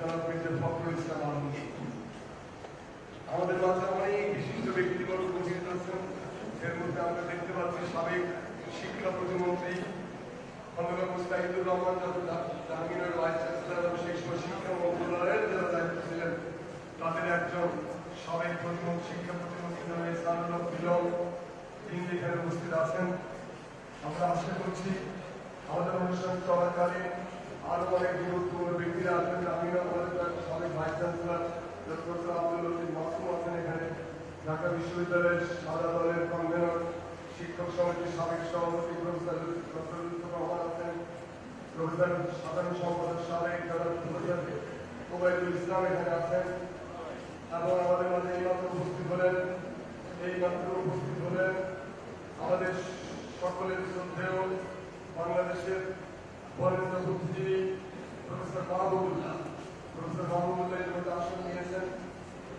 জনাব মির্জা ফখরুল ইসলাম আমাদের মাঝে অনেক বিশিষ্ট ব্যক্তিগত উপস্থিত আছেন। এর মধ্যে আমরা দেখতে পাচ্ছি সাবেক শিক্ষা প্রতিমন্ত্রী তাদের একজন সাবেক প্রতিমন্ত্রী, শিক্ষা প্রতিমন্ত্রী তিনি এখানে উপস্থিত আছেন। আমরা আশা করছি আমাদের অনুষ্ঠান চলাকালীন আরও অনেক গুরুত্বপূর্ণ ব্যক্তিরা আসবেন আমি আমাদের সাবেক vice chancellor doctor Abdul Latif Masum আছেন এখানে। ঢাকা বিশ্ববিদ্যালয়ের সাদা দলের কনভেনর, শিক্ষক সমিতির সাবেক সভাপতি প্রফেসর ডক্টর রহমান আছেন। প্রফেসর সাধারণ সম্পাদক সাবেক জনাব ওবায়দুল ইসলাম এখানে আছেন। এবং আমাদের মাঝে এইমাত্র উপস্থিত হলেন এইমাত্র উপস্থিত হলেন আমাদের সকলের শ্রদ্ধেয় বাংলাদেশের বরেন্দ্র বুদ্ধিজীবী প্রফেসর মাহবুবুল্লাহ প্রফেসর মাহবুবুল্লাহ এর মধ্যে আসন নিয়েছেন।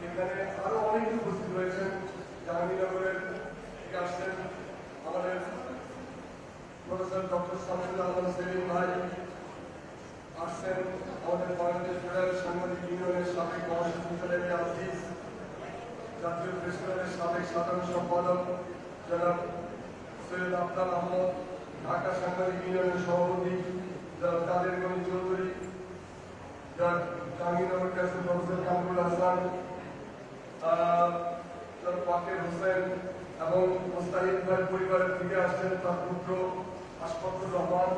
এখানে আরও অনেকে উপস্থিত রয়েছেন আসছেন আমাদের ডক্টর ভাই আসছেন আমাদের বাংলাদেশ ফেডারেল সাংবাদিক ইউনিয়নের সাবেক মহাসচিব জাতীয় প্রেস সাবেক সাধারণ সম্পাদক জনাব সৈয়দ আফতার আহমদ, ঢাকা সাংবাদিক ইউনিয়নের সভাপতি কাদের গনি চৌধুরী জাহাঙ্গীরনগর কাছে প্রফেসর কামরুল হাসান পাকের হোসেন এবং মুস্তাহিদ ভাই পরিবারের থেকে আসছেন তার পুত্র আশফাকুর রহমান।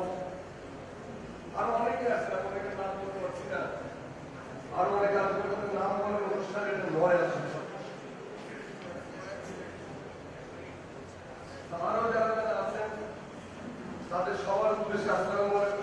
আরও অনেকে আছে, আমি অনেকের নাম বলতে পারছি না। আরও অনেকে আছে নাম বলে অনুষ্ঠানে ভয় আছে আরও যারা আছেন, তাদের সবার উদ্দেশ্যে আসসালামু আলাইকুম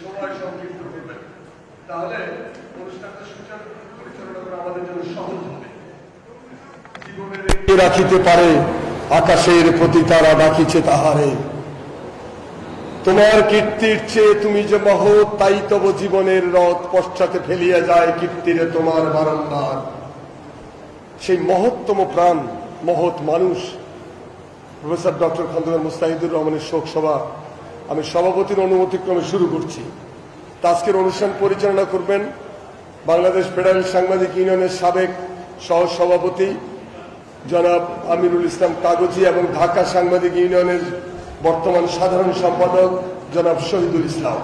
সময় সংক্ষিপ্ত করবেন। তাহলে অনুষ্ঠানটা পরিচালনা আমাদের জন্য সহজ হবে। রাখিতে পারে আকাশের প্রতি তারা ডাকিছে তাহারে। তোমার কীর্তির চেয়ে তুমি যে মহৎ, তাই তব জীবনের রথ পশ্চাতে ফেলিয়া যায় কীর্তিরে তোমার বারম্বার সেই মহত্তম প্রাণ, মহৎ মানুষ, প্রফেসর ডক্টর খন্দকার মুস্তাহিদুর রহমানের শোক সভা আমি সভাপতির অনুমতিক্রমে শুরু করছি। আজকের অনুষ্ঠান পরিচালনা করবেন বাংলাদেশ ফেডারেল সাংবাদিক ইউনিয়নের সাবেক সহ সভাপতি জনাব আমিরুল ইসলাম কাগজি এবং ঢাকা সাংবাদিক ইউনিয়নের বর্তমান সাধারণ সম্পাদক জনাব শহীদুল ইসলাম।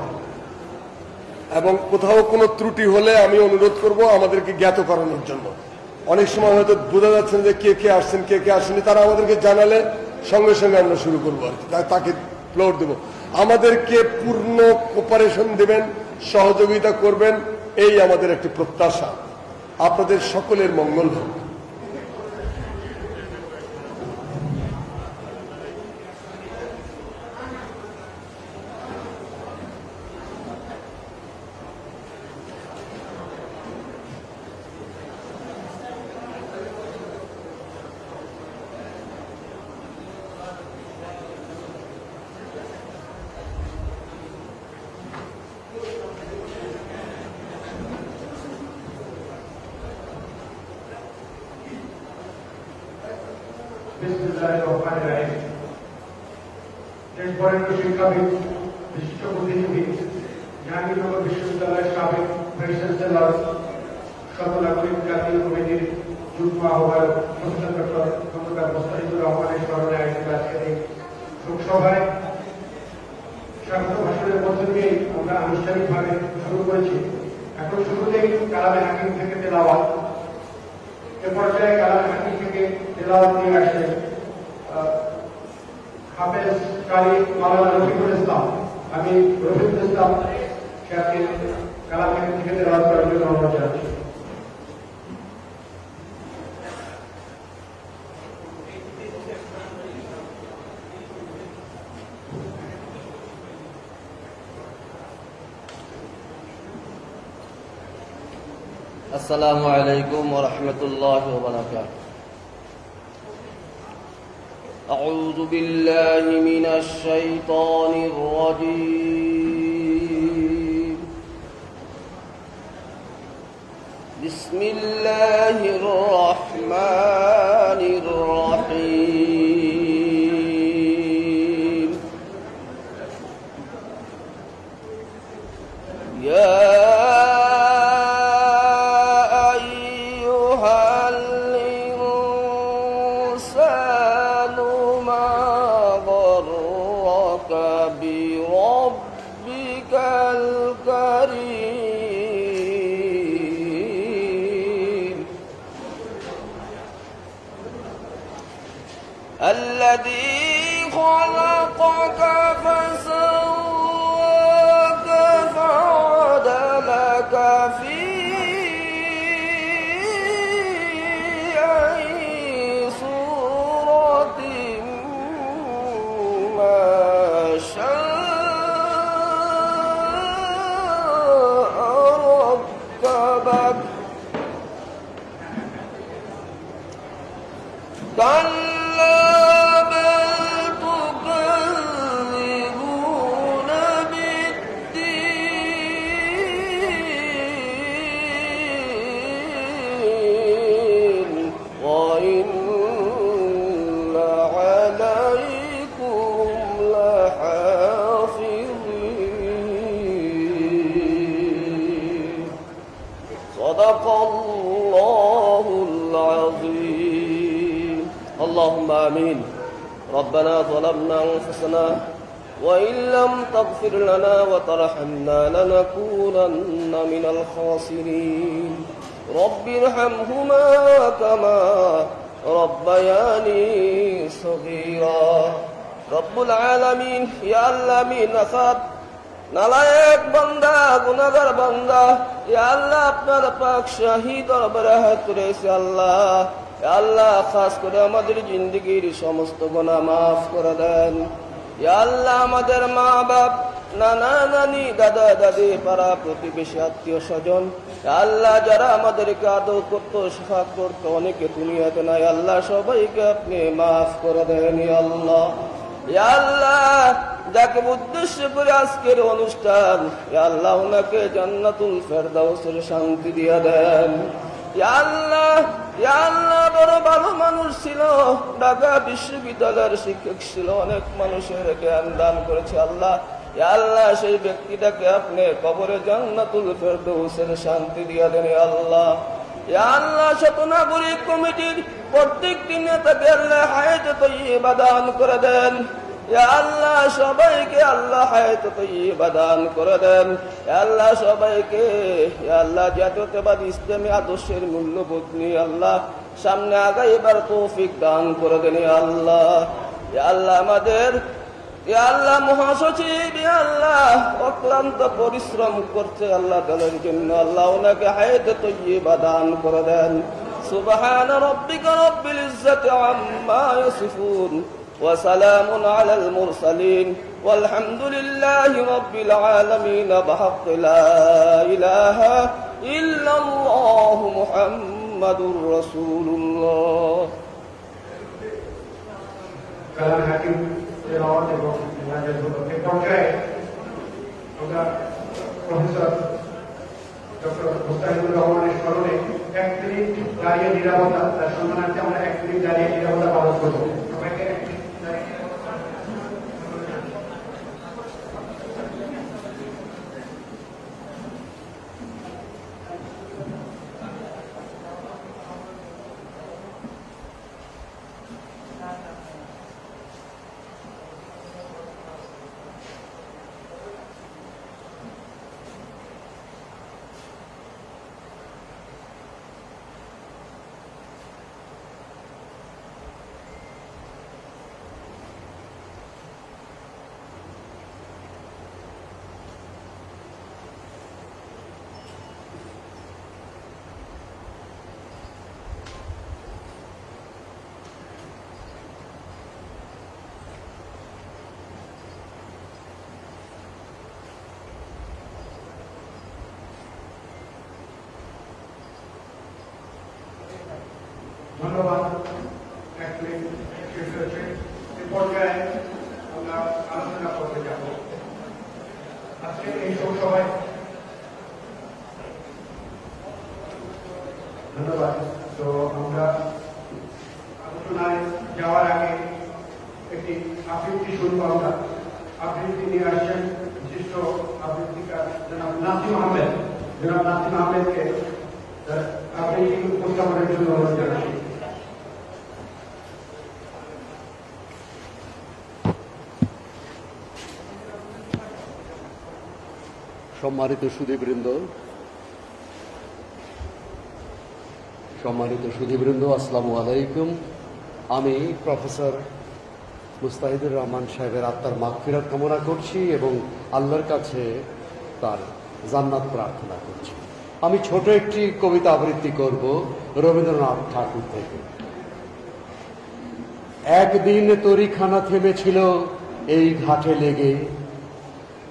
এবং কোথাও কোনো ত্রুটি হলে আমি অনুরোধ করব আমাদেরকে জ্ঞাত করানোর জন্য। অনেক সময় হয়তো বোঝা যাচ্ছে না যে কে কে আসছেন, কে কে আসেনি তারা আমাদেরকে জানালে সঙ্গে সঙ্গে আমরা শুরু করব আর কি। তাকে ফ্লোর দেব। আমাদেরকে পূর্ণ কোপারেশন দেবেন, সহযোগিতা করবেন, এই আমাদের একটি প্রত্যাশা। আপনাদের সকলের মঙ্গল হোক। اللهم آمين ربنا ظلمنا أنفسنا وإن لم تغفر لنا وترحمنا لنكونن من الخاسرين رب ارحمهما كما ربياني صغيرا رب العالمين يا الله من أخذ নালায়েক বান্দা গুনাগার বান্দা ইয়া আল্লাহ আপনার পাক শাহী দরবারে হাত করেছে আল্লাহ ইয়া আল্লাহ, খাস করে আমাদের জিন্দগির সমস্ত গুনাহ মাফ করে দেন। আল্লাহ, আমাদের মা বাপ নানা নানি, দাদা, দাদি, পাড়া, প্রতিবেশী, আত্মীয় স্বজন আল্লাহ, যারা আমাদেরকে আদৌ করতো সেবা করতো, অনেকে দুনিয়াতে নাই আল্লাহ, সবাইকে আপনি মাফ করে দেন আল্লাহ। আল্লাহ, যাকে উদ্দেশ্য করে আজকের অনুষ্ঠান আল্লাহ, ওনাকে জান্নাতুল ফেরদাউসের শান্তি দিয়ে দেন। আল্লাহ আল্লাহ মানুষ ছিল। বিশ্ববিদ্যালয়ের শিক্ষক ছিল, অনেক জ্ঞান দান করেছে আল্লাহ। আল্লাহ, সেই ব্যক্তিটাকে আপনি কবরে শান্তি দিয়ে দেন আল্লাহ। আল্লাহ, শত নাগরিক কমিটির প্রত্যেকটি নেতাকে আল্লাহ হায়াতে তৈবা দান করে দেন। আল্লাহ, সবাইকে আল্লাহ হায়াতে দান করে দেন। আল্লাহ, সবাইকে আল্লাহ, জাতীয়তাবাদ ইসলামী আদর্শের মূল্যবোধ নিয়ে আল্লাহ সামনে আগাইবার তৌফিক দান করে দেন আল্লাহ। আল্লাহ আমাদের আল্লাহ মহাসচিব আল্লাহ অক্লান্ত পরিশ্রম করছে আল্লাহ তাদের জন্য। আল্লাহ ওনাকে হায়াতে তৈবা দান করে দেন। সুবাহ রব্বিকা রব্বিল ইজ্জাতি আম্মা ইয়াসিফুন। وسلام على المرسلين والحمد لله رب العالمين بحق لا إله إلا الله محمد رسول الله কালাম হাকিম তেলাওয়াত এবং নাজাত হলো এই পর্যায়ে আমরা প্রফেসর ডক্টর মুস্তাহিদুর রহমানের স্মরণে এক মিনিট দাঁড়িয়ে নিরাপত্তা তার সম্মানার্থে আমরা এক মিনিট দাঁড়িয়ে নিরাপত্তা পালন করবো একটি আবৃত্তি আমরা আবৃত্তি নিয়ে আসছেন বিশিষ্ট আবৃত্তিকার জনাব নাসিম আহমেদ। জনাব নাসিম আহমেদকে আবৃত্তি উপস্থাপনের জন্য অনুরোধ জানাচ্ছি। সম্মানিত সুধীবৃন্দ সম্মানিত সুধীবৃন্দ, আসসালামু আলাইকুম। আমি প্রফেসর মুস্তাহিদুর রহমান সাহেবের আত্মার মাগফিরাত কামনা করছি এবং আল্লাহর কাছে তার জান্নাত প্রার্থনা করছি। আমি ছোট একটি কবিতা আবৃত্তি করব রবীন্দ্রনাথ ঠাকুর থেকে। একদিন তরিখানা থেমেছিল এই ঘাটে লেগে,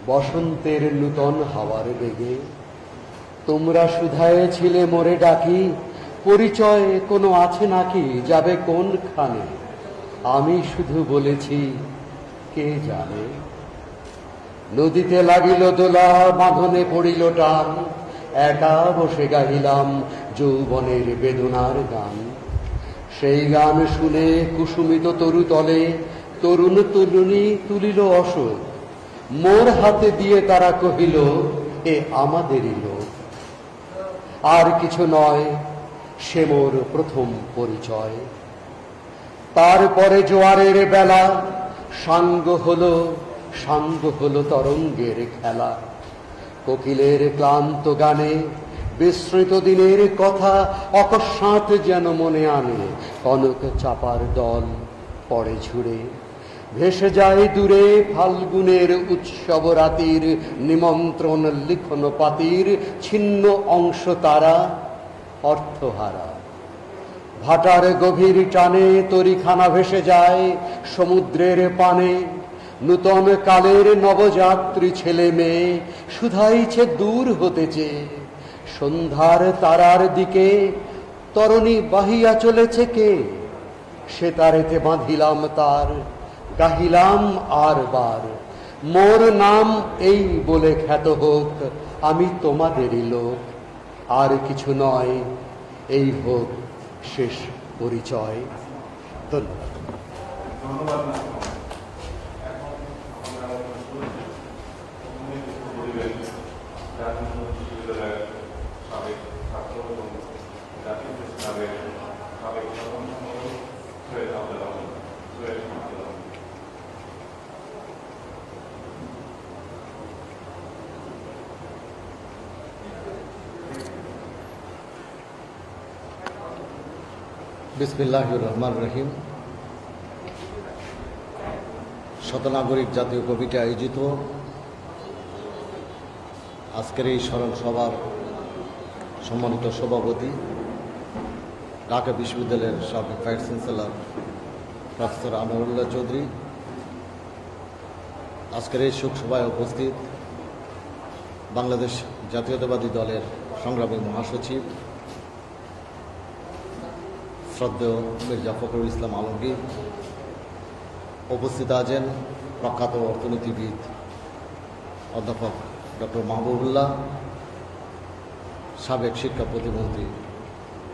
বসন্তের নূতন হাওয়ার বেগে। তোমরা সুধায় ছিলে মোরে ডাকি, পরিচয় কোনো আছে নাকি, যাবে কোনখানে? আমি শুধু বলেছি, কে জানে? নদীতে লাগিল দোলা, বাঁধনে পড়িল টান, একা বসে গাহিলাম যৌবনের বেদনার গান। সেই গান শুনে কুসুমিত তরু তলে তরুণ তরুণী তুলিল অশোক। মোর হাতে দিয়ে তারা কহিল, এ আমাদেরই লোক। আর কিছু নয়, সে মোর প্রথম পরিচয়। তারপরে জোয়ারের বেলা, সাঙ্গ হলো সাঙ্গ হলো তরঙ্গের খেলা। কোকিলের ক্লান্ত গানে বিস্মৃত দিনের কথা অকস্মাৎ যেন মনে আনে, কনক চাপার দল পড়ে ঝুড়ে। ভেসে যায় দূরে ফাল্গুনের উৎসব রাতির, নিমন্ত্রণ লিখন পাতির ছিন্ন অংশ তারা অর্থহারা। ভাটার গভীর টানে তরিখানা ভেসে যায় সমুদ্রের পানে। নূতন কালের নবযাত্রী ছেলে মেয়ে শুধাইছে দূর হতেছে। সন্ধ্যার তারার দিকে তরণী বাহিয়া চলেছে কে? সে তারেতে বাঁধিলাম তার, গাহিলাম আর বার। মোর নাম এই বলে খ্যাত হোক, আমি তোমাদেরই লোক। আর কিছু নয়, এই হোক। শেষ পরিচয়। ধন্যবাদ ধন্যবাদ নাসিম আহমেদ। এখন আমরা আলোচনা শুরু করি। উনি কিছু বলবেন জাতীয় বিশ্ববিদ্যালয়ের সাবেক ছাত্র এবং জাতীয় ইসলামের সাবেক সাধারণ সম্পাদক সৈয়দ আব্দুল আহমদ সৈয়দ আব্দুল আহমদ বিসমিল্লাহ রহমান রহিম শতনাগরিক জাতীয় কমিটি আয়োজিত আজকের এই স্মরণ সভার সম্মানিত সভাপতি, ঢাকা বিশ্ববিদ্যালয়ের সাবেক vice chancellor professor Anwarullah Chowdhury. আজকের এই শোকসভায় উপস্থিত বাংলাদেশ জাতীয়তাবাদী দলের সংগ্রামী মহাসচিব শ্রদ্ধেয় মির্জা ফখরুল ইসলাম আলমগীর উপস্থিত আছেন প্রখ্যাত অর্থনীতিবিদ অধ্যাপক ডক্টর মাহবুবুল্লাহ, সাবেক শিক্ষা প্রতিমন্ত্রী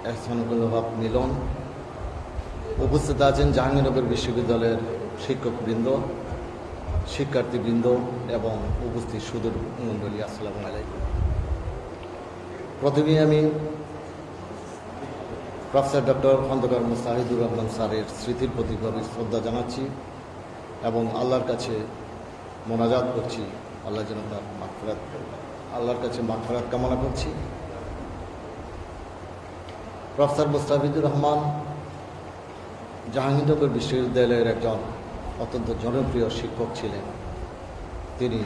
এহসানুল হক মিলন, উপস্থিত আছেন জাহাঙ্গীরনগর বিশ্ববিদ্যালয়ের শিক্ষকবৃন্দ, শিক্ষার্থীবৃন্দ এবং উপস্থিত সুদূর মণ্ডলী আসসালামু আলাইকুম। প্রথমেই আমি প্রফেসর ডক্টর খন্দকার মুস্তাহিদুর রহমান স্যারের স্মৃতির প্রতি গভীর শ্রদ্ধা জানাচ্ছি এবং আল্লাহর কাছে মোনাজাত করছি। আল্লাহ যেন তার মাগফিরাত আল্লাহর কাছে মাগফিরাত কামনা করছি। প্রফেসর মুস্তাফিজুর রহমান জাহাঙ্গীরনগর বিশ্ববিদ্যালয়ের একজন অত্যন্ত জনপ্রিয় শিক্ষক ছিলেন। তিনি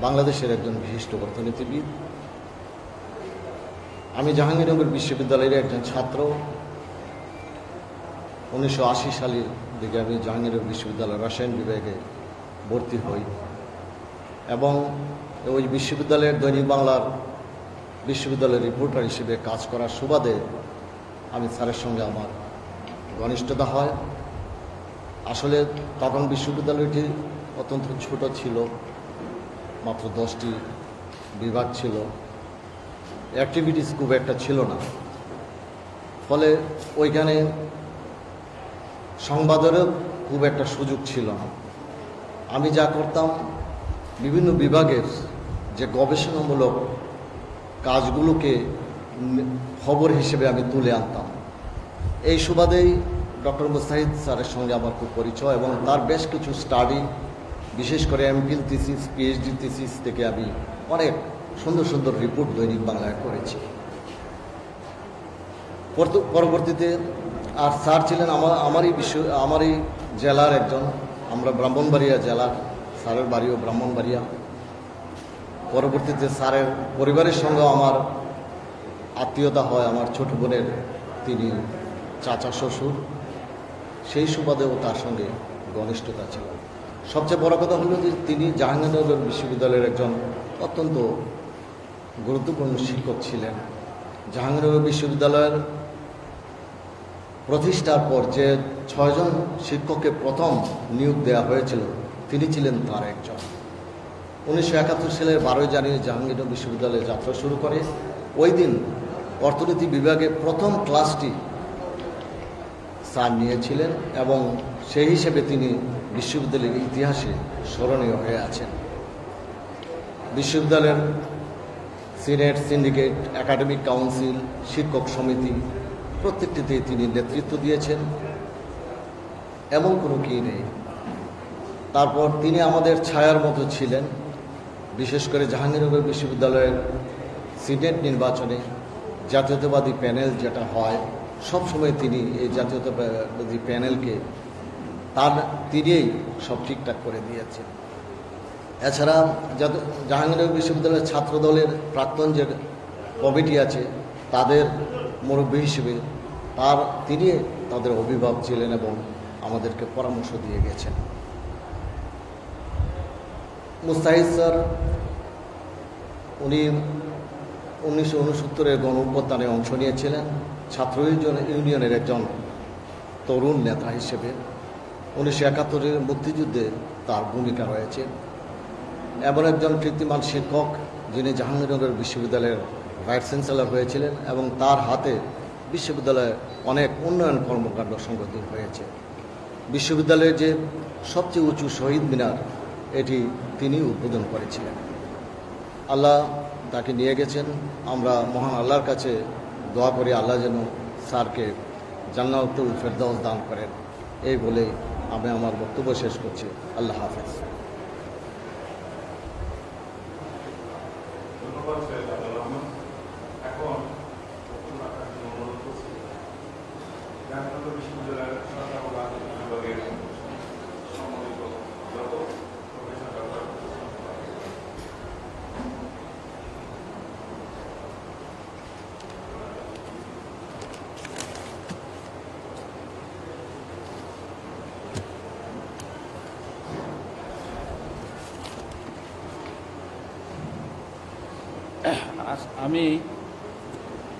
বাংলাদেশের একজন বিশিষ্ট অর্থনীতিবিদ। আমি জাহাঙ্গীরনগর বিশ্ববিদ্যালয়ের একজন ছাত্র। উনিশশো আশি সালের দিকে আমি জাহাঙ্গীরনগর বিশ্ববিদ্যালয় রসায়ন বিভাগে ভর্তি হই এবং ওই বিশ্ববিদ্যালয়ের দৈনিক বাংলার বিশ্ববিদ্যালয়ের রিপোর্টার হিসেবে কাজ করার সুবাদে আমি স্যারের সঙ্গে আমার ঘনিষ্ঠতা হয়। আসলে তখন বিশ্ববিদ্যালয়টি অত্যন্ত ছোট ছিল, মাত্র দশটি বিভাগ ছিল। অ্যাক্টিভিটিস খুব একটা ছিল না। ফলে ওইখানে সংবাদেরও খুব একটা সুযোগ ছিল না। আমি যা করতাম, বিভিন্ন বিভাগের যে গবেষণামূলক কাজগুলোকে খবর হিসেবে আমি তুলে আনতাম। এই সুবাদেই ডক্টর মুস্তাহিদ স্যারের সঙ্গে আমার খুব পরিচয় এবং তার বেশ কিছু স্টাডি, বিশেষ করে এমফিল থিসিস, পিএইচডি থিসিস থেকে আমি অনেক সুন্দর সুন্দর রিপোর্ট দৈনিক বাংলায় করেছি। পরবর্তীতে আর স্যার ছিলেন আমার আমারই বিশ্ব আমারই জেলার একজন। আমরা ব্রাহ্মণবাড়িয়া জেলার, স্যারের বাড়িও ব্রাহ্মণবাড়িয়া। পরবর্তীতে স্যারের পরিবারের সঙ্গে আমার আত্মীয়তা হয়, আমার ছোট বোনের, তিনি চাচা শ্বশুর। সেই সুবাদেও তার সঙ্গে ঘনিষ্ঠতা ছিল। সবচেয়ে বড় কথা হলো যে তিনি জাহাঙ্গীরনগর বিশ্ববিদ্যালয়ের একজন অত্যন্ত গুরুত্বপূর্ণ শিক্ষক ছিলেন। জাহাঙ্গীরনগর বিশ্ববিদ্যালয়ের প্রতিষ্ঠার পর যে ছয়জন শিক্ষককে প্রথম নিয়োগ দেওয়া হয়েছিল, তিনি ছিলেন তার একজন। উনিশশো একাত্তর সালের বারোই জানুয়ারি জাহাঙ্গীরনগর বিশ্ববিদ্যালয়ে যাত্রা শুরু করে। ওই দিন অর্থনীতি বিভাগে প্রথম ক্লাসটি স্যার নিয়েছিলেন এবং সেই হিসেবে তিনি বিশ্ববিদ্যালয়ের ইতিহাসে স্মরণীয় হয়ে আছেন। বিশ্ববিদ্যালয়ের সিনেট, সিন্ডিকেট, একাডেমিক কাউন্সিল, শিক্ষক সমিতি, প্রত্যেকটিতেই তিনি নেতৃত্ব দিয়েছেন। এমন কোনো কি নেই। তারপর তিনি আমাদের ছায়ার মতো ছিলেন, বিশেষ করে জাহাঙ্গীরনগর বিশ্ববিদ্যালয়ের সিনেট নির্বাচনে জাতীয়তাবাদী প্যানেল যেটা হয় সব সময় তিনি এই জাতীয়তাবাদী প্যানেলকে তার তিনিই সব ঠিকঠাক করে দিয়েছেন। এছাড়া যাতে জাহাঙ্গীরনগর বিশ্ববিদ্যালয়ের ছাত্র দলের প্রাক্তন যে কমিটি আছে, তাদের মুরব্বী হিসেবে তার তিনি তাদের অভিভাবক ছিলেন এবং আমাদেরকে পরামর্শ দিয়ে গেছেন। মুস্তাহিদ স্যার, উনি উনিশশো উনসত্তরের গণ অভ্যুত্থানে অংশ নিয়েছিলেন। ছাত্র ইউনিয়নের একজন তরুণ নেতা হিসেবে উনিশশো একাত্তরের মুক্তিযুদ্ধে তার ভূমিকা রয়েছে। এমন একজন কীর্তিমান শিক্ষক যিনি জাহাঙ্গীরনগর বিশ্ববিদ্যালয়ের ভাইস চ্যান্সেলর হয়েছিলেন এবং তার হাতে বিশ্ববিদ্যালয়ে অনেক উন্নয়ন কর্মকাণ্ড সংগঠিত হয়েছে। বিশ্ববিদ্যালয়ের যে সবচেয়ে উঁচু শহীদ মিনার, এটি তিনি উদ্বোধন করেছিলেন। আল্লাহ তাকে নিয়ে গেছেন। আমরা মহান আল্লাহর কাছে দোয়া করি, আল্লাহ যেন স্যারকে জান্নাতুল ফেরদাউস দান করেন। এই বলে আমি আমার বক্তব্য শেষ করছি। আল্লাহ হাফেজ। ধন্যবাদ সৈয়দ আব্দুল রহমান এখন বক্তব্য রাখার জন্য অনুরোধ করছি জাহাঙ্গীরনগর বিশ্ববিদ্যালয়ের সরকার ও রাজনীতি বিভাগের সম্মানিত অধ্যাপক প্রফেসর ডক্টর আজ- আমি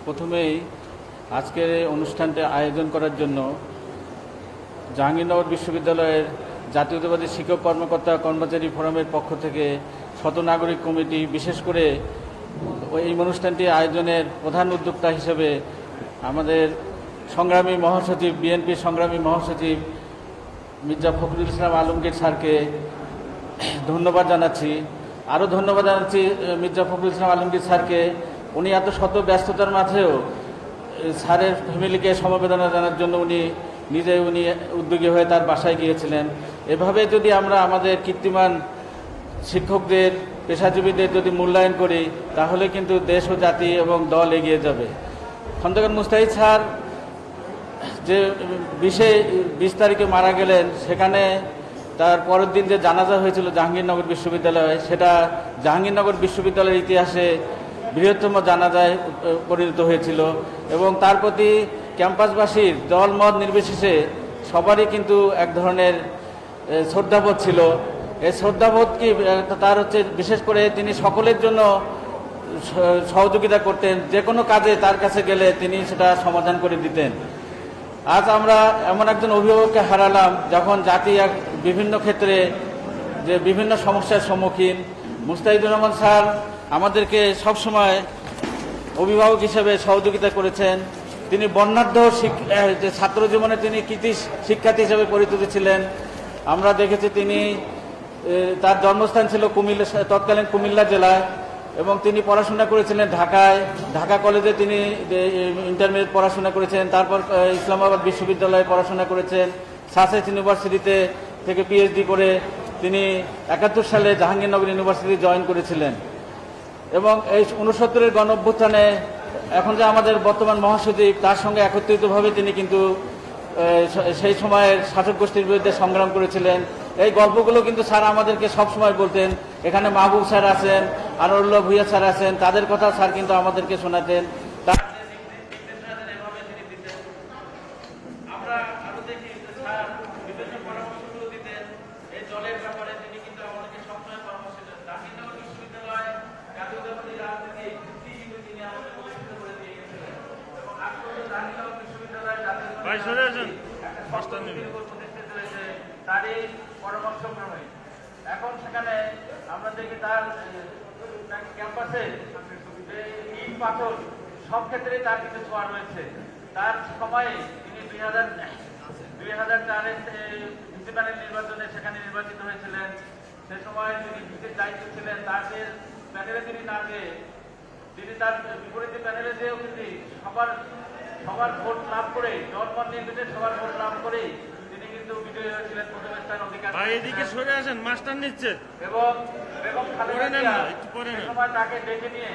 প্রথমেই আজকের এই অনুষ্ঠানটি আয়োজন করার জন্য জাহাঙ্গীরনগর বিশ্ববিদ্যালয়ের জাতীয়তাবাদী শিক্ষক কর্মকর্তা কর্মচারী ফোরামের পক্ষ থেকে শত নাগরিক কমিটি, বিশেষ করে এই অনুষ্ঠানটি আয়োজনের প্রধান উদ্যোক্তা হিসেবে আমাদের সংগ্রামী মহাসচিব, বিএনপি সংগ্রামী মহাসচিব মির্জা ফখরুল ইসলাম আলমগীর স্যারকে ধন্যবাদ জানাচ্ছি। আরও ধন্যবাদ জানাচ্ছি মির্জা ফখরুল ইসলাম আলমগীর স্যারকে। উনি এত শত ব্যস্ততার মাঝেও স্যারের ফ্যামিলিকে সমবেদনা জানার জন্য উনি নিজে উনি উদ্যোগী হয়ে তার বাসায় গিয়েছিলেন। এভাবে যদি আমরা আমাদের কীর্তিমান শিক্ষকদের, পেশাজীবীদের যদি মূল্যায়ন করি, তাহলে কিন্তু দেশ ও জাতি এবং দল এগিয়ে যাবে। খন্দকার মুস্তাহিদ স্যার যে বিশে বিশ তারিখে মারা গেলেন, সেখানে তার পরের দিন যে জানাজা হয়েছিল জাহাঙ্গীরনগর বিশ্ববিদ্যালয়ে, সেটা জাহাঙ্গীরনগর বিশ্ববিদ্যালয়ের ইতিহাসে বৃহত্তম জানাজায় পরিণত হয়েছিল এবং তার প্রতি ক্যাম্পাসবাসীর দল মত নির্বিশেষে সবারই কিন্তু এক ধরনের শ্রদ্ধাবোধ ছিল। এই শ্রদ্ধাবোধ কি তার হচ্ছে বিশেষ করে তিনি সকলের জন্য সহযোগিতা করতেন, যে কোনো কাজে তার কাছে গেলে তিনি সেটা সমাধান করে দিতেন। আজ আমরা এমন একজন অভিভাবককে হারালাম যখন জাতি এক বিভিন্ন ক্ষেত্রে যে বিভিন্ন সমস্যার সম্মুখীন। মুস্তাহিদুর রহমান স্যার আমাদেরকে সবসময় অভিভাবক হিসেবে সহযোগিতা করেছেন। তিনি বর্ণাঢ্য ছাত্র জীবনে তিনি কৃতি শিক্ষার্থী হিসেবে পরিচিত ছিলেন। আমরা দেখেছি তিনি তার জন্মস্থান ছিল কুমিল্লা, তৎকালীন কুমিল্লা জেলায় এবং তিনি পড়াশোনা করেছিলেন ঢাকায়। ঢাকা কলেজে তিনি ইন্টারমিডিয়েট পড়াশোনা করেছেন, তারপর ইসলামাবাদ বিশ্ববিদ্যালয়ে পড়াশোনা করেছেন। সাসেস ইউনিভার্সিটিতে থেকে পিএইচডি করে তিনি একাত্তর সালে জাহাঙ্গীরনগর ইউনিভার্সিটি জয়েন করেছিলেন। এবং এই উনসত্তরের গণ অভ্যুত্থানে এখন যে আমাদের বর্তমান মহাসচিব, তার সঙ্গে একত্রিতভাবে তিনি কিন্তু সেই সময়ের শাসক গোষ্ঠীর বিরুদ্ধে সংগ্রাম করেছিলেন এই গল্পগুলো কিন্তু স্যার আমাদেরকে সবসময় বলতেন এখানে মাহবুব স্যার আছেন, আনোয়ারুল্লাহ ভুইয়া স্যার আছেন, তাদের কথা স্যার কিন্তু আমাদেরকে শোনাতেন। আমরা আরও দেখি স্যার বিভিন্ন পরামর্শগুলো দিতেন, এই জলের ব্যাপারে তিনি কিন্তু আমাদেরকে সবসময় পরামর্শ দিতেন জাহাঙ্গীরনগর বিশ্ববিদ্যালয় জাতীয়তাবাদী রাজনীতি ভিত্তি কিন্তু তিনি আমাদের প্রতিষ্ঠিত করে দিয়ে গেছিলেন এবং আজ পর্যন্ত জাহাঙ্গীরনগর বিশ্ববিদ্যালয় জাতীয়তাবাদী সব ক্ষেত্রেই তার কিছু ছোঁয়া রয়েছে। তার সময়ে তিনি দুই হাজার দুই হাজার ভিসি নির্বাচনে সেখানে নির্বাচিত হয়েছিলেন। সে সময় তিনি ভিসির দায়িত্ব ছিলেন যে প্যানেলে তিনি না গিয়ে তিনি তার বিপরীতে প্যানেলে যেও কিন্তু সবার সবার ভোট লাভ করে জনমত নির্বিশেষে সবার ভোট লাভ করে তিনি কিন্তু বিজয়ী হয়েছিলেন প্রথম স্থান অধিকার ভাই এদিকে সরে আসেন মাস্টার নিচ্ছে এবং বেগম খালেদা জিয়া। সময় তাকে ডেকে নিয়ে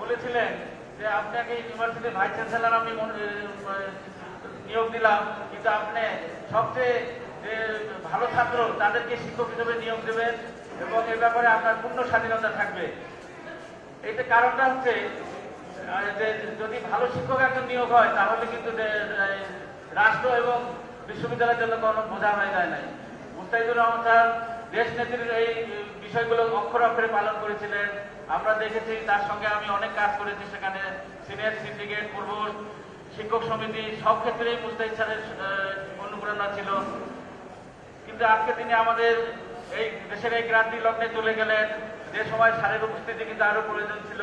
বলেছিলেন যে আপনাকে ইউনিভার্সিটির ভাইস চ্যান্সেলর আমি নিয়োগ দিলাম কিন্তু আপনি সবচেয়ে যে ভালো ছাত্র তাদেরকে শিক্ষক হিসেবে নিয়োগ দেবেন এবং এ ব্যাপারে আপনার পূর্ণ স্বাধীনতা থাকবে এটা কারণটা হচ্ছে যদি ভালো শিক্ষক একজন নিয়োগ হয়, তাহলে কিন্তু রাষ্ট্র এবং বিশ্ববিদ্যালয়ের জন্য কোনো বোঝা হয়ে যায় নাই। মুস্তাহিদুর রহমান স্যার দেশ নেত্রীর এই বিষয়গুলো অক্ষর অক্ষরে পালন করেছিলেন। আমরা দেখেছি তার সঙ্গে আমি অনেক কাজ করেছি সেখানে। সিনিয়র সিন্ডিকেট, পূর্ব শিক্ষক সমিতি, সব ক্ষেত্রেই মুস্তাহিদ স্যারের অনুপ্রেরণা ছিল। কিন্তু আজকে তিনি আমাদের এই দেশের এই ক্রান্তি লগ্নে চলে গেলেন। যে সময় স্যারের উপস্থিতি কিন্তু আরও প্রয়োজন ছিল।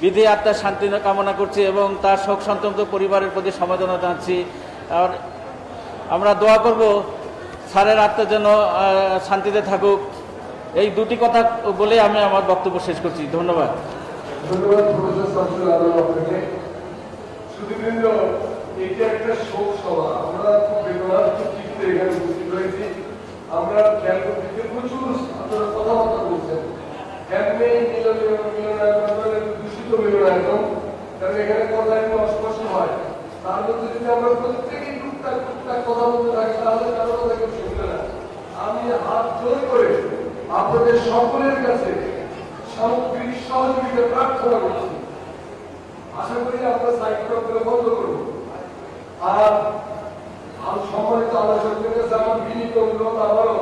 বিধি আত্মার শান্তি কামনা করছি এবং তার শোক সন্তপ্ত পরিবারের প্রতি সমবেদনা জানাচ্ছি। আর আমরা দোয়া করব, স্যারের আত্মা যেন শান্তিতে থাকুক। এই দুটি কথা বলে আমি আমার বক্তব্য শেষ করছি। ধন্যবাদ। মানে দূষিত মিলনায়তন কারণ এখানে কথা একটু হয়। তার মধ্যে যদি আমরা প্রত্যেকেই টুকটাক টুকটাক কথা বলতে থাকি, তাহলে কারও কথা কেউ শুনবে না। আমি হাত জোর করে আপনাদের সকলের কাছে সামগ্রিক সহযোগিতা প্রার্থনা করছি। আশা করি আমরা সাইকেল বন্ধ করব আর আমি সম্মানিত আলোচকের কাছে আমার বিনীত অনুরোধ আমারও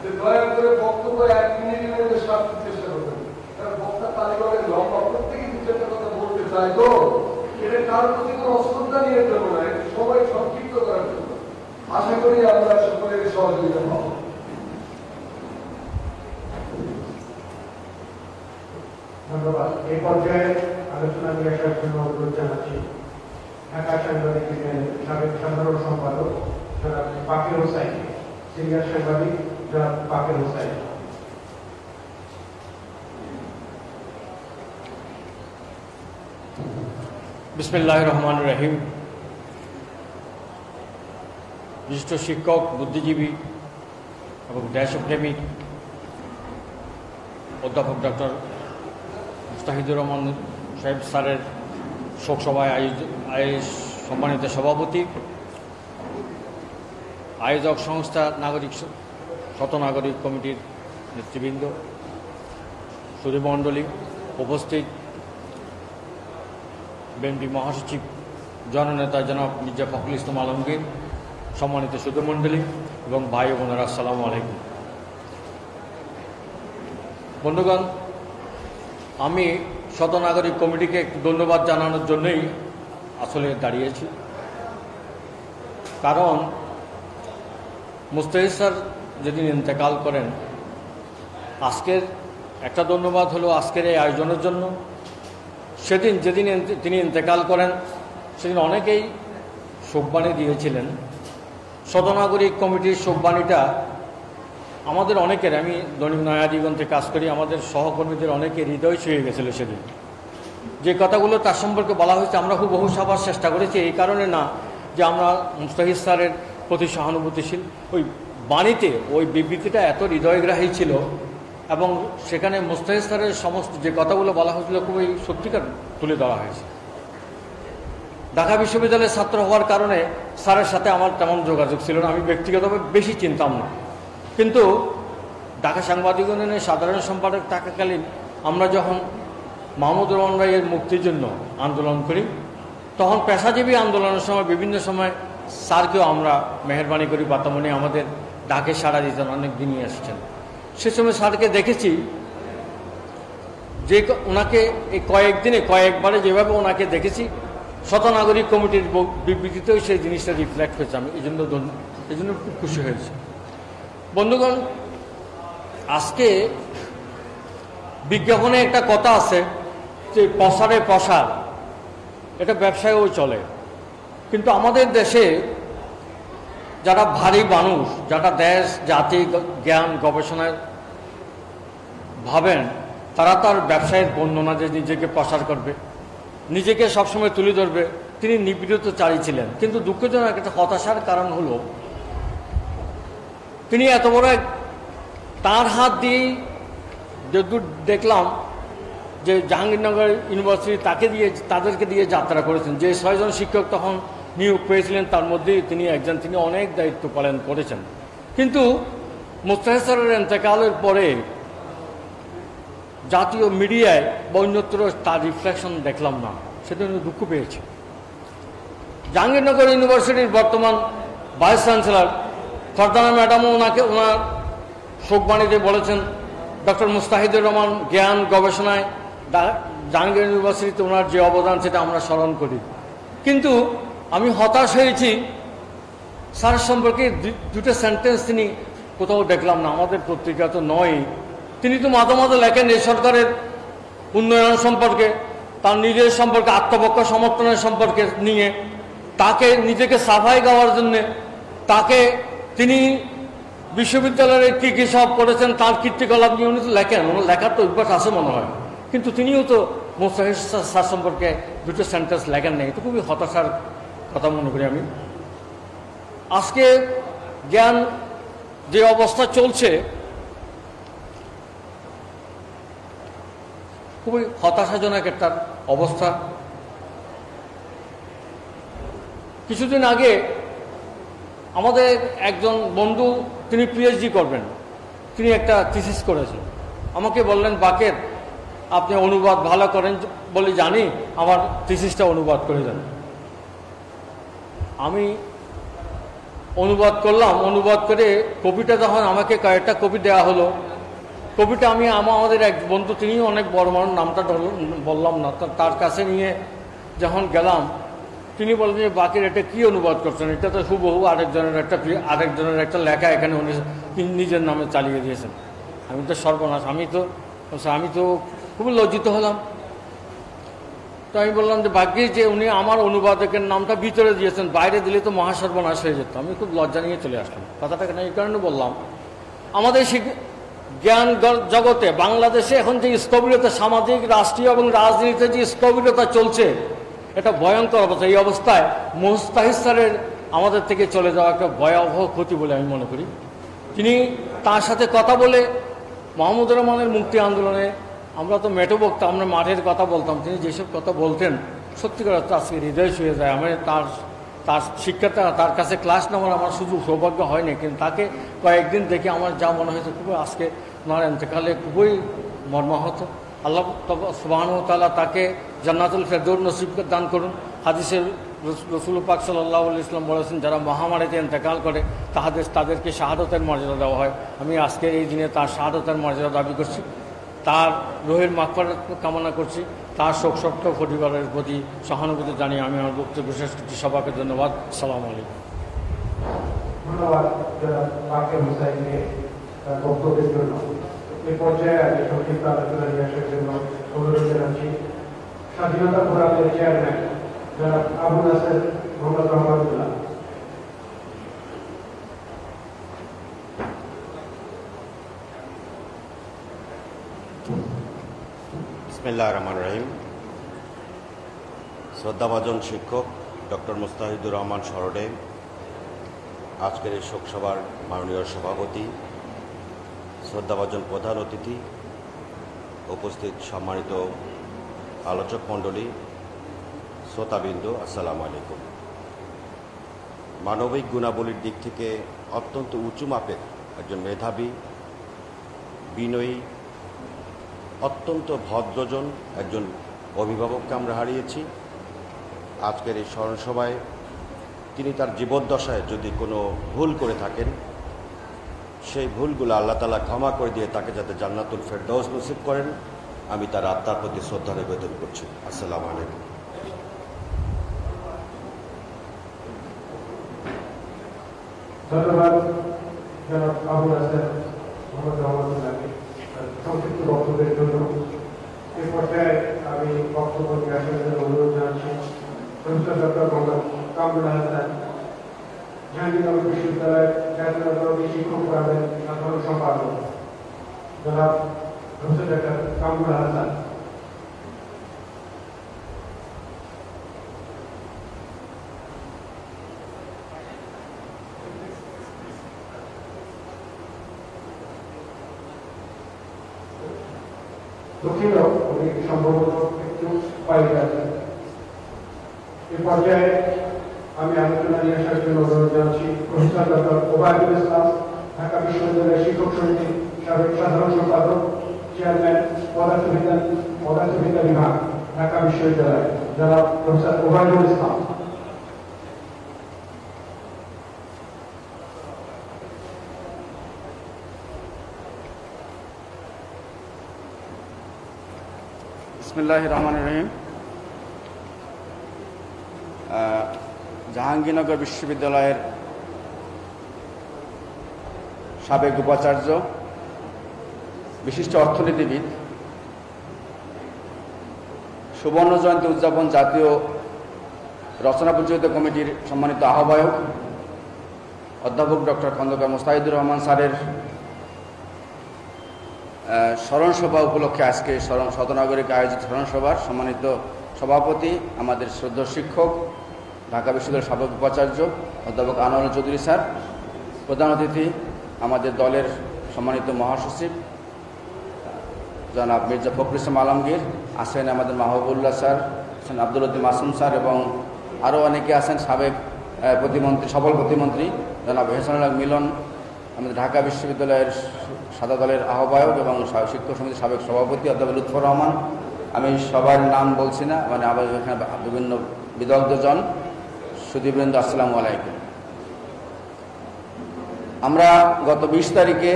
যে দয়া করে বক্তব্য এক মিনিটের মধ্যে সারতে চেষ্টা করবেন। কারণ বক্তা তালিবানের লম্বা প্রত্যেকে দু চারটা কথা বলতে চায় তো? এটা কারোর প্রতি কোনো নিয়ে না সময় সংক্ষিপ্ত করার জন্য। আশা করি আমরা সকলের সহযোগিতা পাবো। ধন্যবাদ। এই পর্যায়ে আলোচনা নিয়ে আসার জন্য অনুরোধ জানাচ্ছি। ঢাকা সাংবাদিক সাবেক সাধারণ সম্পাদক হোসাইন, সিনিয়র সাংবাদিক জনাব হোসাইন। বিসমিল্লাহ রহমান রহিম বিশিষ্ট শিক্ষক, বুদ্ধিজীবী এবং দেশপ্রেমিক অধ্যাপক ডক্টর মুস্তাহিদুর রহমান সাহেব স্যারের শোকসভায় আয়োজ- সম্মানিত সভাপতি, আয়োজক সংস্থা নাগরিক শতনাগরিক কমিটির নেতৃবৃন্দ সুধীমণ্ডলী উপস্থিত বিএনপি মহাসচিব, জননেতা জনাব মির্জা ফখরুল ইসলাম আলমগীর, সম্মানিত সুধীমণ্ডলী এবং ভাই বোনেরা, আসসালামু আলাইকুম। বন্ধুগণ, আমি শতনাগরিক কমিটিকে একটু ধন্যবাদ জানানোর জন্যই আসলে দাঁড়িয়েছি। কারণ মুস্তাহিদ স্যার যেদিন ইন্তেকাল করেন, আজকের একটা ধন্যবাদ হলো আজকের এই আয়োজনের জন্য। সেদিন যেদিন তিনি ইন্তেকাল করেন, সেদিন অনেকেই শোকবাণী দিয়েছিলেন। শতনাগরিক কমিটির শোকবাণীটা আমাদের অনেকের, আমি দৈনিক নয়াদিগন্তে কাজ করি, আমাদের সহকর্মীদের অনেকের হৃদয় ছুঁয়ে গেছিল সেদিন। যে কথাগুলো তার সম্পর্কে বলা হয়েছে, আমরা খুব বহু সাবার চেষ্টা করেছি, এই কারণে না যে আমরা মুস্তাহিদ স্যারের প্রতি সহানুভূতিশীল। ওই বাণীতে, ওই বিবৃতিটা এত হৃদয়গ্রাহী ছিল এবং সেখানে মুস্তাহিদ স্যারের সমস্ত যে কথাগুলো বলা হয়েছিল খুবই সত্যিকার তুলে ধরা হয়েছে। ঢাকা বিশ্ববিদ্যালয়ের ছাত্র হওয়ার কারণে স্যারের সাথে আমার তেমন যোগাযোগ ছিল না, আমি ব্যক্তিগতভাবে বেশি চিনতাম না। কিন্তু ঢাকা সাংবাদিক ইউনিয়নের সাধারণ সম্পাদক থাকাকালীন আমরা যখন মাহমুদুর রহমান রায়ের মুক্তির জন্য আন্দোলন করি, তখন পেশাজীবী আন্দোলনের সময়, বিভিন্ন সময় স্যারকেও আমরা মেহরবানি করি, বাতামনি আমাদের ডাকে সাড়া দিতেন, অনেক দিনই আসছেন সে সময় স্যারকে দেখেছি যে ওনাকে এই কয়েকদিনে, কয়েকবারে যেভাবে ওনাকে দেখেছি, শতনাগরিক কমিটির বিবৃতিতেও সেই জিনিসটা রিফ্লেক্ট হয়েছে। আমি এই জন্য এই জন্য খুব খুশি হয়েছি। বন্ধুগণ, আজকে বিজ্ঞাপনে একটা কথা আছে যে প্রসারে প্রসার, এটা ব্যবসায়ও চলে। কিন্তু আমাদের দেশে যারা ভারী মানুষ, যারা দেশ, জাতি, জ্ঞান, গবেষণায় ভাবেন, তারা তার ব্যবসায়ের বর্ণনা যে নিজেকে প্রসার করবে। নিজেকে সবসময় তুলে ধরবে। তিনি নিপীড়িত ছিলেন। কিন্তু দুঃখজনক একটা হতাশার কারণ হলো, তিনি এত বড় তার হাত দিয়েই যদ্দূর দেখলাম যে জাহাঙ্গীরনগর ইউনিভার্সিটি তাকে দিয়ে, তাদেরকে দিয়ে যাত্রা করেছেন। যে ছয়জন শিক্ষক তখন নিয়োগ পেয়েছিলেন, তার মধ্যেই তিনি একজন তিনি অনেক দায়িত্ব পালন করেছেন। কিন্তু মোস্তাহিদ স্যারের এন্তেকালের পরে জাতীয় মিডিয়ায় বা অন্যত্র তার রিফ্লেকশন দেখলাম না। সেটা দুঃখ পেয়েছি। জাহাঙ্গীরনগর ইউনিভার্সিটির বর্তমান ভাইস চ্যান্সেলর ফরদানা ম্যাডামও ওনাকে, ওনার শোকবাণীতে বলেছেন, ডক্টর মুস্তাহিদুর রহমান জ্ঞান গবেষণায় জাহাঙ্গীর ইউনিভার্সিটিতে ওনার যে অবদান সেটা আমরা স্মরণ করি। কিন্তু আমি হতাশ হয়েছি। স্যার সম্পর্কে দুটো সেন্টেন্স তিনি কোথাও দেখলাম না। আমাদের পত্রিকা তো নয়। তিনি তো মাঝে মাঝে লেখেন এই সরকারের উন্নয়ন সম্পর্কে, তার নিজের সম্পর্কে, আত্মপক্ষ সমর্থনের সম্পর্কে নিয়ে। তাকে, নিজেকে সাফাই গাওয়ার জন্যে তাকে তিনি বিশ্ববিদ্যালয়ের কী কী সব করেছেন, তার কীর্তিকলাপ নিয়ে উনি তো লেখেন। ওনার লেখার তো অভ্যাস আছে মনে হয়। কিন্তু তিনিও তো মোস্তাহিদ স্যার সম্পর্কে দুটো সেন্টেন্স লেখেন নেই। তো খুবই হতাশার কথা মনে করি আমি। আজকে জ্ঞান যে অবস্থা চলছে, খুবই হতাশাজনক একটা অবস্থা। কিছুদিন আগে আমাদের একজন বন্ধু, তিনি পিএইচডি করবেন। তিনি একটা থিসিস করেছেন। আমাকে বললেন, বাকের, আপনি অনুবাদ ভালো করেন বলে জানি, আমার থিসিসটা অনুবাদ করে দেন। আমি অনুবাদ করলাম, অনুবাদ করে কপিটা যখন আমাকে কয়েকটা কপি দেওয়া হলো, কবিটা আমি আমা- আমাদের এক বন্ধু, তিনিও অনেক বড় মানুষ, নামটা বললাম না তার কাছে নিয়ে যখন গেলাম, তিনি বললেন যে, বাকির এটা কি অনুবাদ করছেন? এটা তো হুবহু আরেকজনের একটা আরেকজনের একটা লেখা এখানে উনি নিজের নামে চালিয়ে দিয়েছেন। আমি তো সর্বনাশ, আমি তো আমি তো খুবই লজ্জিত হলাম। তো আমি বললাম যে ভাগ্যে যে উনি আমার অনুবাদকের নামটা ভিতরে দিয়েছেন, বাইরে দিলে তো মহাসর্বনাশ হয়ে যেত। আমি খুব লজ্জা নিয়ে চলে আসলাম। কথাটা কেন এই কারণে বললাম, আমাদের জ্ঞান জগতে বাংলাদেশে এখন যে স্থবিরতা, সামাজিক, রাষ্ট্রীয় এবং রাজনীতিতে যে স্থবিরতা চলছে, এটা ভয়ঙ্কর অবস্থা। এই অবস্থায় মোস্তাহিদ স্যারের আমাদের থেকে চলে যাওয়া একটা ভয়াবহ ক্ষতি বলে আমি মনে করি। তিনি তার সাথে কথা বলে মাহমুদুর রহমানের মুক্তি আন্দোলনে আমরা তো মেটো বক্তা, আমরা মাঠের কথা বলতাম। তিনি যেসব কথা বলতেন সত্যিকার অর্থে আজকে হৃদয় ছুঁয়ে যায়। আমি তার তার শিক্ষাটা তার কাছে ক্লাস নেওয়ার আমার শুধু সৌভাগ্য হয়নি। কিন্তু তাকে কয়েকদিন দেখে আমার যা মনে হয়েছে, খুবই আজকে ওনার এতেকালে খুবই মর্মাহত। আল্লাহ সুবাহন তালা তাকে জান্নাতুল ফেরদৌর নসিব দান করুন। হাদিসের রসুল পাক সাল্লাহ ইসলাম বলেছেন, যারা মহামারীতে ইন্তেকাল করে, তাহাদের, তাদেরকে শাহাদতের মর্যাদা দেওয়া হয়। আমি আজকে এই দিনে তার শাহাদতের মর্যাদা দাবি করছি। তার রোহের মাকফার কামনা করছি। তার শোক শক্ত পরিবারের প্রতি সহানুভূতি জানিয়ে আমি আমার বক্তব্য শেষ করছি। সবাইকে ধন্যবাদ। সালাম আলাইকুম। ধন্যবাদ বক্তব্যের জন্য। এই পর্যায়ে আমি জন্য অনুরোধ জানাচ্ছি। স্বাধীনতা ফোরামের চেয়ারম্যান জনাব আবু নাসের মোহাম্মদ রহমানুল্লাহ বিসমিল্লাহ রহমান রহিম। শ্রদ্ধাভাজন শিক্ষক ডক্টর মুস্তাহিদুর রহমান সরডে, আজকের এই শোকসভার মাননীয় সভাপতি, শ্রদ্ধাভাজন প্রধান অতিথি, উপস্থিত সম্মানিত আলোচক মণ্ডলী, শ্রোতাবিন্দু, আসসালামু আলাইকুম। মানবিক গুণাবলীর দিক থেকে অত্যন্ত উঁচু মাপের একজন মেধাবী, বিনয়ী অত্যন্ত ভদ্রজন একজন অভিভাবককে আমরা হারিয়েছি। আজকের এই স্মরণসভায় তিনি তার জীবদ্দশায় যদি কোনো ভুল করে থাকেন, সেই ভুলগুলো আল্লাহ তালা ক্ষমা করে দিয়ে তাকে যাতে জান্নাতুল ফেরদৌস নসিব করেন, আমি তার আত্মার প্রতি শ্রদ্ধা নিবেদন করছি। আসসালামু আলাইকুম। ধন্যবাদ, জনাব আবু নাসের মোহাম্মদ রহমতুল্লাহকে সংক্ষিপ্ত বক্তব্যের জন্য এ পর্যায়ে আমি বক্তব্য অনুরোধ জানাচ্ছি। বিশ্ববিদ্যালয়ের সম্পাদক জনাব ডক্টর কামরুল হাসান দুঃখিত উনি সম্ভবত একটু আছেন এ পর্যায়ে আমি আলোচনা নিয়ে আসার জন্য অনুরোধ জানাচ্ছি প্রফেসর ডক্টর ওবায়দুল ইসলাম ঢাকা বিশ্ববিদ্যালয়ের শিক্ষক সমিতি সাবেক সাধারণ সম্পাদক চেয়ারম্যান পদার্থবিজ্ঞান পদার্থবিদ্যা বিভাগ ঢাকা বিশ্ববিদ্যালয় যারা প্রফেসর ওবায়দুল ইসলাম ইসমিল্লাহ রহমান রহিম জাহাঙ্গীরনগর বিশ্ববিদ্যালয়ের সাবেক উপাচার্য, বিশিষ্ট অর্থনীতিবিদ, সুবর্ণ জয়ন্তী উদযাপন জাতীয় রচনা পরিচালিত কমিটির সম্মানিত আহ্বায়ক, অধ্যাপক ডক্টর খন্দকার মোস্তাহিদুর রহমান স্যারের আহ, স্মরণ সভা উপলক্ষে আজকে স্মরণ শতনাগরিক আয়োজিত স্মরণ সভার সম্মানিত সভাপতি আমাদের শ্রদ্ধ শিক্ষক ঢাকা বিশ্ববিদ্যালয়ের সাবেক উপাচার্য অধ্যাপক আনোয়ার চৌধুরী স্যার প্রধান অতিথি আমাদের দলের সম্মানিত মহাসচিব জনাব মির্জা ফখরুল ইসলাম আলমগীর আছেন আমাদের মাহবুবুল্লাহ স্যার আছেন আব্দুল উদ্দিন মাসুম স্যার এবং আরও অনেকে আছেন সাবেক প্রতিমন্ত্রী সফল প্রতিমন্ত্রী জনাব হেসানুল্লাহ মিলন আমাদের ঢাকা বিশ্ববিদ্যালয়ের সাদা দলের আহ্বায়ক এবং শিক্ষক সমিতির সাবেক সভাপতি অধ্যাপক লুৎফর রহমান। আমি সবার নাম বলছি না মানে আবার এখানে বিভিন্ন বিদগ্ধজন। সুদীবৃন্দ আসসালামু আলাইকুম। আমরা গত বিশ তারিখে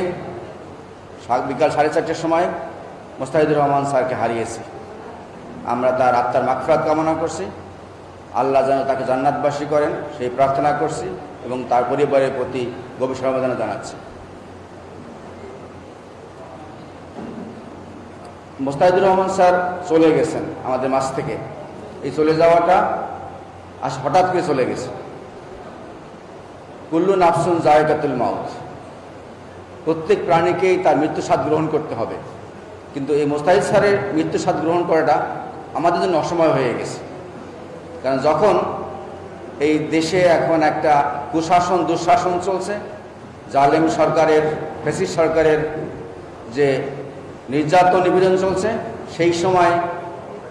বিকাল সাড়ে চারটের সময় মোস্তাহিদুর রহমান স্যারকে হারিয়েছি। আমরা তার আত্মার মাকফরাত কামনা করছি। আল্লাহ যেন তাকে জান্নাতবাসী করেন, সেই প্রার্থনা করছি। এবং তার পরিবারের প্রতি গভীর সমবেদনা জানাচ্ছি। মোস্তাহিদুর রহমান স্যার চলে গেছেন আমাদের মাছ থেকে। এই চলে যাওয়াটা আজ হঠাৎ করে চলে গেছে। কুল্লু নাফসুন জায়গাতুল মাউথ প্রত্যেক প্রাণীকেই তার মৃত্যু স্বাদ গ্রহণ করতে হবে। কিন্তু এই মোস্তাহিদ স্যারের মৃত্যু স্বাদ গ্রহণ করাটা আমাদের জন্য অসময় হয়ে গেছে। কারণ যখন এই দেশে এখন একটা কুশাসন, দুঃশাসন চলছে। জালেম সরকারের, ফেসিস সরকারের যে নির্যাতন নিবেদন চলছে, সেই সময়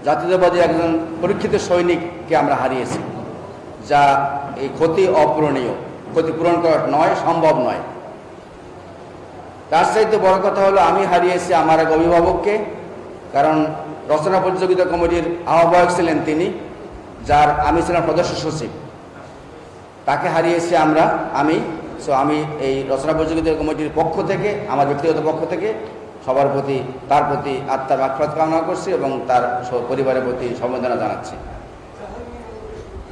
জাতীয়তাবাদী একজন পরীক্ষিত সৈনিককে আমরা হারিয়েছি, যা এই ক্ষতি অপূরণীয়, ক্ষতি পূরণ করা নয়, সম্ভব নয়। তার চাইতে বড় কথা হলো, আমি হারিয়েছি আমার এক অভিভাবককে, কারণ রচনা প্রতিযোগিতা কমিটির আহ্বায়ক ছিলেন তিনি, যার আমি ছিলাম সদস্য সচিব। তাকে হারিয়েছি আমরা, আমি। সো আমি এই রচনা প্রতিযোগিতা কমিটির পক্ষ থেকে, আমার ব্যক্তিগত পক্ষ থেকে, সবার প্রতি, তার প্রতি আত্মার আক্রাত কামনা করছি এবং তার পরিবারের প্রতি সমবেদনা জানাচ্ছি।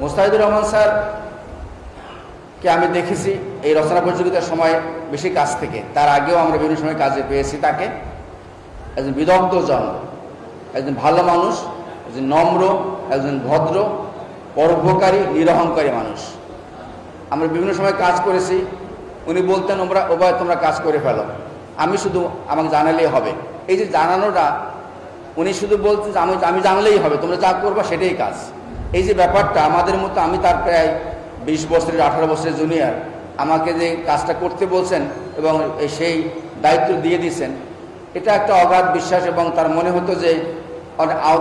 মোস্তাহিদুর রহমান স্যার কে আমি দেখেছি এই রচনা প্রতিযোগিতার সময় বেশি কাছ থেকে। তার আগেও আমরা বিভিন্ন সময় কাজে পেয়েছি তাকে। একজন বিদগ্ধ জন, একজন ভালো মানুষ, একজন নম্র, একজন ভদ্র, পরোপকারী, নিরহংকারী মানুষ। আমরা বিভিন্ন সময় কাজ করেছি। উনি বলতেন ওরা ওভাবে তোমরা কাজ করে ফেলো। আমি শুধু, আমাকে জানালেই হবে। এই যে জানানোটা, উনি শুধু বলতে আমি আমি জানলেই হবে, তোমরা যা করবা সেটাই কাজ। এই যে ব্যাপারটা, আমাদের মতো, আমি তার প্রায় বিশ বছরের, আঠারো বছরের জুনিয়র আমাকে যে কাজটা করতে বলছেন এবং সেই দায়িত্ব দিয়ে দিয়েছেন এটা একটা অগাধ বিশ্বাস এবং তার মনে হতো যে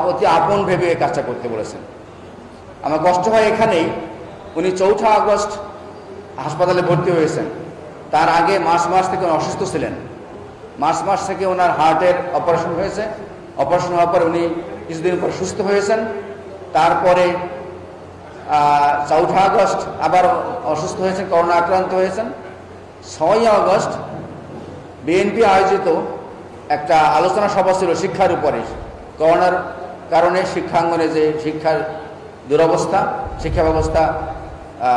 অতি আপন ভেবে এই কাজটা করতে বলেছেন। আমার কষ্ট হয় এখানেই। উনি চৌঠা আগস্ট হাসপাতালে ভর্তি হয়েছেন। তার আগে মার্চ মাস থেকে অসুস্থ ছিলেন। মার্চ মাস থেকে ওনার হার্টের অপারেশন হয়েছে। অপারেশন হওয়ার পর উনি কিছুদিন পর সুস্থ হয়েছেন। তারপরে চৌঠা আগস্ট আবার অসুস্থ হয়েছেন, করোনা আক্রান্ত হয়েছেন। ছয়ই আগস্ট বিএনপি আয়োজিত একটা আলোচনা সভা ছিল শিক্ষার উপরে। করোনার কারণে শিক্ষাঙ্গনে যে শিক্ষার দুরবস্থা, শিক্ষা ব্যবস্থা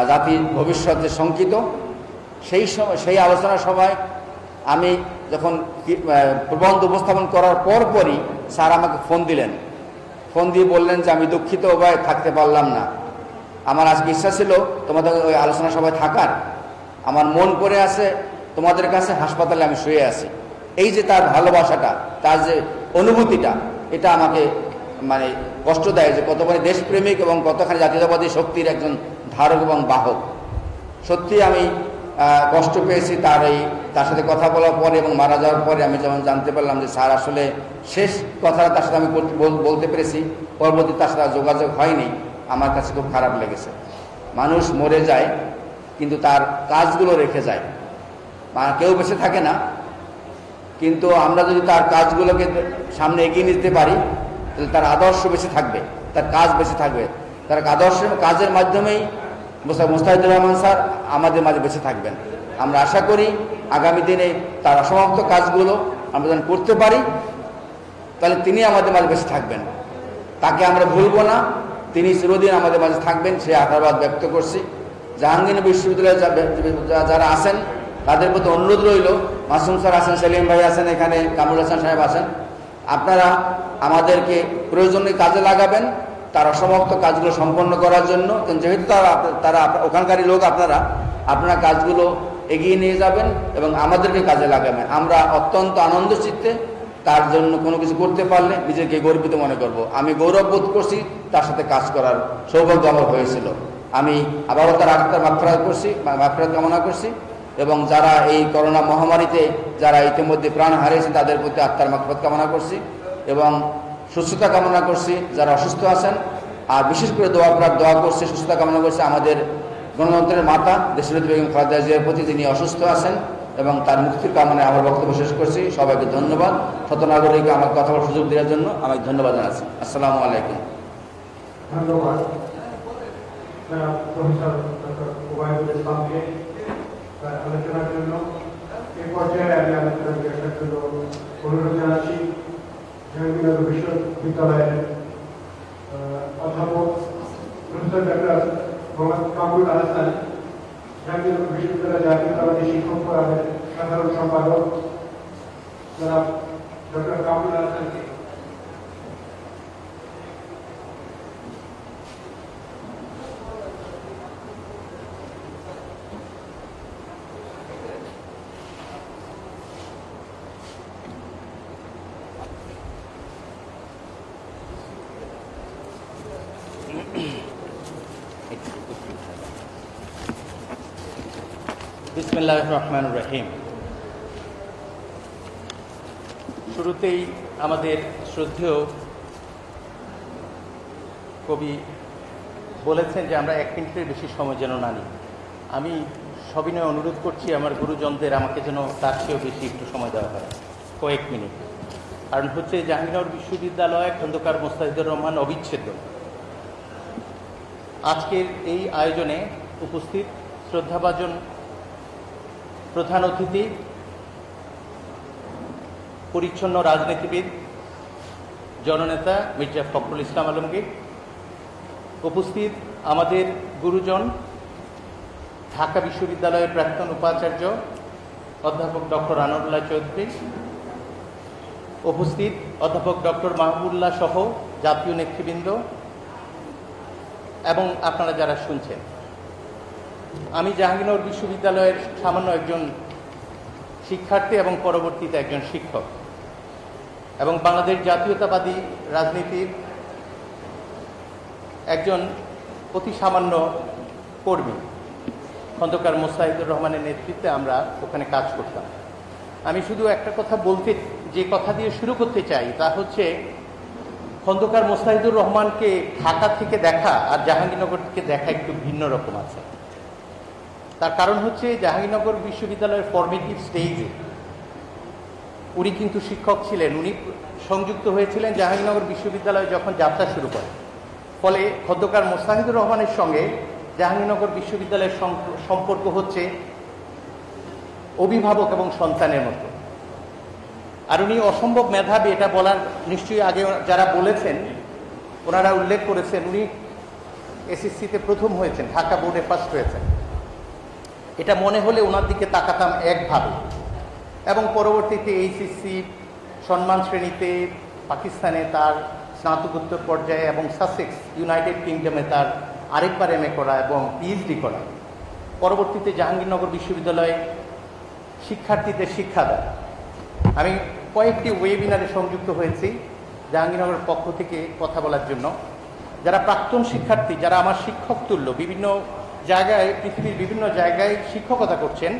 জাতির ভবিষ্যতে শঙ্কিত। সেই সময়, সেই আলোচনা সভায় আমি যখন প্রবন্ধ উপস্থাপন করার পরপরই স্যার আমাকে ফোন দিলেন। ফোন দিয়ে বললেন যে, আমি দুঃখিত উপায় থাকতে পারলাম না। আমার আজকে ইচ্ছা ছিল তোমাদের ওই আলোচনা সভায় থাকার। আমার মন পড়ে আছে, তোমাদের কাছে হাসপাতালে আমি শুয়ে আছি। এই যে তার ভালোবাসাটা, তার যে অনুভূতিটা, এটা আমাকে মানে কষ্ট দেয় যে কতখানি দেশপ্রেমিক এবং কতখানি জাতীয়তাবাদী শক্তির একজন ধারক এবং বাহক। সত্যি আমি কষ্ট পেয়েছি তার এই, তার সাথে কথা বলার পরে এবং মারা যাওয়ার পরে আমি যেমন জানতে পারলাম যে স্যার আসলে শেষ কথাটা তার সাথে আমি বলতে পেরেছি, পরবর্তী তার সাথে যোগাযোগ হয়নি। আমার কাছে খুব খারাপ লেগেছে। মানুষ মরে যায়, কিন্তু তার কাজগুলো রেখে যায়। কেউ বেঁচে থাকে না। কিন্তু আমরা যদি তার কাজগুলোকে সামনে এগিয়ে নিতে পারি, তাহলে তার আদর্শ বেঁচে থাকবে, তার কাজ বেঁচে থাকবে। তার আদর্শ, কাজের মাধ্যমেই মোস্তাহিদুর রহমান স্যার আমাদের মাঝে বেঁচে থাকবেন। আমরা আশা করি আগামী দিনে তার অসমাপ্ত কাজগুলো আমরা যেন করতে পারি, তাহলে তিনি আমাদের মাঝে বেঁচে থাকবেন। তাকে আমরা ভুলবো না, তিনি চিরদিন আমাদের মাঝে থাকবেন, সে আশাবাদ ব্যক্ত করছি। জাহাঙ্গীর বিশ্ববিদ্যালয়ে যারা আছেন, তাদের প্রতি অনুরোধ রইল। মাসুম স্যার আছেন, সেলিম ভাই আছেন, এখানে কামরুল হাসান সাহেব আছেন। আপনারা আমাদেরকে প্রয়োজনে কাজে লাগাবেন তার অসমাপ্ত কাজগুলো সম্পন্ন করার জন্য যেহেতু তারা তারা ওখানকারই লোক আপনারা আপনারা কাজগুলো এগিয়ে নিয়ে যাবেন এবং আমাদেরকে কাজে লাগাবেন। আমরা অত্যন্ত আনন্দ চিত্তে তার জন্য কোনো কিছু করতে পারলে নিজেকে গর্বিত মনে করব। আমি গৌরব বোধ করছি তার সাথে কাজ করার সৌভাগ্য আমার হয়েছিল। আমি আবারও তার আত্মার মাফরাত করছি মাফরাত কামনা করছি এবং যারা এই করোনা মহামারীতে, যারা ইতিমধ্যে প্রাণ হারিয়েছে তাদের প্রতি আত্মার মাফরাত কামনা করছি এবং সুস্থতা কামনা করছি, যারা অসুস্থ আছেন। আর বিশেষ করে দোয়া করার, দোয়া করছে, সুস্থতা কামনা করছে আমাদের গণতন্ত্রের মাতা দেশরতী বেগম খালেদা জিয়ার প্রতি, তিনি অসুস্থ আছেন এবং তার মুক্তির কামনায় আমার বক্তব্য শেষ করছি। সবাইকে ধন্যবাদ। শত নাগরিককে আমার কথা বলার সুযোগ দেওয়ার জন্য আমাকে ধন্যবাদ জানাচ্ছি। আসসালামু আলাইকুম। ধন্যবাদ। আলোচনার জন্য। এই পর্যায়ে আমি আলোচনা অনুরোধ জানাচ্ছি। জাহাঙ্গীরনগর বিশ্ববিদ্যালয়ের আহ, অধ্যাপক প্রফেসর ডক্টর মোহাম্মদ কামরুল আহসান জাহাঙ্গীরনগর বিশ্ববিদ্যালয় জাতীয়তাবাদী শিক্ষক ফোরামের সাধারণ সম্পাদক জনাব ডক্টর কামরুল আহসানকে বিসমিল্লাহ রহমান রহিম। শুরুতেই আমাদের শ্রদ্ধেয় কবি বলেছেন যে আমরা এক মিনিটের বেশি সময় যেন না নিই। আমি সবিনয় অনুরোধ করছি, আমার গুরুজনদের আমাকে যেন তার চেয়েও বেশি একটু সময় দেওয়া হয়, কয়েক মিনিট। কারণ হচ্ছে জাহাঙ্গীরনগর বিশ্ববিদ্যালয়, খন্দকার মোস্তাহিদুর রহমান অবিচ্ছেদ্য। আজকের এই আয়োজনে উপস্থিত শ্রদ্ধাভাজন প্রধান অতিথি, পরিচ্ছন্ন রাজনীতিবিদ, জননেতা মির্জা ফখরুল ইসলাম আলমগীর, উপস্থিত আমাদের গুরুজন, ঢাকা বিশ্ববিদ্যালয়ের প্রাক্তন উপাচার্য, অধ্যাপক ডক্টর আনন্দুল্লাহ চৌধুরী, উপস্থিত অধ্যাপক ডক্টর মাহবুল্লাহ সহ জাতীয় নেতৃবৃন্দ এবং আপনারা যারা শুনছেন। আমি জাহাঙ্গীরনগর বিশ্ববিদ্যালয়ের সামান্য একজন শিক্ষার্থী এবং পরবর্তীতে একজন শিক্ষক এবং বাংলাদেশ জাতীয়তাবাদী রাজনীতির একজন অতি সামান্য কর্মী, খন্দকার মোস্তাহিদুর রহমানের নেতৃত্বে আমরা ওখানে কাজ করতাম। আমি শুধু একটা কথা বলতে, যে কথা দিয়ে শুরু করতে চাই তা হচ্ছে, খন্দকার মোস্তাহিদুর রহমানকে ঢাকা থেকে দেখা আর জাহাঙ্গীরনগর থেকে দেখা একটু ভিন্ন রকম আছে। তার কারণ হচ্ছে জাহাঙ্গীরনগর বিশ্ববিদ্যালয়ের ফর্মেটিভ স্টেজে উনি কিন্তু শিক্ষক ছিলেন, উনি সংযুক্ত হয়েছিলেন জাহাঙ্গীরনগর বিশ্ববিদ্যালয়ে যখন যাত্রা শুরু করে। ফলে খন্দকার মোস্তাহিদুর রহমানের সঙ্গে জাহাঙ্গীরনগর বিশ্ববিদ্যালয়ের সম্পর্ক হচ্ছে অভিভাবক এবং সন্তানের মতো। আর উনি অসম্ভব মেধাবী, এটা বলার নিশ্চয়ই আগে যারা বলেছেন, ওনারা উল্লেখ করেছেন, উনি এসএসসিতে প্রথম হয়েছেন, ঢাকা বোর্ডে ফার্স্ট হয়েছেন। এটা মনে হলে ওনার দিকে তাকাতাম একভাবে। এবং পরবর্তীতে এইচএসসি সম্মান শ্রেণীতে পাকিস্তানে তার স্নাতকোত্তর পর্যায়ে এবং সাসেক্স ইউনাইটেড কিংডমে তার আরেকবার এম করা এবং পিএইচডি করা। পরবর্তীতে জাহাঙ্গীরনগর বিশ্ববিদ্যালয়ে শিক্ষার্থীদের শিক্ষা দেয় আমি কয়েকটি ওয়েবিনারে সংযুক্ত হয়েছি জাহাঙ্গীরনগরের পক্ষ থেকে কথা বলার জন্য। যারা প্রাক্তন শিক্ষার্থী, যারা আমার শিক্ষক তুল্য, বিভিন্ন জায়গায়, পৃথিবীর বিভিন্ন জায়গায় শিক্ষকতা করছেন,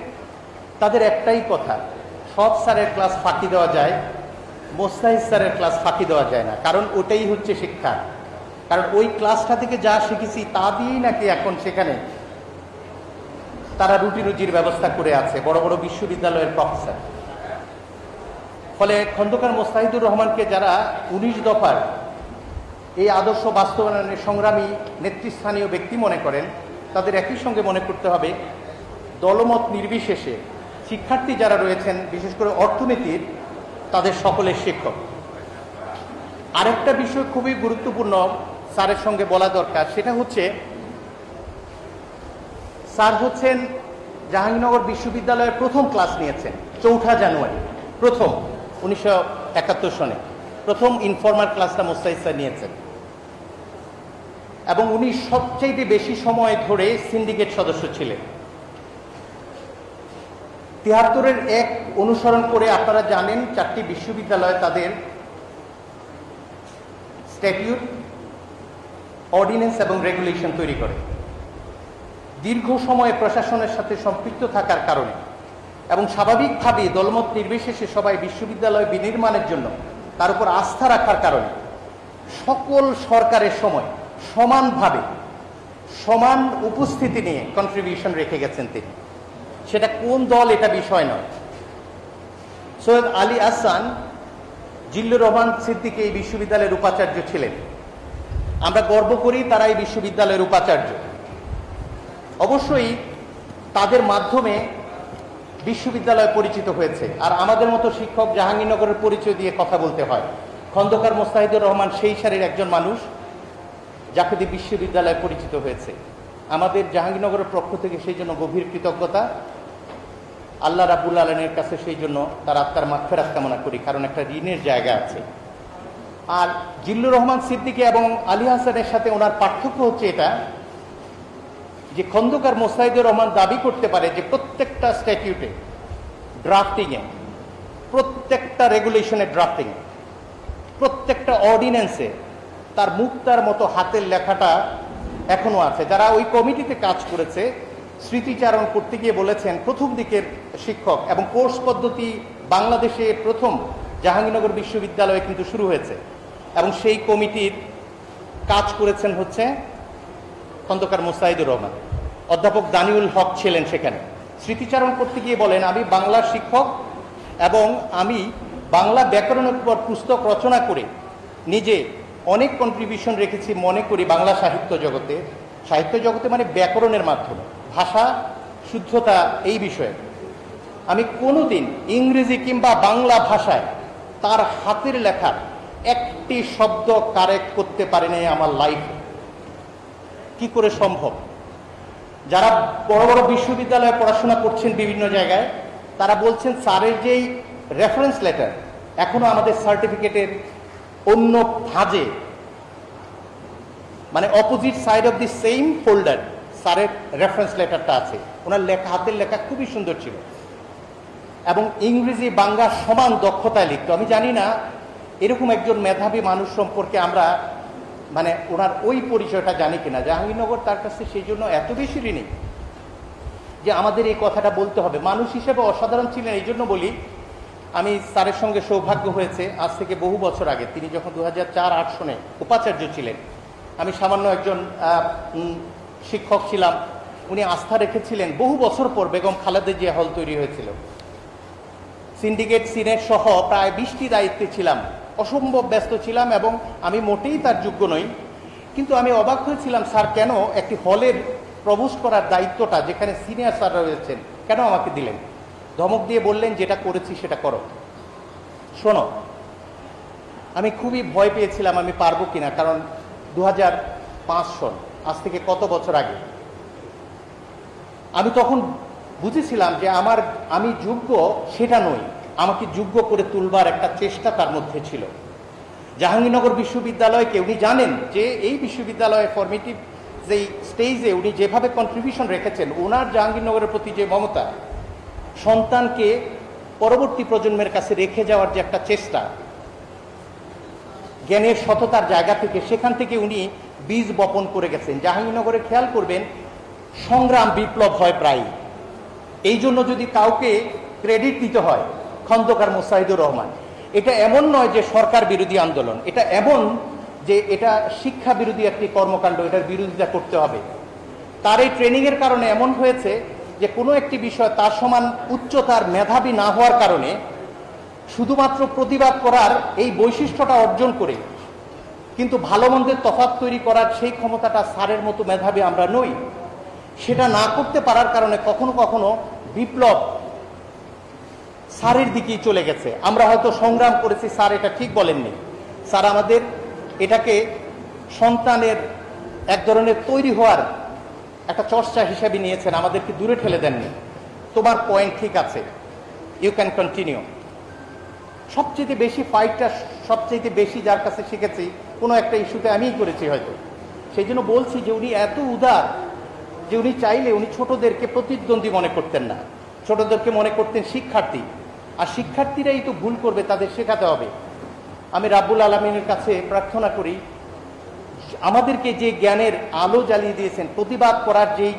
তাদের একটাই কথা সব স্যারের ক্লাস ফাঁকি দেওয়া যায়, মোস্তাহিদ স্যারের ক্লাস ফাঁকি দেওয়া যায় না, কারণ ওটাই হচ্ছে শিক্ষা। কারণ ওই ক্লাসটা থেকে যা শিখেছি তা দিয়েই নাকি এখন সেখানে তারা রুটি রুজির ব্যবস্থা করে আছে, বড় বড় বিশ্ববিদ্যালয়ের প্রফেসর। ফলে খন্দকার মোস্তাহিদুর রহমানকে যারা উনিশ দফার এই আদর্শ বাস্তবায়নের সংগ্রামী নেতৃস্থানীয় ব্যক্তি মনে করেন তাদের একই সঙ্গে মনে করতে হবে, দলমত নির্বিশেষে শিক্ষার্থী যারা রয়েছেন, বিশেষ করে অর্থনীতির, তাদের সকলের শিক্ষক। আরেকটা বিষয় খুবই গুরুত্বপূর্ণ স্যারের সঙ্গে বলা দরকার, সেটা হচ্ছে স্যার হচ্ছেন জাহাঙ্গীরনগর বিশ্ববিদ্যালয়ের প্রথম ক্লাস নিয়েছেন, চৌঠা জানুয়ারি, প্রথম, উনিশশো একাত্তর সনে। প্রথম ইনফর্মাল ক্লাসটা মোস্তাহিদ স্যার নিয়েছেন। এবং উনি সবচেয়ে বেশি সময় ধরে সিন্ডিকেট সদস্য ছিলেন। তিয়াত্তরের এক অনুসরণ করে আপনারা জানেন, চারটি বিশ্ববিদ্যালয় তাদের স্ট্যাটিউট, অর্ডিন্যান্স এবং রেগুলেশন তৈরি করে। দীর্ঘ সময় প্রশাসনের সাথে সম্পৃক্ত থাকার কারণে এবং স্বাভাবিকভাবে দলমত নির্বিশেষে সবাই বিশ্ববিদ্যালয় বিনির্মাণের জন্য তার উপর আস্থা রাখার কারণে সকল সরকারের সময় সমানভাবে, সমান উপস্থিতি নিয়ে কন্ট্রিবিউশন রেখে গেছেন তিনি। সেটা কোন দল এটা বিষয় নয়। সৈয়দ আলী আহসান, জিল্লুর রহমান সিদ্দিকী এই বিশ্ববিদ্যালয়ের উপাচার্য ছিলেন। আমরা গর্ব করি তারা এই বিশ্ববিদ্যালয়ের উপাচার্য। অবশ্যই তাদের মাধ্যমে বিশ্ববিদ্যালয় পরিচিত হয়েছে। আর আমাদের মতো শিক্ষক জাহাঙ্গীরনগরের পরিচয় দিয়ে কথা বলতে হয়। খন্দকার মোস্তাহিদুর রহমান সেই সারির একজন মানুষ। যাকে দিয়ে বিশ্ববিদ্যালয় পরিচিত হয়েছে। আমাদের জাহাঙ্গীরনগরের পক্ষ থেকে সেই জন্য গভীর কৃতজ্ঞতা। আল্লাহ রাবুল আলমের কাছে সেই জন্য তার আত্মার মাফেরাত কামনা করি, কারণ একটা ঋণের জায়গা আছে। আর জিল্লুর রহমান সিদ্দিকী এবং আলী হাসানের সাথে ওনার পার্থক্য হচ্ছে এটা যে খন্দকার মোস্তাহিদুর রহমান দাবি করতে পারে যে প্রত্যেকটা স্ট্যাটিউটে ড্রাফটিংয়ে, প্রত্যেকটা রেগুলেশনে ড্রাফটিং প্রত্যেকটা অর্ডিন্যান্সে তার মুক্তার মতো হাতের লেখাটা এখনও আছে। যারা ওই কমিটিতে কাজ করেছে, স্মৃতিচারণ করতে গিয়ে বলেছেন, প্রথম দিকের শিক্ষক এবং কোর্স পদ্ধতি বাংলাদেশে প্রথম জাহাঙ্গীরনগর বিশ্ববিদ্যালয়ে কিন্তু শুরু হয়েছে। এবং সেই কমিটির কাজ করেছেন হচ্ছে খন্দকার মুস্তাহিদুর রহমান। অধ্যাপক দানিউল হক ছিলেন সেখানে। স্মৃতিচারণ করতে গিয়ে বলেন, আমি বাংলার শিক্ষক এবং আমি বাংলা ব্যাকরণের উপর পুস্তক রচনা করে নিজে অনেক কন্ট্রিবিউশন রেখেছি মনে করি বাংলা সাহিত্য জগতে। সাহিত্য জগতে মানে ব্যাকরণের মাধ্যমে। ভাষা, শুদ্ধতা এই বিষয়ে। আমি কোনোদিন ইংরেজি কিংবা বাংলা ভাষায় তার হাতের লেখা একটি শব্দ কারেক্ট করতে পারেনি আমার লাইফে কি করে সম্ভব? যারা বড় বড় বিশ্ববিদ্যালয়ে পড়াশোনা করছেন বিভিন্ন জায়গায়, তারা বলছেন স্যারের যেই রেফারেন্স লেটার এখনও আমাদের সার্টিফিকেটের অন্য ভাঁজে মানে opposite side of the same folder স্যারের রেফারেন্স লেটারটা আছে। ওনার লেখা, হাতের লেখা খুবই সুন্দর ছিল। এবং ইংরেজি, বাংলা সমান দক্ষতায় লিখত। আমি জানি না, এরকম একজন মেধাবী মানুষ সম্পর্কে আমরা মানে ওনার ওই পরিচয়টা জানি কিনা। জাহাঙ্গীরনগর তার কাছে সেই জন্য এত বেশি ঋণী যে আমাদের এই কথাটা বলতে হবে। মানুষ হিসেবে অসাধারণ ছিলেন, এই জন্য বলি আমি স্যারের সঙ্গে সৌভাগ্য হয়েছে, আজ থেকে বহু বছর আগে। তিনি যখন দু হাজার চার আট সনে উপাচার্য ছিলেন, আমি সামান্য একজন শিক্ষক ছিলাম। উনি আস্থা রেখেছিলেন, বহু বছর পর বেগম খালেদা জিয়া হল তৈরি হয়েছিল। সিন্ডিকেট, সিনেট সহ প্রায় বিশটি দায়িত্বে ছিলাম। অসম্ভব ব্যস্ত ছিলাম এবং আমি মোটেই তার যোগ্য নই। কিন্তু আমি অবাক হয়েছিলাম, স্যার, কেন একটি হলের প্রবোজ করার দায়িত্বটা যেখানে সিনিয়র স্যাররা রয়েছেন, কেন আমাকে দিলেন? ধমক দিয়ে বললেন, যেটা করেছি সেটা করো। শোনো, আমি খুবই ভয় পেয়েছিলাম আমি পারব কিনা, কারণ দু হাজার পাঁচ সন, আজ থেকে কত বছর আগে। আমি তখন বুঝেছিলাম যে আমার, আমি যোগ্য সেটা নই, আমাকে যোগ্য করে তুলবার একটা চেষ্টা তার মধ্যে ছিল। জাহাঙ্গীরনগর বিশ্ববিদ্যালয়কে উনি জানেন যে এই বিশ্ববিদ্যালয়ে ফর্মেটিভ যেই স্টেজে উনি যেভাবে কন্ট্রিবিউশন রেখেছেন, ওনার জাহাঙ্গীরনগরের প্রতি যে মমতা সন্তানকে পরবর্তী প্রজন্মের কাছে রেখে যাওয়ার যে একটা চেষ্টা, জ্ঞানের সততার জায়গা থেকে সেখান থেকে উনি বীজ বপন করে গেছেন। জাহাঙ্গীরনগরে খেয়াল করবেন, সংগ্রাম বিপ্লব হয় প্রায়। এই জন্য যদি কাউকে ক্রেডিট দিতে হয়, খন্দকার মুসাহিদুর রহমান, এটা এমন নয় যে সরকার বিরোধী আন্দোলন, এটা এমন যে এটা শিক্ষা বিরোধী একটি কর্মকাণ্ড, এটার বিরোধিতা করতে হবে। তার এই ট্রেনিংয়ের কারণে এমন হয়েছে যে কোনো একটি বিষয় তার সমান উচ্চতার মেধাবী না হওয়ার কারণে শুধুমাত্র প্রতিবাদ করার এই বৈশিষ্ট্যটা অর্জন করে কিন্তু ভালো মন্দের তফাত তৈরি করার সেই ক্ষমতাটা স্যারের মতো মেধাবী আমরা নই। সেটা না করতে পারার কারণে কখনো কখনো বিপ্লব স্যারের দিকেই চলে গেছে। আমরা হয়তো সংগ্রাম করেছি, স্যার এটা ঠিক বলেননি। স্যার আমাদের এটাকে সন্তানের এক ধরনের তৈরি হওয়ার একটা চর্চা হিসেবে নিয়েছেন, আমাদেরকে দূরে ঠেলে দেননি। তোমার পয়েন্ট ঠিক আছে। ইউ ক্যান কন্টিনিউ সবচেয়ে বেশি ফাইটটা সবচেয়ে বেশি যার কাছে শিখেছি, কোনো একটা ইস্যুতে আমিই করেছি হয়তো। সেই জন্য বলছি যে উনি এত উদার যে উনি চাইলে উনি ছোটদেরকে প্রতিদ্বন্দ্বী মনে করতেন না। ছোটদেরকে মনে করতেন শিক্ষার্থী। আর শিক্ষার্থীরাই তো ভুল করবে, তাদের শেখাতে হবে। আমি রাব্বুল আলমিনের কাছে প্রার্থনা করি আমাদেরকে যে জ্ঞানের আলো জ্বালিয়ে দিয়েছেন, প্রতিবাদ করার যেই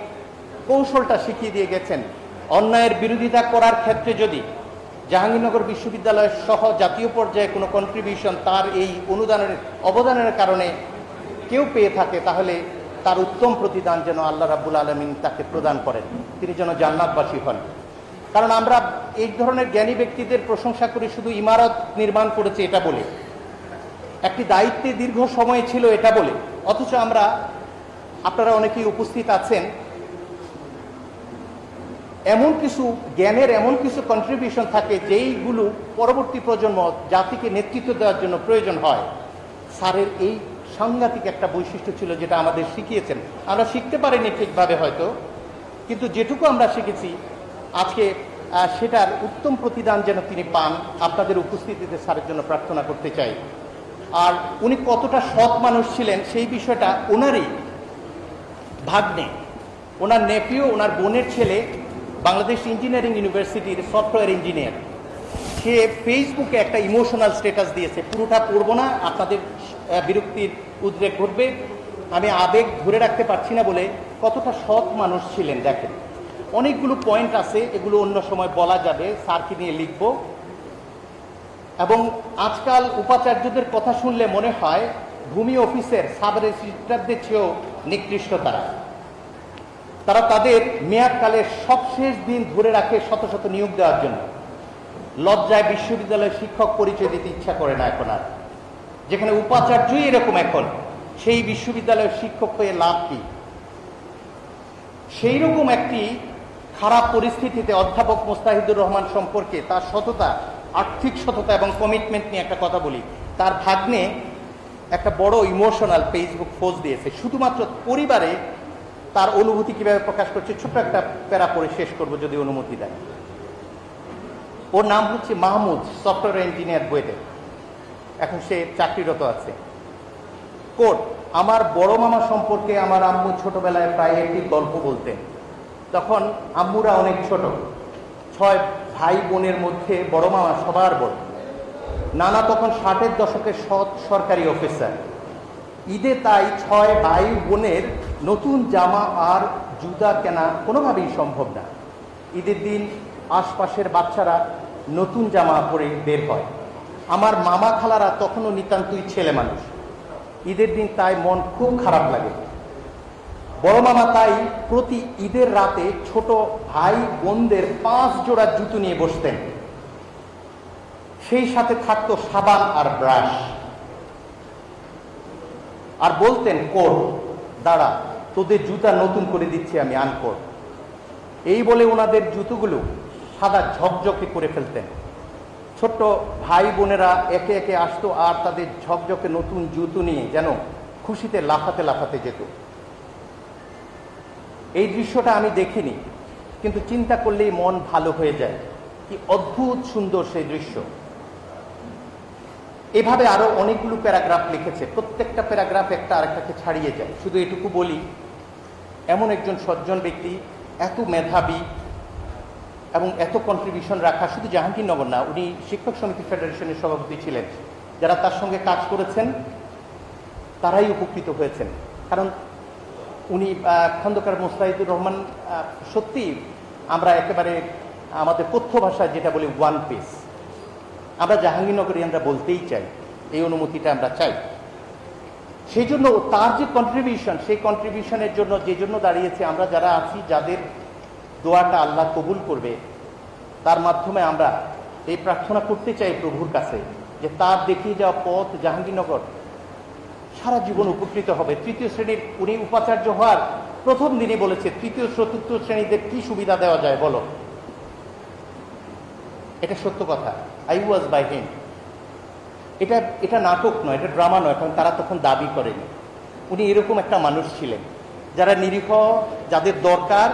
কৌশলটা শিখিয়ে দিয়ে গেছেন, অন্যায়ের বিরোধিতা করার ক্ষেত্রে যদি জাহাঙ্গীরনগর বিশ্ববিদ্যালয় সহ জাতীয় পর্যায়ে কোনো কন্ট্রিবিউশন তার এই অনুদানের, অবদানের কারণে কেউ পেয়ে থাকে, তাহলে তার উত্তম প্রতিদান যেন আল্লাহ রাব্বুল আলমিন তাকে প্রদান করেন। তিনি যেন জান্নাতবাসী হন। কারণ আমরা এই ধরনের জ্ঞানী ব্যক্তিদের প্রশংসা করে, শুধু ইমারত নির্মাণ করেছে এটা বলে। একটি দায়িত্বে দীর্ঘ সময় ছিল এটা বলে। অথচ আমরা, আপনারা অনেকেই উপস্থিত আছেন, এমন কিছু জ্ঞানের, এমন কিছু কন্ট্রিবিউশন থাকে যেইগুলো পরবর্তী প্রজন্ম জাতিকে নেতৃত্ব দেওয়ার জন্য প্রয়োজন হয়। স্যারের এই সাংঘাতিক একটা বৈশিষ্ট্য ছিল যেটা আমাদের শিখিয়েছেন। আমরা শিখতে পারিনি ঠিকভাবে হয়তো, কিন্তু যেটুকু আমরা শিখেছি, আজকে সেটার উত্তম প্রতিদান যেন তিনি পান, আপনাদের উপস্থিতিতে স্যারের জন্য প্রার্থনা করতে চাই। আর উনি কতটা সৎ মানুষ ছিলেন সেই বিষয়টা ওনারই ভাগ্নে। ওনার নেপিও ওনার বোনের ছেলে, বাংলাদেশ ইঞ্জিনিয়ারিং ইউনিভার্সিটির সফটওয়্যার ইঞ্জিনিয়ার। সে ফেসবুকে একটা ইমোশনাল স্ট্যাটাস দিয়েছে, পুরোটা পড়ব না, আপনাদের বিরক্তির উদ্রেক ঘটবে। আমি আবেগ ধরে রাখতে পারছি না বলে কতটা সৎ মানুষ ছিলেন, দেখেন। অনেকগুলো পয়েন্ট আছে, এগুলো অন্য সময় বলা যাবে, স্যারকে নিয়ে লিখব। এবং আজকাল উপাচার্যদের কথা শুনলে মনে হয় ভূমি অফিসের সাব রেজিস্ট্রারদের চেয়েও নিকৃষ্ট তারা। তারা তাদের মেয়াদকালের সবশেষ দিন ধরে রাখে শত শত নিয়োগ দেওয়ার জন্য। লজ্জায় বিশ্ববিদ্যালয়ের শিক্ষক পরিচয় দিতে ইচ্ছা করে না এখন আর। যেখানে উপাচার্যই এরকম এখন, সেই বিশ্ববিদ্যালয়ের শিক্ষক হয়ে লাভ কি? সেই রকম একটি খারাপ পরিস্থিতিতে অধ্যাপক মোস্তাহিদুর রহমান সম্পর্কে তার সততা আর্থিক সততা এবং কমিটমেন্ট নিয়ে একটা কথা বলি। তার ভাগ্নে একটা বড় ইমোশনাল ফেসবুক পোস্ট দিয়েছে। শুধুমাত্র পরিবারে তার অনুভূতি কীভাবে প্রকাশ করছে, ছোট্ট একটা প্যারা পড়ে শেষ করব যদি অনুমতি দেয়। ওর নাম হচ্ছে মাহমুদ সফটওয়্যার ইঞ্জিনিয়ার বুয়েটে। এখন সে চাকরিরত আছে। কোর্ট আমার বড় মামা সম্পর্কে আমার আম্মু ছোটবেলায় প্রায় একটি গল্প বলতেন। তখন আম্মুরা অনেক ছোট। ছয় ভাই বোনের মধ্যে বড় মামা সবার বড় নানা তখন ষাটের দশকে সৎ সরকারি অফিসার। ঈদে তাই ছয় ভাই বোনের নতুন জামা আর জুতা কেনা কোনোভাবেই সম্ভব না। ঈদের দিন আশপাশের বাচ্চারা নতুন জামা পরে বের হয়। আমার মামা খালারা তখনও নিতান্তই ছেলে মানুষ। ঈদের দিন তাই মন খুব খারাপ লাগে। বড় মামা তাই প্রতি ঈদের রাতে ছোট ভাই বোনদের পাঁচ জোড়া জুতো নিয়ে বসতেন। সেই সাথে থাকতো সাবান আর ব্রাশ। আর বলতেন, কোর, দাঁড়া, তোদের জুতা নতুন করে দিচ্ছি আমি আনকোর এই বলে ওনাদের জুতোগুলো সাদা ঝকঝকে করে ফেলতেন। ছোট্ট ভাই বোনেরা একে একে আসতো আর তাদের ঝকঝকে নতুন জুতো নিয়ে যেন খুশিতে লাফাতে লাফাতে যেত। এই দৃশ্যটা আমি দেখিনি, কিন্তু চিন্তা করলেই মন ভালো হয়ে যায়। কি অদ্ভুত সুন্দর সেই দৃশ্য। এভাবে আরও অনেকগুলো প্যারাগ্রাফ লিখেছে। প্রত্যেকটা প্যারাগ্রাফ একটা আরেকটাকে ছাড়িয়ে যায়। শুধু এটুকু বলি, এমন একজন সজ্জন ব্যক্তি, এত মেধাবী এবং এত কন্ট্রিবিউশন রাখা শুধু জাহাঙ্গীরনগর না, উনি শিক্ষক সমিতি ফেডারেশনের সভাপতি ছিলেন। যারা তার সঙ্গে কাজ করেছেন, তারাই উপকৃত হয়েছেন। কারণ উনি খন্দকার মুস্তাহিদুর রহমান সত্যি আমরা একেবারে আমাদের কথ্য ভাষায় যেটা বলি ওয়ান পিস আমরা জাহাঙ্গীরনগরে আমরা বলতেই চাই, এই অনুমতিটা আমরা চাই। সেই জন্য তার যে কন্ট্রিবিউশন সেই কন্ট্রিবিউশনের জন্য, যে জন্য দাঁড়িয়েছে আমরা যারা আছি, যাদের দোয়াটা আল্লাহ কবুল করবে, তার মাধ্যমে আমরা এই প্রার্থনা করতে চাই প্রভুর কাছে যে তার দেখিয়ে যাওয়া পথ জাহাঙ্গীরনগর সারা জীবন উপকৃত হবে। তৃতীয় শ্রেণির উনি উপাচার্য হওয়ার প্রথম দিনই বলেছে, তৃতীয় চতুর্থ শ্রেণীদের কি সুবিধা দেওয়া যায় বলো। এটা সত্য কথা। আই ওয়াজ বাই হিম এটা এটা নাটক নয়, এটা ড্রামা নয়, কারণ তারা তখন দাবি করেনি। উনি এরকম একটা মানুষ ছিলেন। যারা নিরীহ, যাদের দরকার,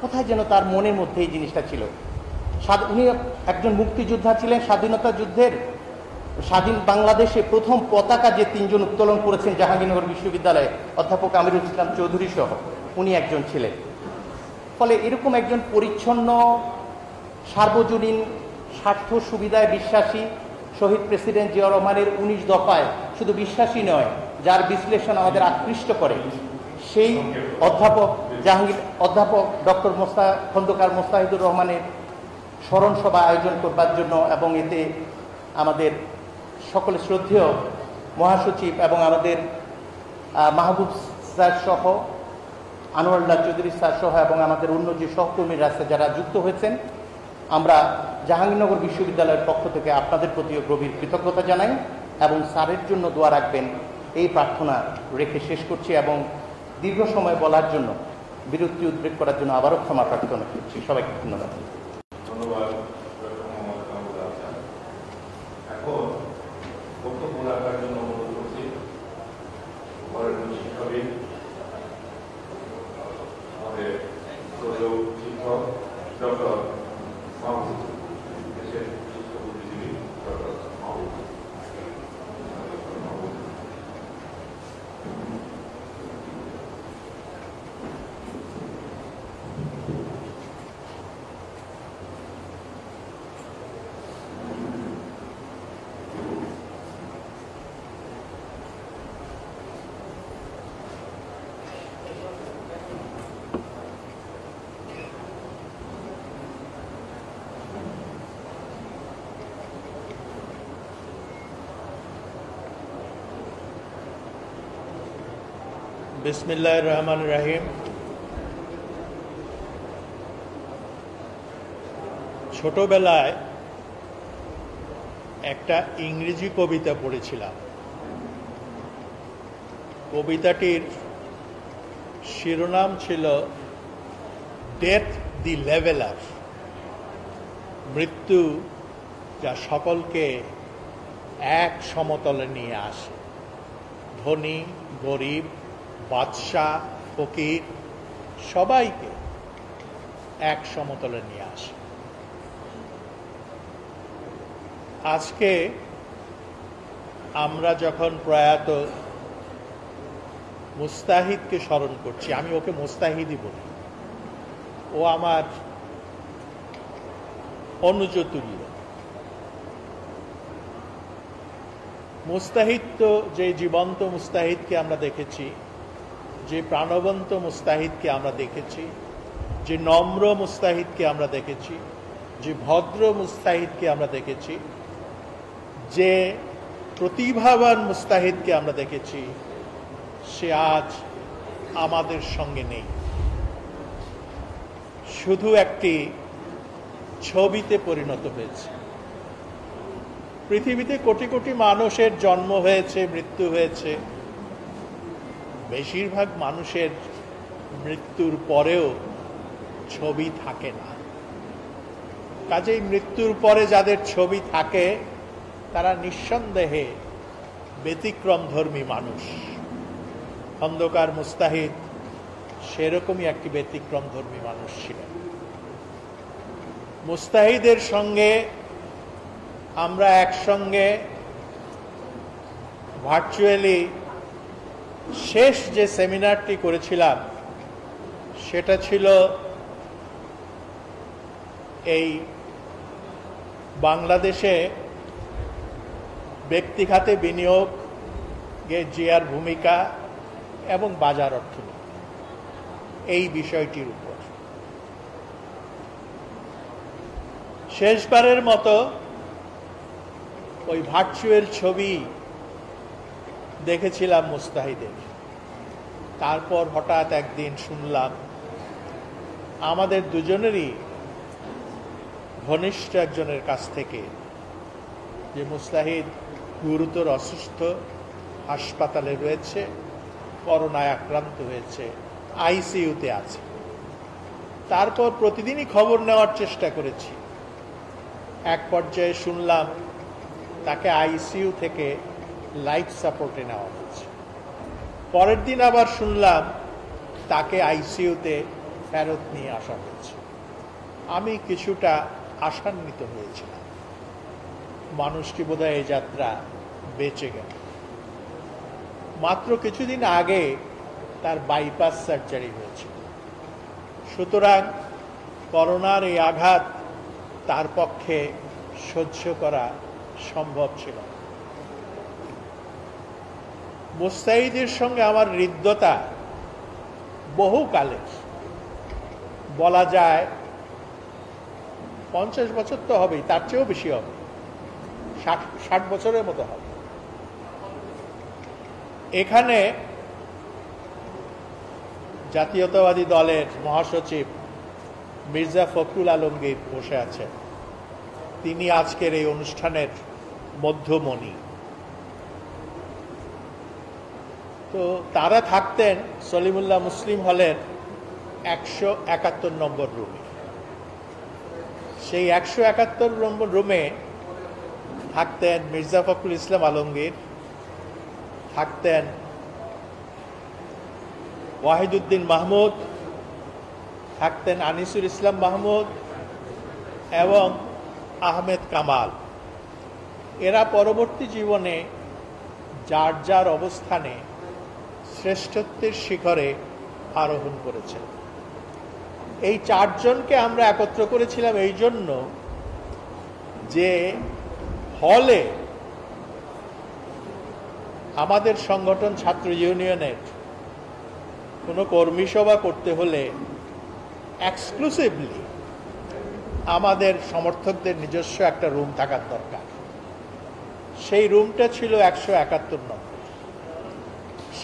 কোথায় যেন তার মনের মধ্যে এই জিনিসটা ছিল। উনি একজন মুক্তিযোদ্ধা ছিলেন, স্বাধীনতা যুদ্ধের স্বাধীন বাংলাদেশে প্রথম পতাকা যে তিনজন উত্তোলন করেছেন জাহাঙ্গীরনগর বিশ্ববিদ্যালয়ে অধ্যাপক আমিরুল ইসলাম চৌধুরী সহ, উনি একজন ছিলেন। ফলে এরকম একজন পরিচ্ছন্ন, সার্বজনীন, স্বার্থ সুবিধায় বিশ্বাসী শহীদ প্রেসিডেন্ট জিয়া রহমানের উনিশ দফায় শুধু বিশ্বাসী নয়, যার বিশ্লেষণ আমাদের আকৃষ্ট করে, সেই অধ্যাপক জাহাঙ্গীর, অধ্যাপক ডক্টর মোস্তা, খন্দকার মোস্তাহিদুর রহমানের স্মরণ সভা আয়োজন করবার জন্য এবং এতে আমাদের সকলে শ্রদ্ধেয় মহাসচিব এবং আমাদের মাহবুব স্যার সহ আনোয়ারুল্লাহ চৌধুরী স্যার সহ এবং আমাদের অন্য যে সহকর্মীরা আছে যারা যুক্ত হয়েছেন, আমরা জাহাঙ্গীরনগর বিশ্ববিদ্যালয়ের পক্ষ থেকে আপনাদের প্রতিও গভীর কৃতজ্ঞতা জানাই এবং স্যারের জন্য দোয়া রাখবেন। এই প্রার্থনা রেখে শেষ করছি এবং দীর্ঘ সময় বলার জন্য বিরক্তি উদ্বেগ করার জন্য আবারও ক্ষমা প্রার্থনা করছি। সবাইকে ধন্যবাদ। ধন্যবাদ ডক্টর মোহাম্মদ কামরুল হাসান এখন বক্তব্য রাখার জন্য অনুরোধ করছি ঘরের শিক্ষাবিদ আমাদের শ্রদ্ধেয় শিক্ষক ডক্টর মাহবুব দেশের শিক্ষক বুদ্ধিজীবী ডক্টর মাহবুব ডক্টর মাহবুব বিসমিল্লাহ রহমান রাহিম। ছোটবেলায় একটা ইংরেজি কবিতা পড়েছিলাম। কবিতাটির শিরোনাম ছিল ডেথ দি লেভেলার, মৃত্যু যা সকলকে এক সমতলে নিয়ে আসে। ধনী, গরিব বাদশাহ, ফকির, সবাইকে এক সমতলে নিয়ে আসে। আজকে আমরা যখন প্রয়াত মুস্তাহিদকে স্মরণ করছি, আমি ওকে মুস্তাহিদই বলি। ও আমার অনুজতুল্য। মুস্তাহিদ তো, যে জীবন্ত মুস্তাহিদকে আমরা দেখেছি যে প্রাণবন্ত মুস্তাহিদকে আমরা দেখেছি, যে নম্র মুস্তাহিদকে আমরা দেখেছি, যে ভদ্র মুস্তাহিদকে আমরা দেখেছি, যে প্রতিভাবান মুস্তাহিদকে আমরা দেখেছি, সে আজ আমাদের সঙ্গে নেই। শুধু একটি ছবিতে পরিণত হয়েছে। পৃথিবীতে কোটি কোটি মানুষের জন্ম হয়েছে, মৃত্যু হয়েছে। বেশিরভাগ মানুষের মৃত্যুর পরেও ছবি থাকে না। কাজেই মৃত্যুর পরে যাদের ছবি থাকে, তারা নিঃসন্দেহে ব্যতিক্রম ধর্মী মানুষ। খন্দকার মুস্তাহিদ সেরকমই একটি ব্যতিক্রম ধর্মী মানুষ ছিলেন। মুস্তাহিদের সঙ্গে আমরা একসঙ্গে ভার্চুয়ালি শেষ যে সেমিনারটি করেছিলাম, সেটা ছিল এই বাংলাদেশে ব্যক্তিখাতে বিনিয়োগে জিয়ার ভূমিকা এবং বাজার অর্থনীতি, এই বিষয়টির উপর। শেষবারের মতো ওই ভার্চুয়াল ছবি দেখেছিলাম মুস্তাহিদের। তারপর হঠাৎ একদিন শুনলাম, আমাদের দুজনেরই ঘনিষ্ঠ একজনের কাছ থেকে যে মুস্তাহিদ গুরুতর অসুস্থ, হাসপাতালে রয়েছে, করোনায় আক্রান্ত হয়েছে, আইসিইউতে আছে। তারপর প্রতিদিনই খবর নেওয়ার চেষ্টা করেছি। এক পর্যায়ে শুনলাম, তাকে আইসিইউ থেকে লাইফ সাপোর্টে নেওয়া হয়েছে। পরের দিন আবার শুনলাম তাকে আইসিইউতে ফেরত নিয়ে আসা হয়েছে। আমি কিছুটা আশান্বিত হয়েছিলাম। মানুষটি বোধহয় এই যাত্রা বেঁচে গেল? মাত্র কিছুদিন আগে তার বাইপাস সার্জারি হয়েছিল সুতরাং করোনার এই আঘাত তার পক্ষে সহ্য করা সম্ভব ছিল না। মুস্তাহিদের সঙ্গে আমার হৃদ্যতা বহুকালের। বলা যায় পঞ্চাশ বছর তো হবেই, তার চেয়েও বেশি হবে। ষাট ষাট বছরের মতো হবে। এখানে জাতীয়তাবাদী দলের মহাসচিব মির্জা ফখরুল আলমগীর বসে আছেন। তিনি আজকের এই অনুষ্ঠানের মধ্যমণি। তো তারা থাকতেন সলিমুল্লাহ মুসলিম হলের একশো একাত্তর নম্বর রুমে। সেই একশো একাত্তর নম্বর রুমে থাকতেন মির্জা ফখরুল ইসলাম আলমগীর, থাকতেন ওয়াহিদুদ্দিন মাহমুদ, থাকতেন আনিসুর ইসলাম মাহমুদ এবং আহমেদ কামাল। এরা পরবর্তী জীবনে যার যার অবস্থানে শ্রেষ্ঠত্বের শিখরে আরোহণ করেছেন এই চারজনকে আমরা একত্র করেছিলাম এই জন্য যে হলে আমাদের সংগঠন ছাত্র ইউনিয়নের কোনো কর্মী সভা করতে হলে এক্সক্লুসিভলি আমাদের সমর্থকদের নিজস্ব একটা রুম থাকার দরকার। সেই রুমটা ছিল একশো একাত্তর নম্বর।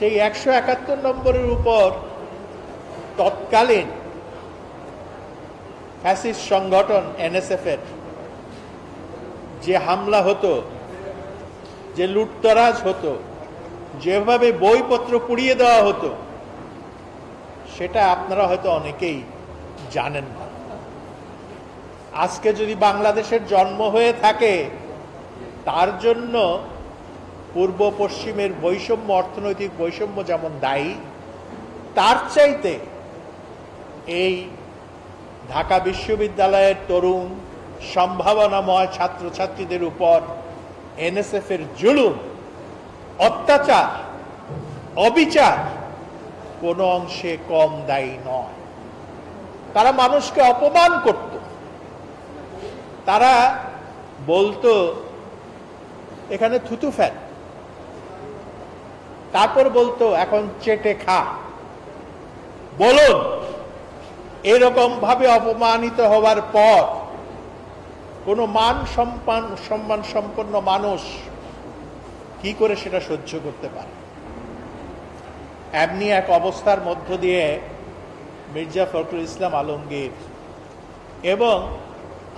সেই একশো একাত্তর নম্বরের উপর তৎকালীন ফ্যাসিস্ট সংগঠন এনএসএফ এর যে হামলা হতো, যে লুটতরাজ হতো, যেভাবে বইপত্র পুড়িয়ে দেওয়া হতো, সেটা আপনারা হয়তো অনেকেই জানেন না। আজকে যদি বাংলাদেশের জন্ম হয়ে থাকে, তার জন্য পূর্ব পশ্চিমের বৈষম্য, অর্থনৈতিক বৈষম্য যেমন দায়ী, তার চাইতে এই ঢাকা বিশ্ববিদ্যালয়ের তরুণ সম্ভাবনাময় ছাত্রছাত্রীদের উপর এনএসএফ এর জুলুম, অত্যাচার, অবিচার কোনো অংশে কম দায়ী নয়। তারা মানুষকে অপমান করত। তারা বলতো, এখানে থুতু ফ্যান তারপর বলতো, এখন চেটে খা। বলুন, এরকম ভাবে অপমানিত হওয়ার পর কোনো মান সম্মান সম্মান সম্পন্ন মানুষ কি করে সেটা সহ্য করতে পারে? এমনি এক অবস্থার মধ্য দিয়ে মির্জা ফখরুল ইসলাম আলমগীর এবং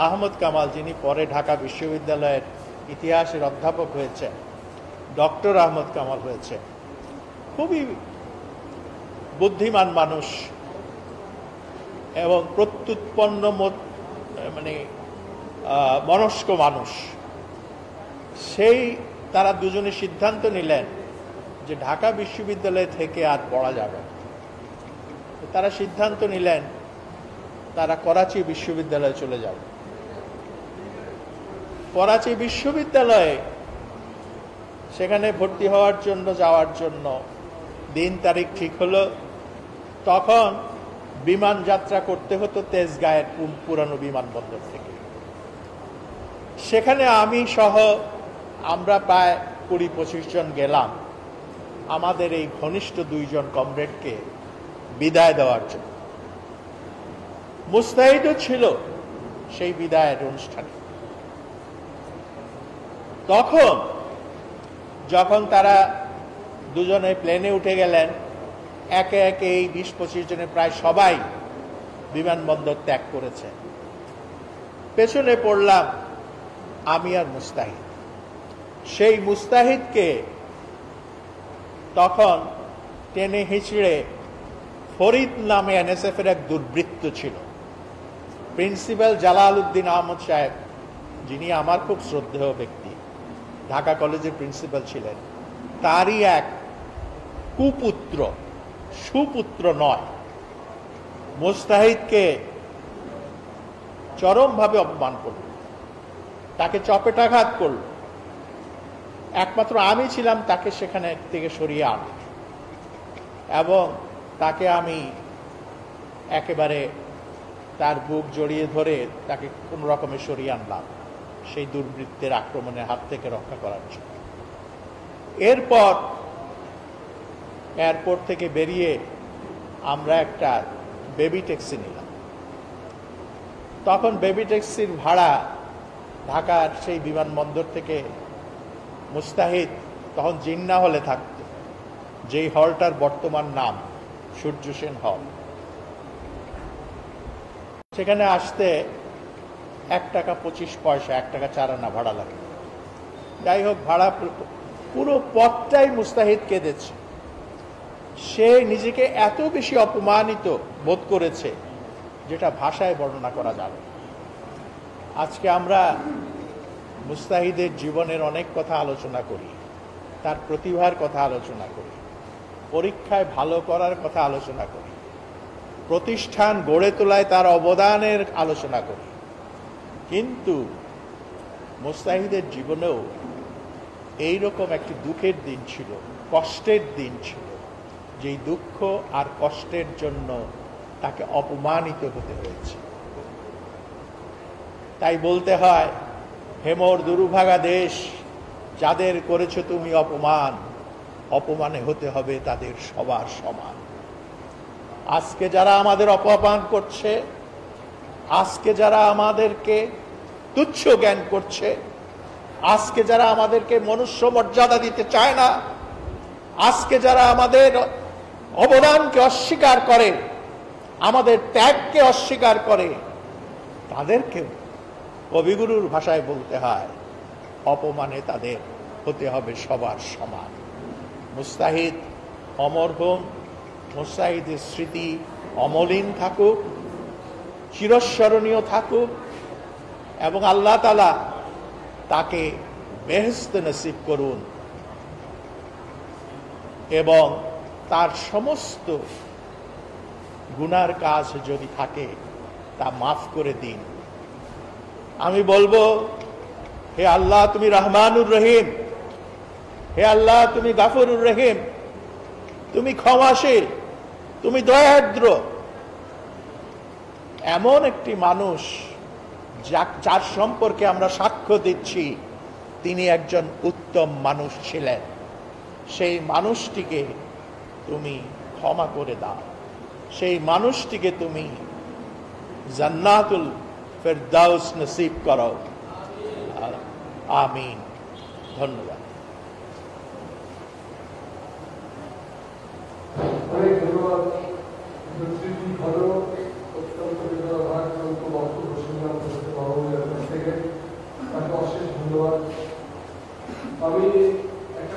আহমদ কামাল, যিনি পরে ঢাকা বিশ্ববিদ্যালয়ের ইতিহাসের অধ্যাপক হয়েছেন, ডক্টর আহমদ কামাল হয়েছে খুবই বুদ্ধিমান মানুষ এবং প্রত্যুৎপন্ন মানে মনস্ক মানুষ সেই তারা দুজনে সিদ্ধান্ত নিলেন যে ঢাকা বিশ্ববিদ্যালয় থেকে আর পড়া যাবে। তারা সিদ্ধান্ত নিলেন, তারা করাচি বিশ্ববিদ্যালয়ে চলে যাবে করাচি বিশ্ববিদ্যালয়ে সেখানে ভর্তি হওয়ার জন্য, যাওয়ার জন্য দিন তারিখ ঠিক হলো, তখন বিমান যাত্রা করতে হতো তেজগাঁয়ের পুরানো বিমানবন্দর থেকে। সেখানে আমি সহ আমরা প্রায় কুড়ি পঁচিশ জন গেলাম। আমাদের এই ঘনিষ্ঠ দুইজন কমরেডকে বিদায় দেওয়ার জন্য। মুস্তাহিদও ছিল সেই বিদায়ের অনুষ্ঠানে। তখন যখন তারা দুজনে প্লেনে উঠে গেলেন। একে একে এই বিশ পঁচিশ জনের প্রায় সবাই বিমানবন্দর ত্যাগ করেছে। পেছনে পড়লাম আমি আর মুস্তাহিদ। সেই মুস্তাহিদকে তখন টেনে হিচড়ে ফরিদ নামে এনএসএফ এর এক দুর্বৃত্ত ছিল। প্রিন্সিপাল জালাল উদ্দিন আহমদ সাহেব, যিনি আমার খুব শ্রদ্ধেয় ব্যক্তি, ঢাকা কলেজের প্রিন্সিপাল ছিলেন, তারই এক কুপুত্র সুপুত্র নয়। মুস্তাহিদকে চরমভাবে অপমান করল। তাকে চপেটাঘাত করল। একমাত্র আমি ছিলাম তাকে সেখানে থেকে সরিয়ে আন। এবং তাকে আমি একেবারে তার বুক জড়িয়ে ধরে তাকে কোন রকমে সরিয়ে আনলাম সেই দুর্বৃত্তের আক্রমণের হাত থেকে রক্ষা করার জন্য। এরপর এয়ারপোর্ট থেকে বেরিয়ে আমরা একটা বেবি ট্যাক্সি নিলাম। তখন বেবি ট্যাক্সির ভাড়া ঢাকার সেই বিমানবন্দর থেকে মুস্তাহিদ তখন জিন্না হলে থাকত, যেই হলটার বর্তমান নাম, সূর্য সেন হল। সেখানে আসতে এক টাকা পঁচিশ পয়সা, এক টাকা চার আনা ভাড়া লাগে। যাই হোক, ভাড়া পুরো পথটাই মুস্তাহিদ কেঁদেছে। সে নিজেকে এত বেশি অপমানিত বোধ করেছে যেটা ভাষায় বর্ণনা করা যাবে। আজকে আমরা মুস্তাহিদের জীবনের অনেক কথা আলোচনা করি, তার প্রতিভার কথা আলোচনা করি, পরীক্ষায় ভালো করার কথা আলোচনা করি, প্রতিষ্ঠান গড়ে তোলায় তার অবদানের আলোচনা করি। কিন্তু মুস্তাহিদের জীবনেও এইরকম একটি দুঃখের দিন ছিল, কষ্টের দিন ছিল। যেই দুঃখ আর কষ্টের জন্য তাকে অপমানিত হতে হয়েছে। তাই বলতে হয় হেমর দুরুভাগা দেশ, যাদের করেছ তুমি অপমান, অপমানে হতে হবে তাদের সবার সমান। আজকে যারা আমাদের অপমান করছে, আজকে যারা আমাদেরকে তুচ্ছ জ্ঞান করছে, আজকে যারা আমাদেরকে মনুষ্য মর্যাদা দিতে চায় না, আজকে যারা আমাদের অবদানকে অস্বীকার করে, আমাদের ত্যাগকে অস্বীকার করে তাদেরকে কবিগুরুর ভাষায় বলতে হয়, অপমানে তাদের হতে হবে সবার সমান। মুস্তাহিদ অমর হন, মুস্তাহিদের স্মৃতি অমলিন থাকুক, চিরস্মরণীয় থাকুক, এবং আল্লাহ তালা তাকে বেহস্ত নসিব করুন। এবং তার সমস্ত গুনার কাজ যদি থাকে, তা মাফ করে দিন। আমি বলব, হে আল্লাহ, তুমি রহমানুর রহিম। হে আল্লাহ, তুমি গাফরুর রহিম। তুমি ক্ষমাশীল, তুমি দয়াদ্র। এমন একটি মানুষ যা- যার সম্পর্কে আমরা সাক্ষ্য দিচ্ছি, তিনি একজন উত্তম মানুষ ছিলেন। সেই মানুষটিকে তুমি ক্ষমা করে দাও। সেই মানুষটিকে তুমি জান্নাতুল ফেরদাউস নসিব করো। আমিন। ধন্যবাদ। আমি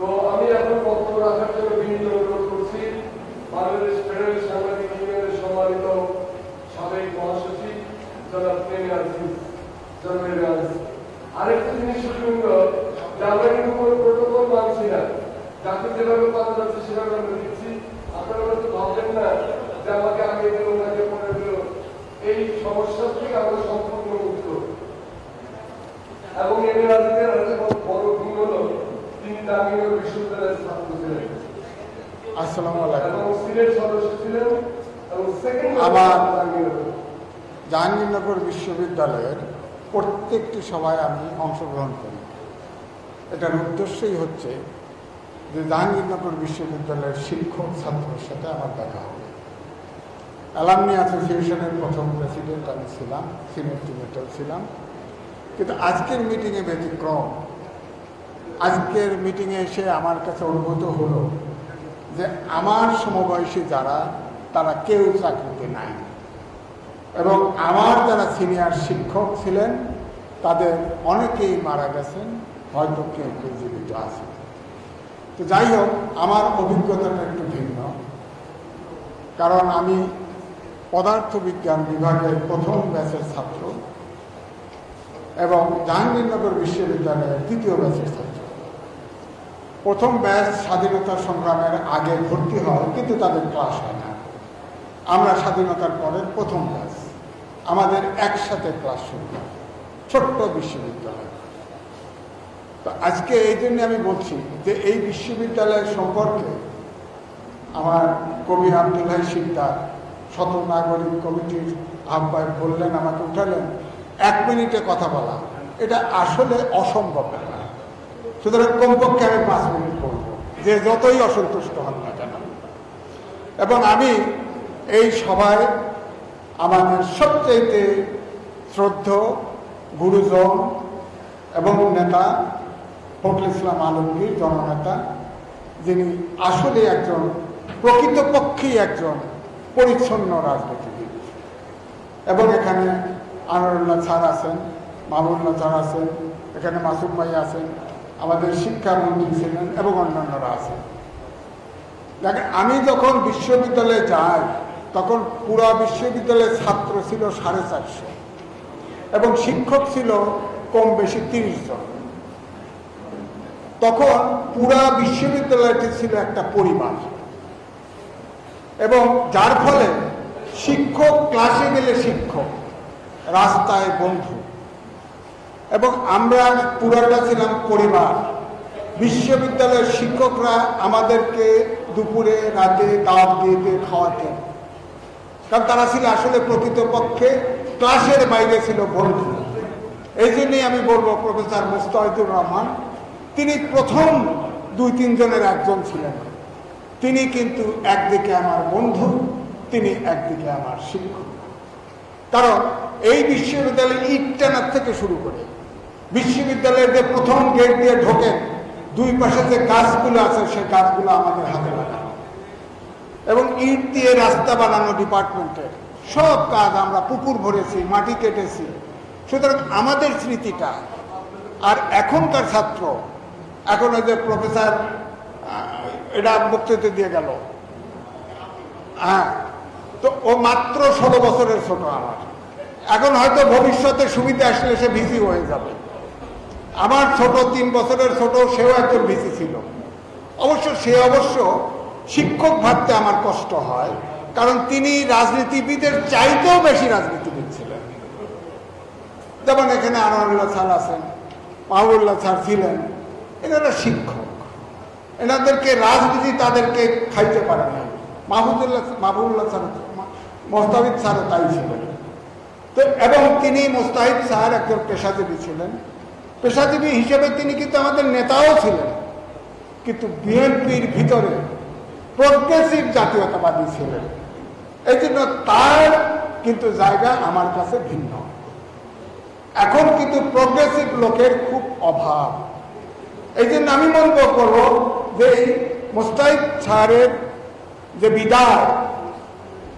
তো আমি এখন বক্তব্য রাখার জন্য বিনীত অনুরোধ করছি। বাংলাদেশ ফেডারেল সাংবাদিক ইউনিয়নের সম্মানিত সাবেক মহাসচিব জনাব প্রেমী আজিজ আরেকটা জিনিস আমরা কিন্তু কোনো প্রোটোকল মানছি না। যাকে যেভাবে পাওয়া যাচ্ছে সেভাবে আমরা দিচ্ছি আপনারা হয়তো ভাববেন না যে আমাকে আগে দিল ওনাকে পরে দিল। এই সমস্যার থেকে আমরা সম্পূর্ণ মুক্ত। এবং এম এ রাজীবের আরেকটা বড় গুণ হলো টাঙ্গিয়ার বিশ্ববিদ্যালয়ের ছাত্র ছিলেন আসসালামু আলাইকুম। এবং সিলেট সদস্য ছিলেন এবং সেকেন্ড আমার জাহাঙ্গীরনগর বিশ্ববিদ্যালয়ের প্রত্যেকটি সভায় আমি অংশগ্রহণ করি। এটার উদ্দেশ্যই হচ্ছে যে জাহাঙ্গীরনগর বিশ্ববিদ্যালয়ের শিক্ষক ছাত্রের সাথে আমার দেখা হবে। অ্যালামনি অ্যাসোসিয়েশনের প্রথম প্রেসিডেন্ট আমি ছিলাম সিনিয়র ডিরেক্টর ছিলাম। কিন্তু আজকের মিটিংয়ে ব্যতিক্রম। আজকের মিটিংয়ে এসে আমার কাছে অনুভূত হলো যে আমার সমবয়সী যারা, তারা কেউ চাকরিতে নাই। এবং আমার যারা সিনিয়র শিক্ষক ছিলেন, তাদের অনেকেই মারা গেছেন, হয়তো কেউ কেউ জীবিত আছে। তো যাই হোক, আমার অভিজ্ঞতাটা একটু ভিন্ন। কারণ আমি পদার্থবিজ্ঞান বিভাগের প্রথম ব্যাচের ছাত্র এবং জাহাঙ্গীরনগর বিশ্ববিদ্যালয়ের দ্বিতীয় ব্যাচের ছাত্র। প্রথম ব্যাচ স্বাধীনতা সংগ্রামের আগে ভর্তি হয়, কিন্তু তাদের ক্লাস হয় না। আমরা স্বাধীনতার পরের প্রথম ব্যাচ। আমাদের একসাথে ক্লাস শুরু হয়। ছোট্ট বিশ্ববিদ্যালয়। তো আজকে এই জন্য আমি বলছি যে এই বিশ্ববিদ্যালয়ের সম্পর্কে আমার কবি আবদুল্লাহ সিকদার শত নাগরিক কমিটির আহ্বায়ক বললেন, আমাকে উঠালেন, এক মিনিটে কথা বলা। এটা আসলে অসম্ভব ব্যাপার। সুতরাং কমপক্ষে আমি পাঁচ মিনিট বলব, যে যতই অসন্তুষ্ট হন না কেন। এবং আমি এই সভায় আমাদের সবচেয়ে শ্রদ্ধ গুরুজন এবং নেতা ফখরুল ইসলাম আলমগীর, জননেতা, যিনি আসলে একজন, প্রকৃতপক্ষেই একজন পরিচ্ছন্ন রাজনীতিবিদ। এবং এখানে আনোয়ারুল্লাহ স্যার আছেন মামুল্লাহ স্যার আছেন, এখানে মাসুম ভাই আছেন আমাদের শিক্ষামন্ত্রী ছিলেন এবং অন্যান্যরা আছে দেখেন, আমি যখন বিশ্ববিদ্যালয়ে যাই, তখন পুরা বিশ্ববিদ্যালয়ের ছাত্র ছিল সাড়ে চারশো এবং শিক্ষক ছিল কম বেশি তিরিশ জন। তখন পুরা বিশ্ববিদ্যালয়টি ছিল একটা পরিবার। এবং যার ফলে শিক্ষক ক্লাসে গেলে শিক্ষক, রাস্তায় বন্ধু। এবং আমরা পুরাটা ছিলাম পরিবার। বিশ্ববিদ্যালয়ের শিক্ষকরা আমাদেরকে দুপুরে, রাতে দাওয়াত দিয়ে খাওয়াতেন। কারণ তারা ছিল আসলে প্রকৃতপক্ষে ক্লাসের বাইরে ছিল বন্ধু। এই জন্যই আমি বলব প্রফেসর মুস্তাহিদুর রহমান, তিনি প্রথম দুই তিনজনের একজন ছিলেন। তিনি কিন্তু একদিকে আমার বন্ধু, তিনি একদিকে আমার শিক্ষক। কারণ এই বিশ্ববিদ্যালয়ে ইট টানার থেকে শুরু করে। বিশ্ববিদ্যালয়ের যে প্রথম গেট দিয়ে ঢোকেন দুই পাশে যে গাছগুলো আছে, সেই গাছগুলো আমাদের হাতে লাগানো এবং ইট দিয়ে রাস্তা বানানো ডিপার্টমেন্টে। সব কাজ আমরা পুকুর ভরেছি, মাটি কেটেছি। সুতরাং আমাদের স্মৃতিটা, আর এখনকার ছাত্র, এখন ওই যে প্রফেসর এটা বক্তৃতা দিয়ে গেল। হ্যাঁ তো ও মাত্র ষোলো বছরের ছোট আমার। এখন হয়তো ভবিষ্যতে সুবিধা আসলে সে ভিসি হয়ে যাবে। আমার ছোট তিন বছরের ছোট, সেও একজন ভিসি ছিল। অবশ্য সে অবশ্য শিক্ষক ভাবতে আমার কষ্ট হয়, কারণ তিনি রাজনীতিবিদের চাইতেও বেশি রাজনীতিবিদ ছিলেন। যেমন এখানে আনোয়ারুল্লাহ স্যার আছেন মাহবুল্লাহ স্যার ছিলেন, এনারা শিক্ষক। এনাদেরকে রাজনীতি তাদেরকে খাইতে পারে না মাহবুদুল্লাহ মাহবুবুল্লাহ স্যার, মোস্তাহিদ স্যারও তাই ছিলেন। তো, এবং তিনি মোস্তাহিদ স্যার একজন পেশাজীবী ছিলেন। পেশাজীবী হিসেবে তিনি কিন্তু আমাদের নেতাও ছিলেন। কিন্তু বিএনপির ভিতরে প্রগ্রেসিভ জাতীয়তাবাদী ছিলেন। এই জন্য তার কিন্তু জায়গা আমার কাছে ভিন্ন। এখন কিন্তু প্রগ্রেসিভ লোকের খুব অভাব। এই জন্য আমি মনে করব যে এই মোস্তাহিদ স্যারের যে বিদায়,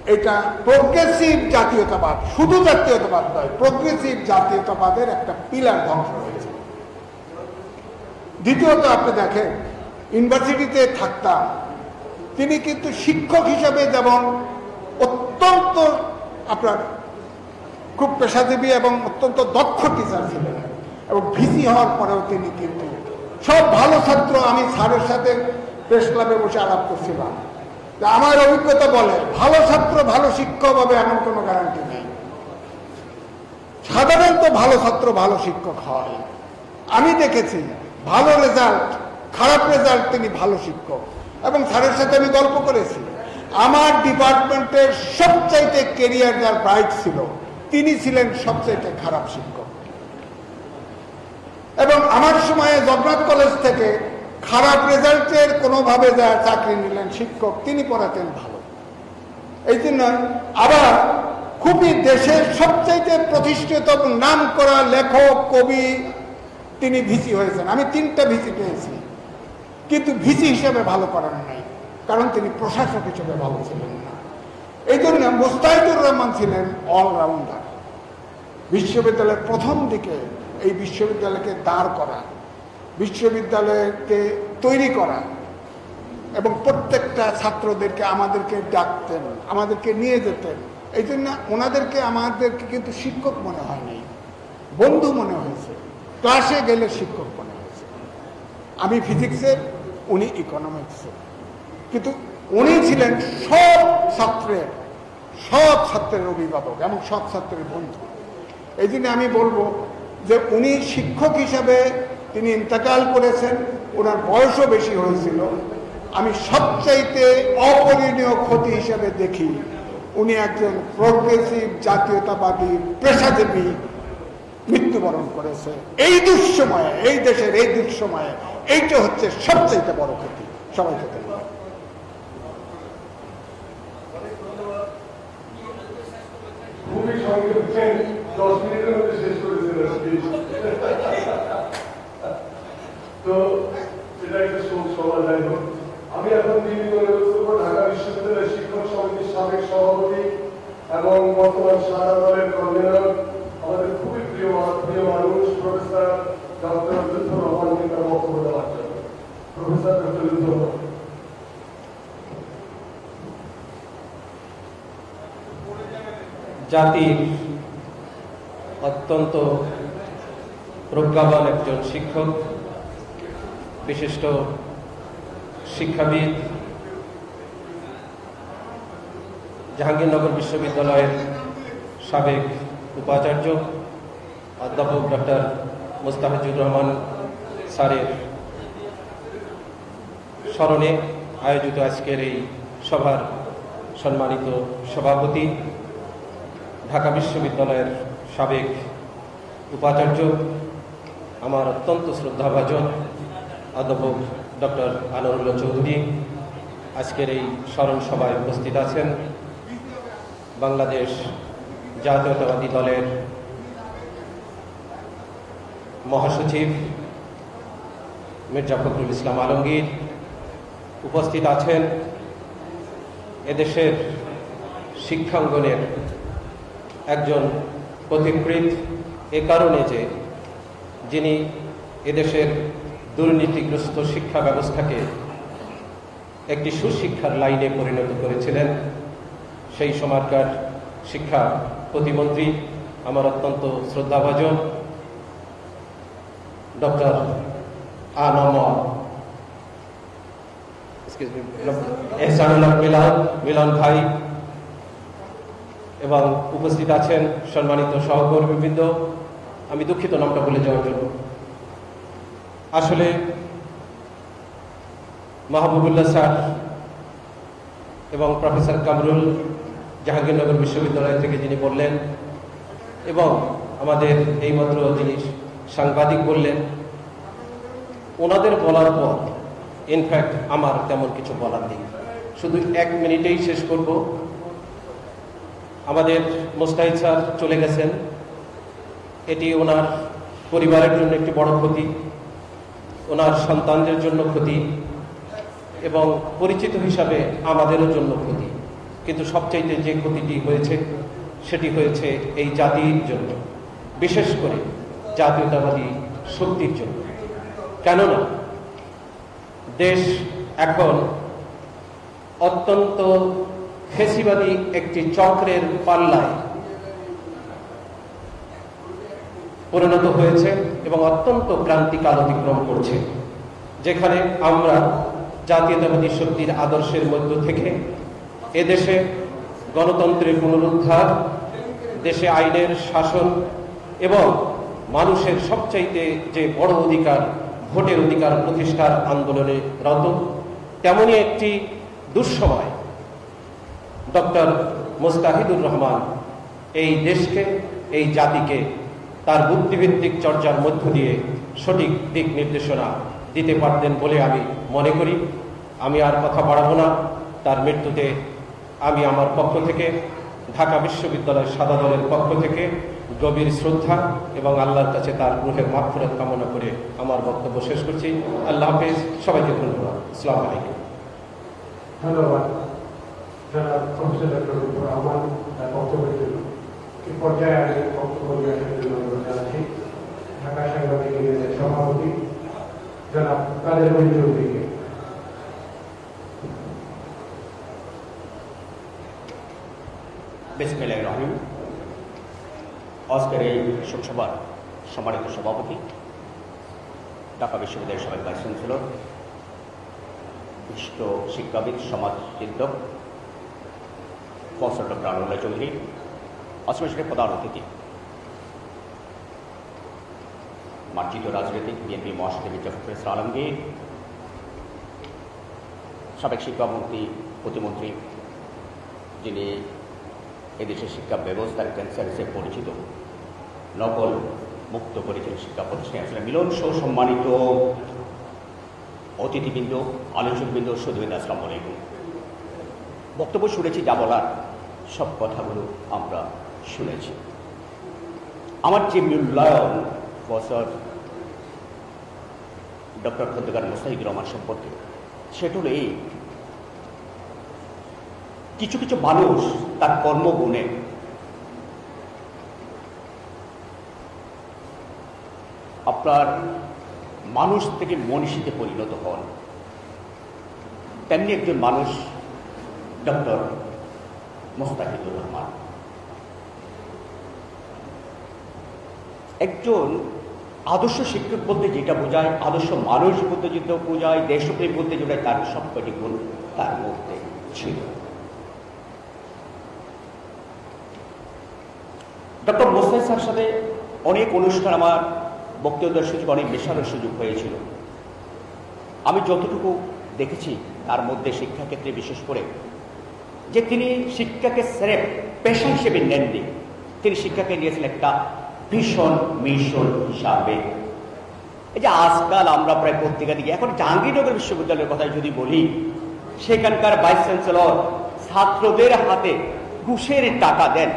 এটা প্রগ্রেসিভ জাতীয়তাবাদ, শুধু জাতীয়তাবাদ নয়, প্রগ্রেসিভ জাতীয়তাবাদের একটা পিলার ধ্বংস হয়েছে দ্বিতীয়ত আপনি দেখেন, ইউনিভার্সিটিতে থাকতাম। তিনি কিন্তু শিক্ষক হিসাবে যেমন অত্যন্ত আপনার খুব পেশাজীবী এবং অত্যন্ত দক্ষ টিচার ছিলেন এবং ভিসি হওয়ার পরেও তিনি কিন্তু সব ভালো ছাত্র আমি স্যারের সাথে প্রেস ক্লাবে বসে আলাপ করছিলাম। আমার অভিজ্ঞতা বলে, ভালো ছাত্র, ভালো শিক্ষক হবে এমন কোনো গ্যারান্টি নেই। সাধারণত ভালো ছাত্র, ভালো শিক্ষক হয়। আমি দেখেছি ভালো রেজাল্ট খারাপ রেজাল্ট তিনি ভালো শিক্ষক। এবং স্যারের সাথে আমি গল্প করেছি। আমার ডিপার্টমেন্টের সবচাইতে কেরিয়ার যার ব্রাইট ছিল, তিনি ছিলেন সবচাইতে খারাপ শিক্ষক। এবং আমার সময়ে জগন্নাথ কলেজ থেকে খারাপ রেজাল্টের কোনোভাবে যা চাকরি নিলেন শিক্ষক, তিনি পড়াতেন ভালো। এই জন্য আবার খুবই দেশের সবচাইতে প্রতিষ্ঠিত নাম করা লেখক, কবি তিনি ভিসি হয়েছেন। আমি তিনটা ভিসি পেয়েছি। কিন্তু ভিসি হিসেবে ভালো করেন নাই, কারণ তিনি প্রশাসক হিসেবে ভালো ছিলেন না। এই জন্য মোস্তাহিদুর রহমান ছিলেন অলরাউন্ডার বিশ্ববিদ্যালয়ের প্রথম দিকে এই বিশ্ববিদ্যালয়কে দাঁড় করা, বিশ্ববিদ্যালয়কে তৈরি করা এবং প্রত্যেকটা ছাত্রদেরকে আমাদেরকে ডাকতেন, আমাদেরকে নিয়ে যেতেন। এই জন্য ওনাদেরকে আমাদেরকে কিন্তু শিক্ষক মনে হয়নি বন্ধু মনে হয়েছে। ক্লাসে গেলে শিক্ষক মনে হয়েছে আমি ফিজিক্সের উনি ইকোনমিক্সের কিন্তু উনি ছিলেন সব ছাত্রের সব ছাত্রের অভিভাবক এবং সব ছাত্রের বন্ধু। এই জন্য আমি বলব যে উনি শিক্ষক হিসাবে তিনি ইন্তেকাল করেছেন, ওনার বয়সও বেশি হয়েছিল। আমি সবচাইতে অপরিণীয় ক্ষতি হিসেবে দেখি উনি একজন প্রগ্রেসিভ জাতীয়তাবাদী, পেশাজীবী মৃত্যুবরণ করেছে। এই দুঃসময়ে, এই দেশের এই দুঃসময়ে এইটা হচ্ছে সবচাইতে বড় ক্ষতি। সবাইকে ধন্যবাদ আমি এখন ঢাকা বিশ্ববিদ্যালয়ের শিক্ষক সমিতির সাবেক সভাপতি এবং বর্তমান সারা দলের কনভেনর আমাদের জাতির অত্যন্ত প্রজ্ঞাবান একজন শিক্ষক বিশিষ্ট শিক্ষাবিদ জাহাঙ্গীরনগর বিশ্ববিদ্যালয়ের সাবেক উপাচার্য। অধ্যাপক ডক্টর মোস্তাফিজুর রহমান স্যারের স্মরণে আয়োজিত আজকের এই সভার সম্মানিত সভাপতি, ঢাকা বিশ্ববিদ্যালয়ের সাবেক উপাচার্য, আমার অত্যন্ত শ্রদ্ধাভাজন অধ্যাপক ডক্টর আনোয়ারুল্লাহ চৌধুরী আজকের এই স্মরণ সভায় উপস্থিত আছেন। বাংলাদেশ জাতীয়তাবাদী দলের মহাসচিব মির্জা ফখরুল ইসলাম আলমগীর উপস্থিত আছেন এদেশের শিক্ষাঙ্গনের একজন পথিকৃত এ কারণে যে যিনি এদেশের দুর্নীতিগ্রস্ত শিক্ষা ব্যবস্থাকে একটি সুশিক্ষার লাইনে পরিণত করেছিলেন, সেই সময়কার শিক্ষা প্রতিমন্ত্রী, আমার অত্যন্ত শ্রদ্ধাভাজন। ডক্টর আনম এহসানুল্লাহ মিলন মিলন ভাই এবং উপস্থিত আছেন সম্মানিত সহকর্মীবৃন্দ। আমি দুঃখিত নামটা বলে যাওয়ার জন্য। আসলে মাহবুবুল্লাহ স্যার এবং প্রফেসর কামরুল জাহাঙ্গীরনগর বিশ্ববিদ্যালয় থেকে যিনি বললেন এবং আমাদের এইমাত্র যিনি সাংবাদিক বললেন, ওনাদের বলার পর ইনফ্যাক্ট আমার তেমন কিছু বলার নেই। শুধু এক মিনিটেই শেষ করব। আমাদের মোস্তাহিদ স্যার চলে গেছেন। এটি ওনার পরিবারের জন্য একটি বড় ক্ষতি, ওনার সন্তানদের জন্য ক্ষতি, এবং পরিচিত হিসাবে আমাদেরও জন্য ক্ষতি। কিন্তু সবচাইতে যে ক্ষতিটি হয়েছে, সেটি হয়েছে এই জাতির জন্য। বিশেষ করে জাতীয়তাবাদী শক্তির জন্য। কেননা, দেশ এখন অত্যন্ত ফেসিবাদী একটি চক্রের পাল্লায় পরিণত হয়েছে এবং অত্যন্ত ক্রান্তিকাল অতিক্রম করছে, যেখানে আমরা জাতীয়তাবাদী শক্তির আদর্শের মধ্য থেকে এদেশে গণতন্ত্রের পুনরুদ্ধার, দেশে আইনের শাসন এবং মানুষের সবচাইতে যে বড় অধিকার, ভোটের অধিকার প্রতিষ্ঠার আন্দোলনে রত, তেমনই একটি দুঃসময় ডক্টর মোস্তাহিদুর রহমান এই দেশকে, এই জাতিকে তার বুদ্ধিভিত্তিক চর্চার মধ্য দিয়ে সঠিক দিক নির্দেশনা দিতে পারতেন বলে আমি মনে করি। আমি আর কথা বাড়াবো না। তার মৃত্যুতে আমি আমার পক্ষ থেকে, ঢাকা বিশ্ববিদ্যালয়ের সাদা দলের পক্ষ থেকে গভীর শ্রদ্ধা এবং আল্লাহর কাছে তার রুহের মাফরত কামনা করে আমার বক্তব্য শেষ করছি। আল্লাহ হাফেজ সবাইকে ধন্যবাদ। আসসালামু আলাইকুম। ধন্যবাদ। যারা প্রফেসর ডক্টর রহমান তার বক্তব্যের জন্য। এই পর্যায়ে আমি বক্তব্য নিয়ে আসার জন্য অনুরোধ জানাচ্ছি। ঢাকা সাংবাদিক ইউনিয়নের সভাপতি জনাব কাদের রহিম আজকের এই শোকসভার সম্মানিত সভাপতি, ঢাকা বিশ্ববিদ্যালয়ের সবাই ভাইস চ্যান্সেলর বিশিষ্ট শিক্ষাবিদ, সমাজ চিন্তক প্রফেসর ডক্টর আনুল্লাহ চৌধুরী অসমেশের প্রধান অতিথি, মার্জিত রাজনৈতিক বিএনপি মহাসচিব ফখরুল আলমগীর, সাবেক শিক্ষামন্ত্রী, প্রতিমন্ত্রী, যিনি এদেশের শিক্ষা ব্যবস্থার ক্যান্সার হিসেবে পরিচিত নকল মুক্ত করেছেন শিক্ষা প্রতিষ্ঠানে আসলে মিলন সহ সম্মানিত অতিথিবৃন্দ, আলোচকবৃন্দ সুধীবৃন্দ আসসালাম আলাইকুম। বক্তব্য শুনেছি, যা বলার সব কথাগুলো আমরা শুনেছি। আমার যে মূল্যায়ন প্রফেসর ডক্টর খন্দকার মোস্তাহিদুর রহমান সম্পর্কে, সেটা এই, কিছু কিছু মানুষ তার কর্মগুণে আপনার মানুষ থেকে মনীষীতে পরিণত হন। তেমনি একজন মানুষ ডক্টর মোস্তাকিদুর রহমান। একজন আদর্শ শিক্ষক বলতে যেটা বোঝায়, আদর্শ মানুষ বলতে যেটা বোঝায়, দেশপ্রেম বলতে যেটা তার সবকটি গুণ তার মধ্যে ছিল। ডক্টর মোস্তাদ স্যার সাথে অনেক অনুষ্ঠান আমার বক্তব্য সুযোগ, অনেক মেশানোর সুযোগ হয়েছিল। আমি যতটুকু দেখেছি, তার মধ্যে শিক্ষাক্ষেত্রে বিশেষ করে, যে তিনি শিক্ষাকে সেরে পেশা হিসেবে নেননি। তিনি শিক্ষাকে নিয়েছেন একটা ভীষণ মিশন হিসাবে। এই যে আজকাল আমরা প্রায় পত্রিকা দিকে এখন জাহাঙ্গীরনগর বিশ্ববিদ্যালয়ের কথা যদি বলি, সেখানকার ভাইস চ্যান্সেলর ছাত্রদের হাতে ঘুষের টাকা দেন।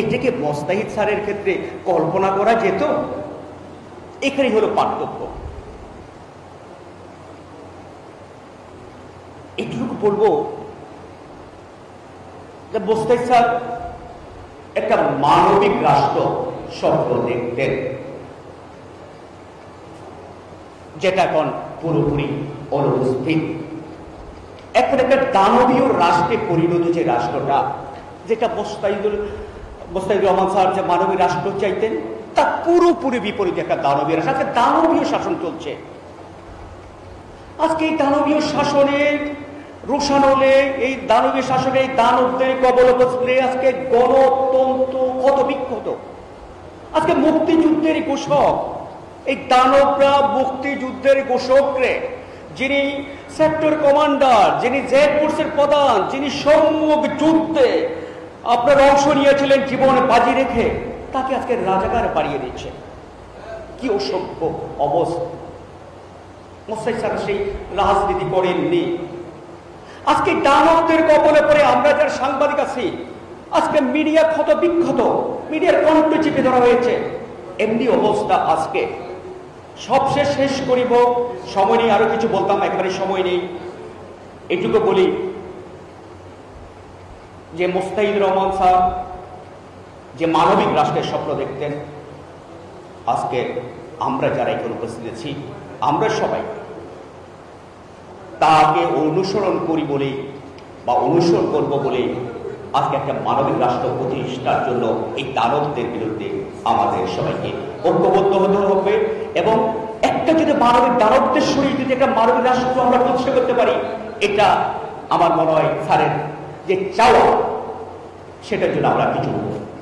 এটাকে মোস্তাহিদ স্যারের ক্ষেত্রে কল্পনা করা যেত? এখানেই হলো পার্থক্য। এটুকু বলব যে স্যার একটা মানবিক রাষ্ট্র স্বপ্ন দেখতেন, যেটা এখন পুরোপুরি অনুপস্থিত। এখন একটা দানবীয় রাষ্ট্রে পরিণত যে রাষ্ট্রটা, যেটা মোস্তাইদুল মোস্তাইদুর রহমান স্যার যে মানবী রাষ্ট্র চাইতেন তা পুরোপুরি বিপরীত একটা দানবীয় আজকে দানবীয় শাসন চলছে। আজকে এই দানবীয় শাসনের রোশানলে, এই দানবীয় শাসনে এই দানবদের কবল বসলে আজকে গণতন্ত্র কত বিক্ষত আজকে মুক্তিযুদ্ধের ঘোষক, এই দানবরা মুক্তিযুদ্ধের ঘোষকরে, যিনি সেক্টর কমান্ডার, যিনি জেড ফোর্সের প্রধান, যিনি সম্মুখ যুদ্ধে আপনার অংশ নিয়েছিলেন জীবন বাজি রেখে তাকে আজকে রাজাকার বাড়িয়ে দিচ্ছে। কি অসভ্য অবস্থা। মোসাই স্যার সেই রাজনীতি করেননি। আজকে দানবদের কবলে পড়ে আমরা যারা সাংবাদিক আছি, আজকে মিডিয়া ক্ষত বিক্ষত, মিডিয়ার কণ্ঠ চিপে ধরা হয়েছে। এমনি অবস্থা আজকে। সবশেষ শেষ করিব, সময় নেই, আরও কিছু বলতাম, একেবারে সময় নেই। এটুকু বলি যে মুস্তাহিদ রহমান স্যার যে মানবিক রাষ্ট্রের স্বপ্ন দেখতেন, আজকে আমরা যারা এখানে উপস্থিত আছি, আমরা সবাই তাকে অনুসরণ করি বলে বা অনুসরণ করব বলে আজকে একটা মানবিক রাষ্ট্র প্রতিষ্ঠার জন্য এই দানবদের বিরুদ্ধে আমাদের সবাইকে ঐক্যবদ্ধ হতে হবে এবং একটা যদি মানবিক দানবদের শরীর যদি একটা মানবিক রাষ্ট্র আমরা প্রতিষ্ঠা করতে পারি, এটা আমার মনে হয় স্যারের যে চাওয়া, সেটার জন্য আমরা কিছু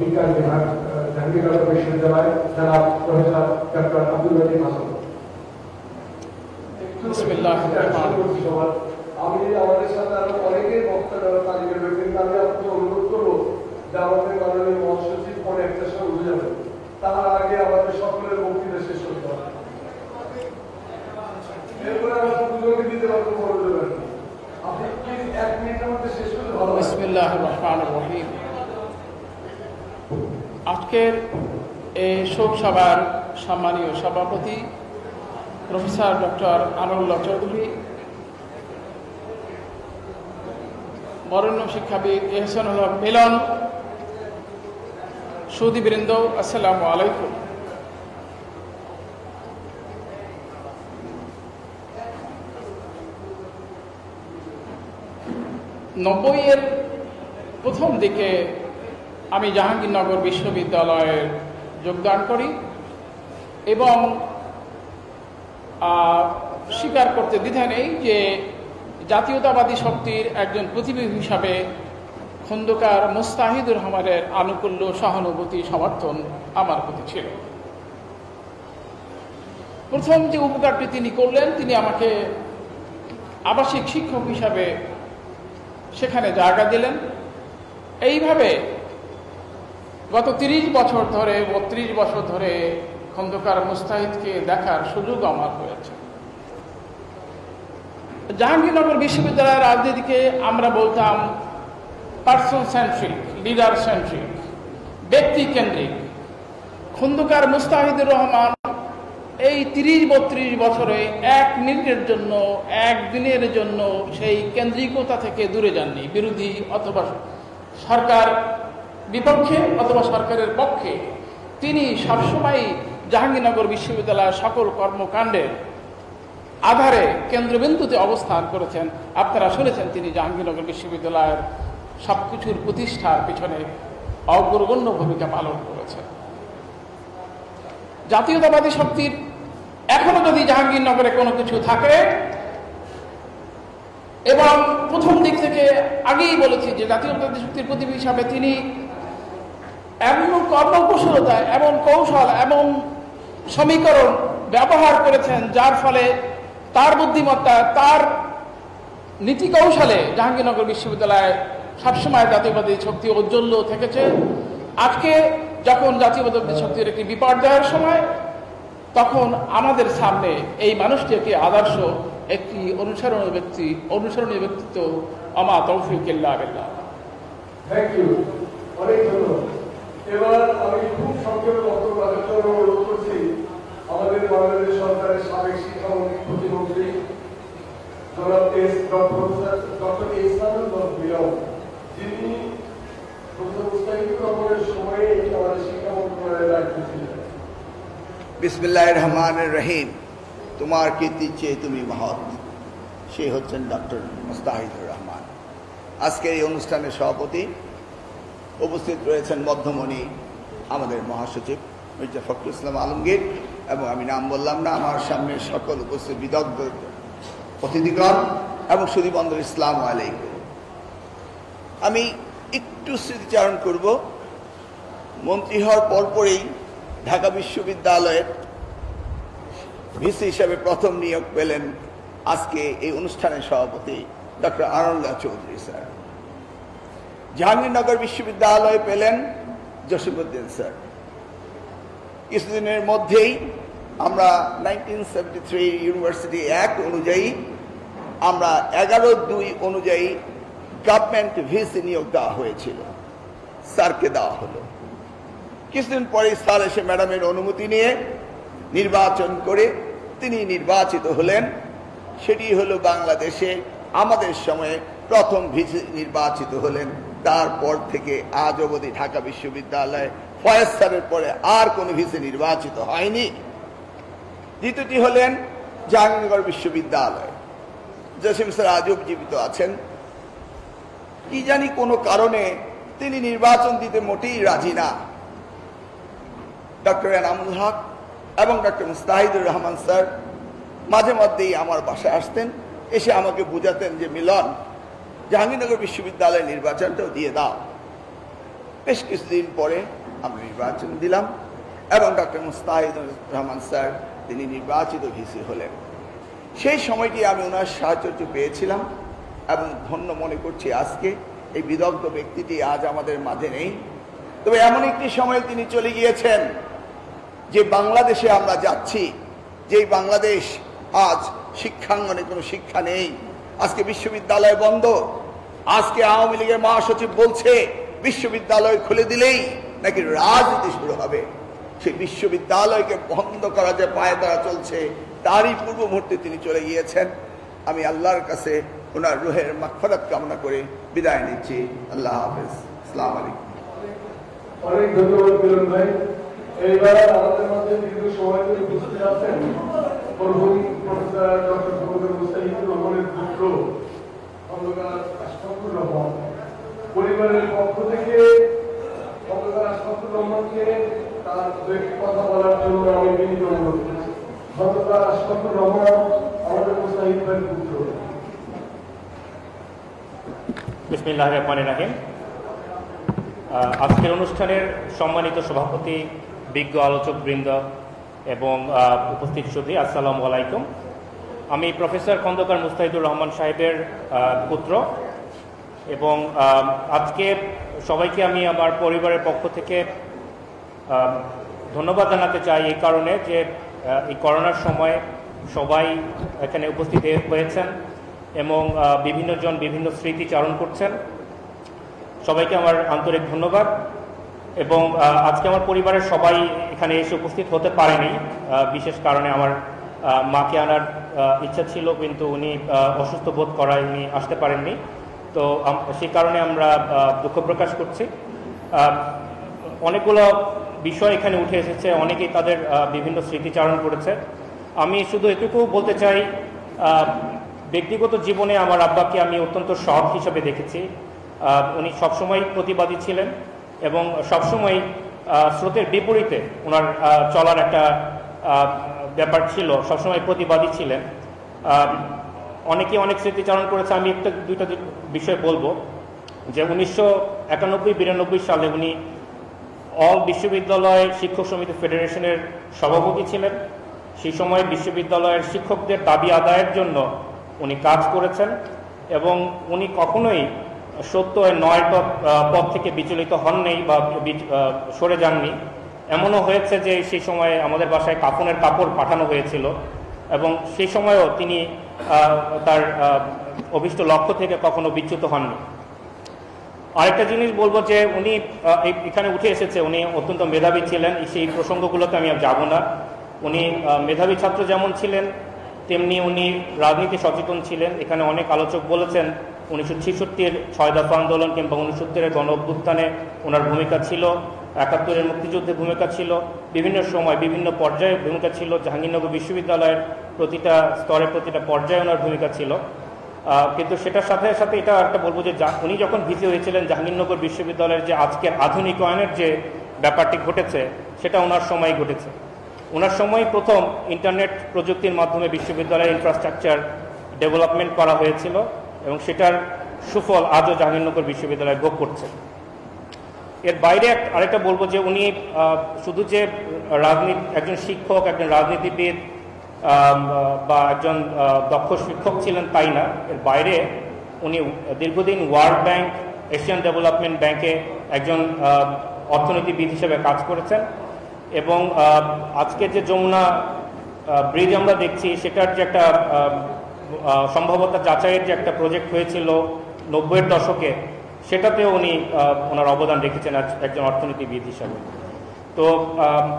বিজ্ঞান বিভাগ জাহাঙ্গীরনগর বিশ্ববিদ্যালয় যারা প্রফেসর ডক্টর আব্দুল লতিফ মাসুদ। আমি আমাদের সাথে আরও অনেকেই বক্তব্য তালিকা রয়েছে কিন্তু আমি আপনাকে অনুরোধ করব যে আমাদের মাননীয় মহাসচিব পরে একটা সময় উঠে যাবে। তার আগে আমাদের সকলের বক্তৃতা শেষ করতে হবে। এরপরে আমরা দুজনকে দিতে পারব আর আপনি এক মিনিটের মধ্যে শেষ করলে ভালো বিসমিল্লাহ রহমান রহিম। আজকের এই শোক সভার সম্মানীয় সভাপতি প্রফেসর ডক্টর আনুল্লাহ চৌধুরী, বরেণ্য শিক্ষাবিদ এহসানুল হক মিলন সুদীবৃন্দ আসসালামু আলাইকুম। নব্বইয়ের প্রথম দিকে আমি জাহাঙ্গীরনগর বিশ্ববিদ্যালয়ে যোগদান করি এবং স্বীকার করতে দ্বিধা নেই যে জাতীয়তাবাদী শক্তির একজন প্রতিনিধি হিসাবে খন্দকার মুস্তাহিদুর রহমানের আনুকূল্য সহানুভূতি সমর্থন আমার প্রতি ছিল। প্রথম যে উপকারটি তিনি করলেন, তিনি আমাকে আবাসিক শিক্ষক হিসাবে সেখানে জায়গা দিলেন। এইভাবে গত তিরিশ বছর ধরে, বত্রিশ বছর ধরে খন্দকার মুস্তাহিদকে দেখার সুযোগ আমার হয়েছে। জাহাঙ্গীরনগর বিশ্ববিদ্যালয়ের রাজনীতিকে আমরা বলতাম পার্সন সেন্ট্রিক লিডার সেন্ট্রিক ব্যক্তি কেন্দ্রিক। খন্দকার মুস্তাহিদুর রহমান এই তিরিশ, বত্রিশ বছরে এক মিনিটের জন্য একদিনের জন্য সেই কেন্দ্রিকতা থেকে দূরে যাননি। বিরোধী অথবা সরকার বিপক্ষে অথবা সরকারের পক্ষে, তিনি সবসময় জাহাঙ্গীরনগর বিশ্ববিদ্যালয়ের সকল কর্মকাণ্ডের আধারে কেন্দ্রবিন্দুতে অবস্থান করেছেন। আপনারা শুনেছেন তিনি জাহাঙ্গীরনগর বিশ্ববিদ্যালয়ের সবকিছুর প্রতিষ্ঠার পিছনে অগ্রগণ্য ভূমিকা পালন করেছেন। জাতীয়তাবাদী শক্তির এখনও যদি জাহাঙ্গীরনগরে কোনো কিছু থাকে, এবং প্রথম দিক থেকে আগেই বলেছি যে জাতীয়তাবাদী শক্তির প্রতিনিধি হিসাবে তিনি এমন কর্মকুশলতা এমন কৌশল, এমন সমীকরণ ব্যবহার করেছেন, যার ফলে তার বুদ্ধিমত্তা, তার নীতি কৌশলে জাহাঙ্গীরনগর বিশ্ববিদ্যালয়ে সবসময় জাতীয়বাদী শক্তি ঔজ্জ্বল্য থেকেছে। আজকে যখন জাতীয়বাদী শক্তির একটি বিপর্যয়ের সময়, তখন আমাদের সামনে এই মানুষটি একটি আদর্শ একটি অনুসরণীয় ব্যক্তি, অনুসরণীয় ব্যক্তিত্ব আমা তৌফিক ইল্লা থ্যাংক ইউ অনেক ধন্যবাদ। এবার আমি খুব সংক্ষেপে বক্তব্য অনুরোধ করছি, আমাদের বাংলাদেশ সরকারের সাবেক শিক্ষামন্ত্রী, প্রতিমন্ত্রী ডক্টর রহমান রহিম। তোমার কীর্তি চেয়ে তুমি মহৎ। সে হচ্ছেন ডক্টর মুস্তাহিদুর রহমান। আজকের এই অনুষ্ঠানের সভাপতি উপস্থিত রয়েছেন মধ্যমণি আমাদের মহাসচিব মির্জা ফখরুল ইসলাম আলমগীর, এবং আমি নাম বললাম না, আমার সামনে সকল উপস্থিত বিদগ্ধ অতিথিগণ এবং সুদীবন্দর ইসলাম আলাইকুম। আমি একটু স্মৃতিচারণ করব। মন্ত্রী হওয়ার পরপরই ঢাকা বিশ্ববিদ্যালয়ের ভিসি হিসাবে প্রথম নিয়োগ পেলেন আজকে এই অনুষ্ঠানের সভাপতি ডক্টর আনন্দা চৌধুরী স্যার। জাহাঙ্গীরনগর বিশ্ববিদ্যালয়ে পেলেন জসিমুদ্দিন স্যার। কিছুদিনের মধ্যেই আমরা নাইনটিন ইউনিভার্সিটি অ্যাক্ট অনুযায়ী আমরা এগারো দুই অনুযায়ী গভর্নমেন্ট ভিসি নিয়োগ দেওয়া হয়েছিল। স্যারকে দেওয়া হলো। কিছুদিন পরে স্যার এসে ম্যাডামের অনুমতি নিয়ে নির্বাচন করে তিনি নির্বাচিত হলেন। সেটি হলো বাংলাদেশে আমাদের সময়ে প্রথম ভিসি নির্বাচিত হলেন তারপর থেকে আজ অবধি ঢাকা বিশ্ববিদ্যালয়ে ফয়েজ স্যারের পরে আর কোনো ভিসি নির্বাচিত হয়নি। দ্বিতীয়টি হলেন জাহাঙ্গীরনগর বিশ্ববিদ্যালয়। জসিম স্যার আজও জীবিত আছেন। কি জানি কোনো কারণে তিনি নির্বাচন দিতে মোটেই রাজি না। ডক্টর এনামুল হক এবং ডক্টর মুস্তাহিদুর রহমান স্যার মাঝে মধ্যেই আমার বাসায় আসতেন, এসে আমাকে বুঝাতেন যে মিলন জাহাঙ্গীরনগর বিশ্ববিদ্যালয়ের নির্বাচনটাও দিয়ে দাও। বেশ কিছুদিন পরে আমরা নির্বাচন দিলাম এবং ডক্টর মুস্তাহিদুর রহমান স্যার, তিনি নির্বাচিত ভিসি হলেন। সেই সময়টি আমি ওনার সাহায্য পেয়েছিলাম এবং ধন্য মনে করছি আজকে এই বিদগ্ধ ব্যক্তিটি আজ আমাদের মাঝে নেই। তবে এমন একটি সময় তিনি চলে গিয়েছেন যে বাংলাদেশে আমরা যাচ্ছি, যেই বাংলাদেশ আজ শিক্ষাঙ্গনে কোনো শিক্ষা নেই। আজকে বিশ্ববিদ্যালয় বন্ধ। আজকে আওয়ামী লীগের মহাসচিব বলছে, বিশ্ববিদ্যালয় খুলে দিলেই নাকি রাজনীতি শুরু হবে। সেই বিশ্ববিদ্যালয়কে বন্ধ করা যে পায়ে তারা চলছে, তারই পূর্ব মুহূর্তে তিনি চলে গিয়েছেন। আমি আল্লাহর কাছে ওনার রুহের মাকফরাত কামনা করে বিদায় নিচ্ছি। আল্লাহ হাফেজ। আসসালাম আলাইকুম। অনেক ধন্যবাদ মিলন ভাই। এইবার আমাদের মধ্যে দীর্ঘ সময় ধরে উপস্থিত আছেন। প্রফেসর ডক্টর মোহাম্মদ মুস্তাহিদুর রহমানের খন্দকার রহমান পরিবারের পক্ষ থেকে খন্দকার রহমানকে তার কথা বলার জন্য আমি বিনীত অনুরোধ করছি। খন্দকার রহমান আমাদের ভাইয়ের পুত্র। বিসমিল্লাহ রহমান রাহিম। আজকের অনুষ্ঠানের সম্মানিত সভাপতি বিজ্ঞ আলোচক বৃন্দ এবং উপস্থিত সুধী আসসালামু আলাইকুম। আমি প্রফেসর খন্দকার মুস্তাহিদুর রহমান সাহেবের পুত্র এবং আজকে সবাইকে আমি আমার পরিবারের পক্ষ থেকে ধন্যবাদ জানাতে চাই এই কারণে যে এই করোনার সময় সবাই এখানে উপস্থিত হয়েছেন এবং আহ, বিভিন্ন স্মৃতি চারণ করছেন। সবাইকে আমার আন্তরিক ধন্যবাদ এবং আজকে আমার পরিবারের সবাই এখানে এসে উপস্থিত হতে পারেনি বিশেষ কারণে আমার মাকে আনার ইচ্ছা ছিল কিন্তু উনি অসুস্থ বোধ করায় উনি আসতে পারেননি। তো সেই কারণে আমরা দুঃখ প্রকাশ করছি। অনেকগুলো বিষয় এখানে উঠে এসেছে, অনেকেই তাদের বিভিন্ন স্মৃতিচারণ করেছে। আমি শুধু এটুকু বলতে চাই ব্যক্তিগত জীবনে আমার আব্বাকে আমি অত্যন্ত সৎ হিসেবে দেখেছি। উনি সবসময় প্রতিবাদী ছিলেন এবং সবসময় স্রোতের বিপরীতে ওনার চলার একটা ব্যাপার ছিল, সবসময় প্রতিবাদী ছিলেন। অনেকে অনেক স্মৃতিচারণ করেছে, আমি একটা দুইটা বিষয় বলব। যে উনিশশো একানব্বই বিরানব্বই সালে উনি অল বিশ্ববিদ্যালয় শিক্ষক সমিতি ফেডারেশনের সভাপতি ছিলেন। সেই সময় বিশ্ববিদ্যালয়ের শিক্ষকদের দাবি আদায়ের জন্য উনি কাজ করেছেন এবং উনি কখনোই সত্য নয় পথ থেকে বিচলিত হননি বি- সরে যাননি। এমনও হয়েছে যে সেই সময়ে আমাদের বাসায় কাপনের কাপড় পাঠানো হয়েছিল এবং সেই সময়ও তিনি তার অভিষ্ট লক্ষ্য থেকে কখনো বিচ্যুত হননি। আরেকটা জিনিস বলব যে উনি এখানে উঠে এসেছে, উনি অত্যন্ত মেধাবী ছিলেন, সেই প্রসঙ্গগুলোতে আমি আর যাব না। উনি মেধাবী ছাত্র যেমন ছিলেন, তেমনি উনি রাজনীতি সচেতন ছিলেন। এখানে অনেক আলোচক বলেছেন, উনিশশো ছেষট্টির ছয় দফা আন্দোলন কিংবা উনসত্তরের গণ অভ্যুত্থানে ওনার ভূমিকা ছিল। একাত্তরের মুক্তিযুদ্ধে ভূমিকা ছিল, বিভিন্ন সময় বিভিন্ন পর্যায়ে ভূমিকা ছিল, জাহাঙ্গীরনগর বিশ্ববিদ্যালয়ের প্রতিটা স্তরে প্রতিটা পর্যায়ে ওনার ভূমিকা ছিল। কিন্তু সেটার সাথে সাথে এটা একটা বলব যে উনি যখন ভিসি হয়েছিলেন জাহাঙ্গীরনগর বিশ্ববিদ্যালয়ের যে আজকের আধুনিকায়নের যে ব্যাপারটি ঘটেছে, সেটা ওনার সময় ঘটেছে। ওনার সময় প্রথম ইন্টারনেট প্রযুক্তির মাধ্যমে বিশ্ববিদ্যালয়ের ইনফ্রাস্ট্রাকচার ডেভেলপমেন্ট করা হয়েছিল এবং সেটার সুফল আজও জাহাঙ্গীরনগর বিশ্ববিদ্যালয় ভোগ করছে। এর বাইরে আরেকটা বলব যে উনি শুধু যে রাজনীতি, একজন শিক্ষক, একজন রাজনীতিবিদ বা একজন দক্ষ শিক্ষক ছিলেন তাই না, এর বাইরে উনি দীর্ঘদিন ওয়ার্ল্ড ব্যাংক, এশিয়ান ডেভেলপমেন্ট ব্যাংকে একজন অর্থনীতিবিদ হিসেবে কাজ করেছেন এবং আজকে যে যমুনা ব্রিজ আমরা দেখছি, সেটার যে একটা সম্ভবত যাচাইয়ের যে একটা প্রজেক্ট হয়েছিল নব্বইয়ের দশকে সেটাতেও উনি ওনার অবদান রেখেছেন একজন অর্থনীতিবিদ হিসাবে। তো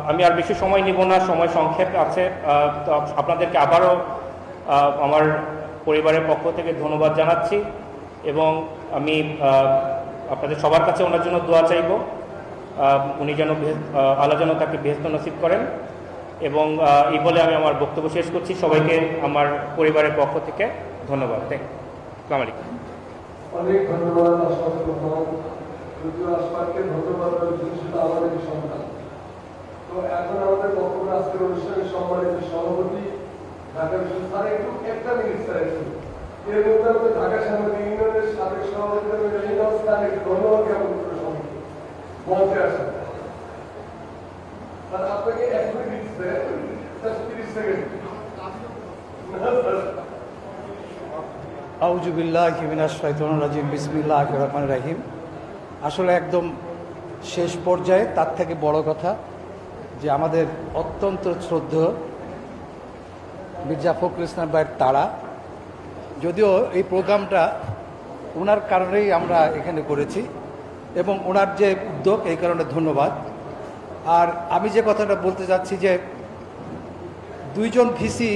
আমি আর বেশি সময় নিব না, সময় সংক্ষেপ আছে। তো আপনাদেরকে আবারও আমার পরিবারের পক্ষ থেকে ধন্যবাদ জানাচ্ছি এবং আমি আপনাদের সবার কাছে ওনার জন্য দোয়া চাইব। উনি যেন আল্লাহ যেন তাকে বেহস্ত নসিব করেন এবং এই বলে আমি আমার বক্তব্য শেষ করছি। সবাইকে আমার পরিবারের পক্ষ থেকে ধন্যবাদ। থ্যাংক আলাইকুম। অনেক ধন্যবাদ আশফাক রহমান যদিও আশফাককে ধন্যবাদ সেটা আমাদের সন্তান। তো এখন আমাদের বক্তব্য আজকের অনুষ্ঠানের সম্মানিত সভাপতি, ঢাকা বিশ্ববিদ্যালয় একটু একটা মিনিট এর মধ্যে আমাদের ঢাকা ইউনিয়নের সাবেক সভাপতি একটু ধন্যবাদ জ্ঞাপন করে মঞ্চে আসেন। আপনাকে এক মিনিট স্যার। তিরিশ সেকেন্ড আউজুবিল্লাহ হিমিনাস শৈতন রাজিম বিসমিল্লাহ রহমান রাহিম। আসলে একদম শেষ পর্যায়ে, তার থেকে বড় কথা যে আমাদের অত্যন্ত শ্রদ্ধ মির্জা ফখরুল ইসলাম ভাইয়ের তারা। যদিও এই প্রোগ্রামটা ওনার কারণেই আমরা এখানে করেছি এবং ওনার যে উদ্যোগ, এই কারণে ধন্যবাদ। আর আমি যে কথাটা বলতে চাচ্ছি যে, দুইজন ভিসি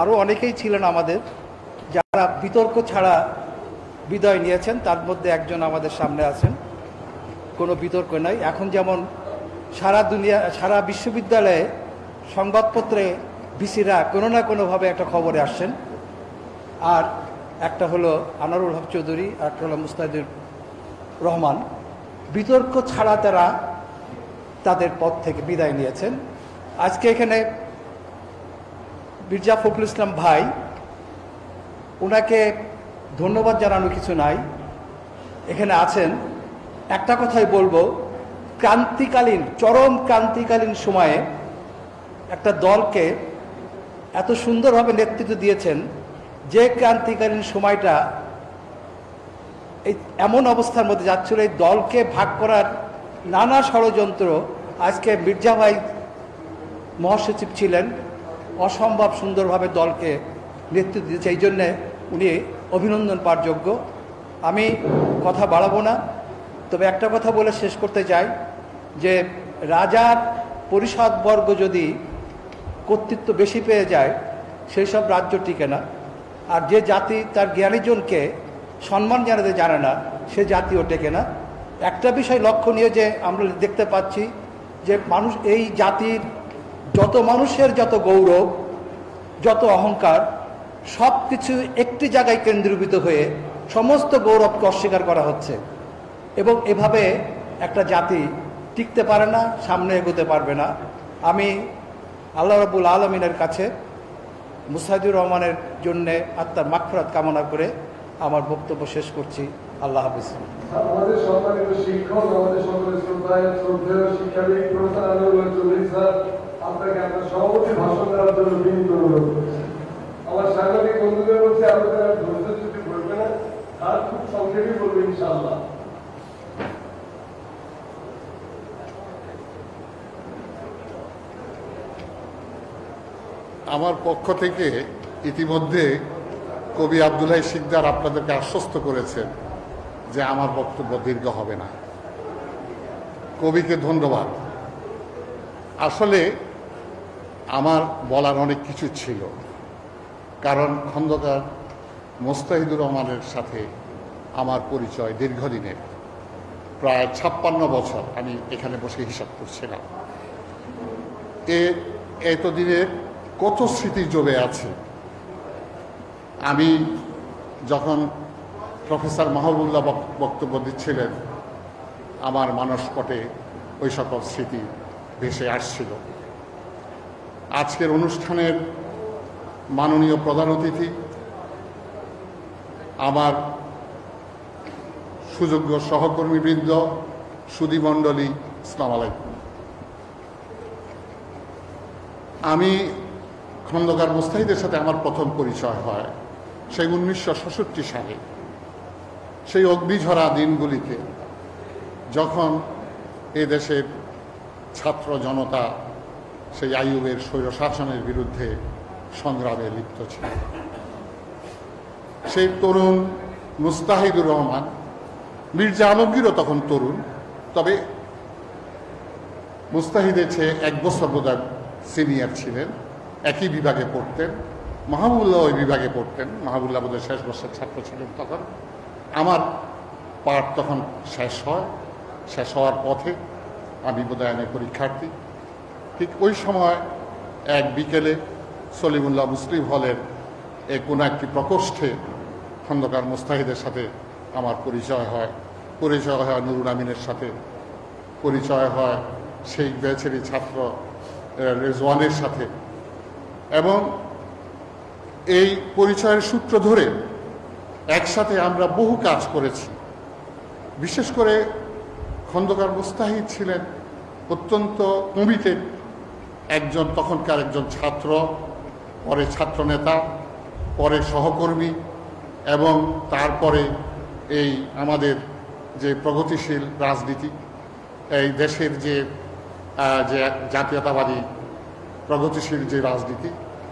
আরও অনেকেই ছিলেন আমাদের। যারা বিতর্ক ছাড়া বিদায় নিয়েছেন, তার মধ্যে একজন আমাদের সামনে আছেন। কোনো বিতর্ক নাই। এখন যেমন সারা দুনিয়া, সারা বিশ্ববিদ্যালয়ে সংবাদপত্রে ভিসিরা কোনো না কোনোভাবে একটা খবরে আসছেন। আর একটা হলো আনারুল হক চৌধুরী, আর একটা হলো মুস্তাহিদুর রহমান। বিতর্ক ছাড়া তারা তাদের পদ থেকে বিদায় নিয়েছেন। আজকে এখানে মির্জা ফখরুল ইসলাম ভাই ওনাকে ধন্যবাদ জানানো কিছু নাই। এখানে আছেন। একটা কথাই বলব, ক্রান্তিকালীন, চরম ক্রান্তিকালীন সময়ে একটা দলকে এত সুন্দরভাবে নেতৃত্ব দিয়েছেন যে ক্রান্তিকালীন সময়টা এই এমন অবস্থার মধ্যে যাচ্ছিল, এই দলকে ভাগ করার নানা ষড়যন্ত্র আজকে মির্জা ভাই মহাসচিব ছিলেন। অসম্ভব সুন্দরভাবে দলকে নেতৃত্ব দিয়েছে এই জন্যে উনি অভিনন্দন পাওয়ার যোগ্য আমি কথা বাড়াবো না, তবে একটা কথা বলে শেষ করতে চাই যে রাজার পরিষদবর্গ যদি কর্তৃত্ব বেশি পেয়ে যায়, সেই সব রাজ্য টিকে না। আর যে জাতি তার জ্ঞানীজনকে সম্মান জানাতে জানে না, সে জাতিও টেকে না। একটা বিষয় লক্ষণীয় যে আমরা দেখতে পাচ্ছি যে মানুষ, এই জাতির যত মানুষের যত গৌরব, যত অহংকার সব কিছু একটি জায়গায় কেন্দ্রীভূত হয়ে সমস্ত গৌরবকে অস্বীকার করা হচ্ছে। এবং এভাবে একটা জাতি টিকতে পারে না, সামনে এগোতে পারবে না। আমি আল্লাহ রাবুল আলমিনের কাছে মুসাইদুর রহমানের জন্যে আত্মার মাগফিরাত কামনা করে আমার বক্তব্য শেষ করছি। আল্লাহ হাফিজ। আমাদের সম্মানিত শিক্ষক, আমাদের শ্রদ্ধায় শিক্ষাবিদ স্যার, আপনাকে ভাষণ দেওয়ার জন্য বিনীত অনুরোধ। আমার সাংবাদিক বন্ধুদের বলছে আপনাদের আর ধৈর্য যদি বলবে না আর খুব সংক্ষেপে বলবে ইনশাআল্লাহ। আমার পক্ষ থেকে ইতিমধ্যে কবি আবদুল্লাহ শিকদার আপনাদেরকে আশ্বস্ত করেছেন যে আমার বক্তব্য দীর্ঘ হবে না। কবিকে ধন্যবাদ। আসলে আমার বলার অনেক কিছু ছিল। কারণ খন্দকার মোস্তাহিদুর রহমানের সাথে আমার পরিচয় দীর্ঘদিনের। প্রায় ছাপ্পান্ন বছর আমি এখানে বসে হিসাব করছিলাম। এ এতদিনের কত স্মৃতি জমে আছে। আমি যখন প্রফেসর মাহবুল্লাহ বক্তব্য দিচ্ছিলেন, আমার মানসপটে ওই সকল স্মৃতি ভেসে আসছিল। আজকের অনুষ্ঠানের মাননীয় প্রধান অতিথি, আমার সুযোগ্য সহকর্মীবৃন্দ সুদীমণ্ডলী ইসলাম আলাইকুম। আমি খন্দকার মুস্তাহিদের সাথে আমার প্রথম পরিচয় হয় সেই উনিশশো সাতষট্টি সালে। সেই অগ্নিঝরা দিনগুলিতে যখন এ দেশের ছাত্র জনতা সেই আইয়ুবের স্বৈরশাসনের বিরুদ্ধে সংগ্রামে লিপ্ত ছিল। সেই তরুণ মুস্তাহিদুর রহমান, মির্জা আলমগীরও তখন তরুণ, তবে মুস্তাহিদের চেয়ে এক বছর বোধহয় সিনিয়র ছিলেন, একই বিভাগে পড়তেন মাহবুল্লাহ ওই বিভাগে পড়তেন মাহবুল্লাহ বোধহয় শেষ বর্ষের ছাত্র ছিলেন তখন। আমার পাঠ তখন শেষ হয়, শেষ হওয়ার পথে আমি বোধহয় অনেক পরীক্ষার্থী। ঠিক ওই সময় এক বিকেলে সলিমুল্লাহ মুসলিম হলের এ কোনো একটি প্রকোষ্ঠে খন্দকার মুস্তাহিদের সাথে আমার পরিচয় হয়। পরিচয় হয় নুরুল আমিনের সাথে। পরিচয় হয় সেই ব্যাচেরই ছাত্র রেজওয়ানের সাথে। এবং এই পরিচয়ের সূত্র ধরে একসাথে আমরা বহু কাজ করেছি। বিশেষ করে খন্দকার মুস্তাহিদ ছিলেন অত্যন্ত কমিটেড একজন তখনকার একজন ছাত্র পরে ছাত্রনেতা, পরে সহকর্মী এবং তারপরে এই আমাদের যে প্রগতিশীল রাজনীতি, এই দেশের যে যে জাতীয়তাবাদী প্রগতিশীল যে রাজনীতি,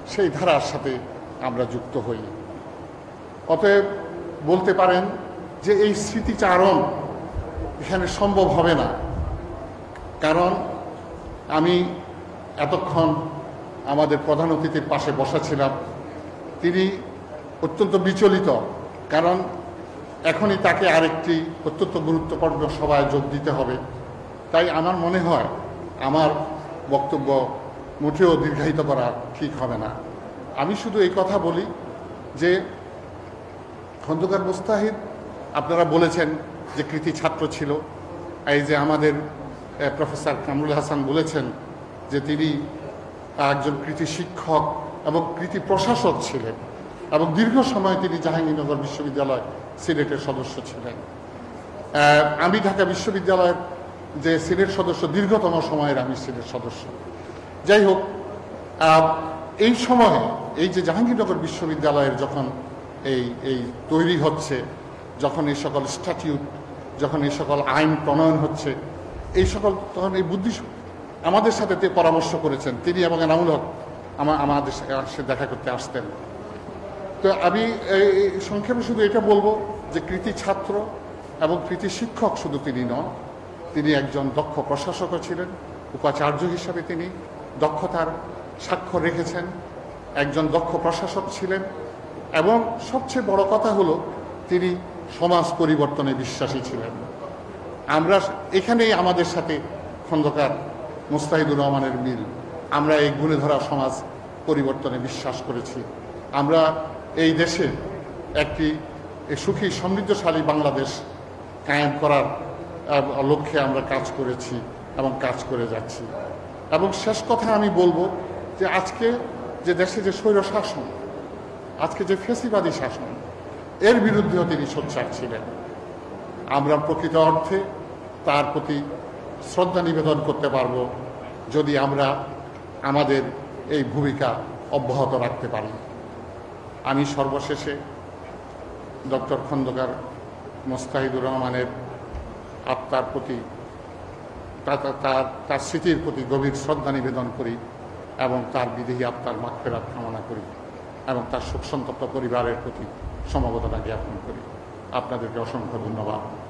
সেই ধারার সাথে আমরা যুক্ত হই। অতএব বলতে পারেন যে এই স্মৃতিচারণ এখানে সম্ভব হবে না। কারণ আমি এতক্ষণ আমাদের প্রধান অতিথির পাশে বসা ছিলাম তিনি অত্যন্ত বিচলিত, কারণ এখনই তাকে আরেকটি অত্যন্ত গুরুত্বপূর্ণ সভায় যোগ দিতে হবে। তাই আমার মনে হয়, আমার বক্তব্য মোটেও দীর্ঘায়িত করা ঠিক হবে না। আমি শুধু এই কথা বলি যে, খন্দকার মুস্তাহিদ, আপনারা বলেছেন যে কৃতি ছাত্র ছিল। এই যে আমাদের প্রফেসর কামরুল হাসান বলেছেন যে তিনি একজন কৃতি শিক্ষক এবং কৃতি প্রশাসক ছিলেন এবং দীর্ঘ সময় তিনি জাহাঙ্গীরনগর বিশ্ববিদ্যালয় সিনেটের সদস্য ছিলেন। আমি ঢাকা বিশ্ববিদ্যালয়ের যে সিনেট সদস্য, দীর্ঘতম সময়ের আমি সিনেট সদস্য। যাই হোক এই সময়ে এই যে জাহাঙ্গীরনগর বিশ্ববিদ্যালয়ের যখন এই এই তৈরি হচ্ছে, যখন এই সকল স্ট্যাটিউট যখন এই সকল আইন প্রণয়ন হচ্ছে, এই সকল, তখন এই বুদ্ধি আমাদের সাথে তে পরামর্শ করেছেন। তিনি এবং এনামুল হক আমা- আমাদের সাথে দেখা করতে আসতেন। তো আমি এই এই সংক্ষেপে শুধু এটা বলব যে কৃতি ছাত্র এবং কৃতি শিক্ষক শুধু তিনি নন, তিনি একজন দক্ষ প্রশাসকও ছিলেন, উপাচার্য হিসাবে তিনি দক্ষতার স্বাক্ষর রেখেছেন, একজন দক্ষ প্রশাসক ছিলেন এবং সবচেয়ে বড় কথা হলো তিনি সমাজ পরিবর্তনে বিশ্বাসী ছিলেন। আমরা এখানেই আমাদের সাথে খন্দকার মুস্তাহিদুর রহমানের মিল। আমরা এই গুণে ধরা সমাজ পরিবর্তনে বিশ্বাস করেছি। আমরা এই দেশে একটি সুখী, সমৃদ্ধশালী বাংলাদেশ কায়েম করার লক্ষ্যে আমরা কাজ করেছি এবং কাজ করে যাচ্ছি। এবং শেষ কথা আমি বলব যে আজকে যে দেশে যে স্বৈর শাসন, আজকে যে ফেসিবাদী শাসন, এর বিরুদ্ধেও তিনি সোচ্চার ছিলেন। আমরা প্রকৃত অর্থে তার প্রতি শ্রদ্ধা নিবেদন করতে পারব যদি আমরা আমাদের এই ভূমিকা অব্যাহত রাখতে পারি। আমি সর্বশেষে ডক্টর খন্দকার মোস্তাহিদুর রহমানের আত্মার প্রতি তার তার স্মৃতির প্রতি গভীর শ্রদ্ধা নিবেদন করি এবং তার বিদেহী আত্মার মাগফেরাত কামনা করি এবং তার শোকসন্তপ্ত পরিবারের প্রতি সমবেদনা জ্ঞাপন করি। আপনাদেরকে অসংখ্য ধন্যবাদ।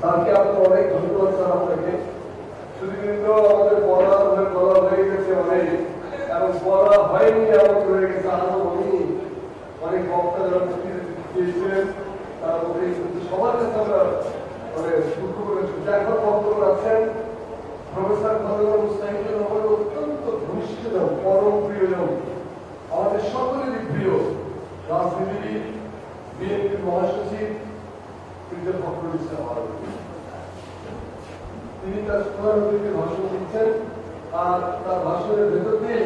স্যারকে আপনার অনেক ধন্যবাদ স্যার আপনাকে শুধুবৃন্দ আমাদের বলা হয়ে বলা হয়ে গেছে অনেক, এবং বলা হয়নি, এমন রয়ে গেছে, আরও অনেক অনেক বক্তা যারা দিয়েছিলেন তারা বলে সবার কাছে আমরা মানে দুঃখ করে এখন বক্তব্য আছেন প্রফেসর খন্দকার মুস্তাহিদুর রহমান অত্যন্ত ঘনিষ্ঠজন পরম প্রিয়জন আমাদের সকলেরই প্রিয় রাজনীতিবিদ, বিএনপির মহাসচিব প্রিন্টার ফখরুল ইসলাম। তিনি তার প্রধানমন্ত্রীকে ভাষণ দিচ্ছেন আর তার ভাষণের ভেতর দিয়ে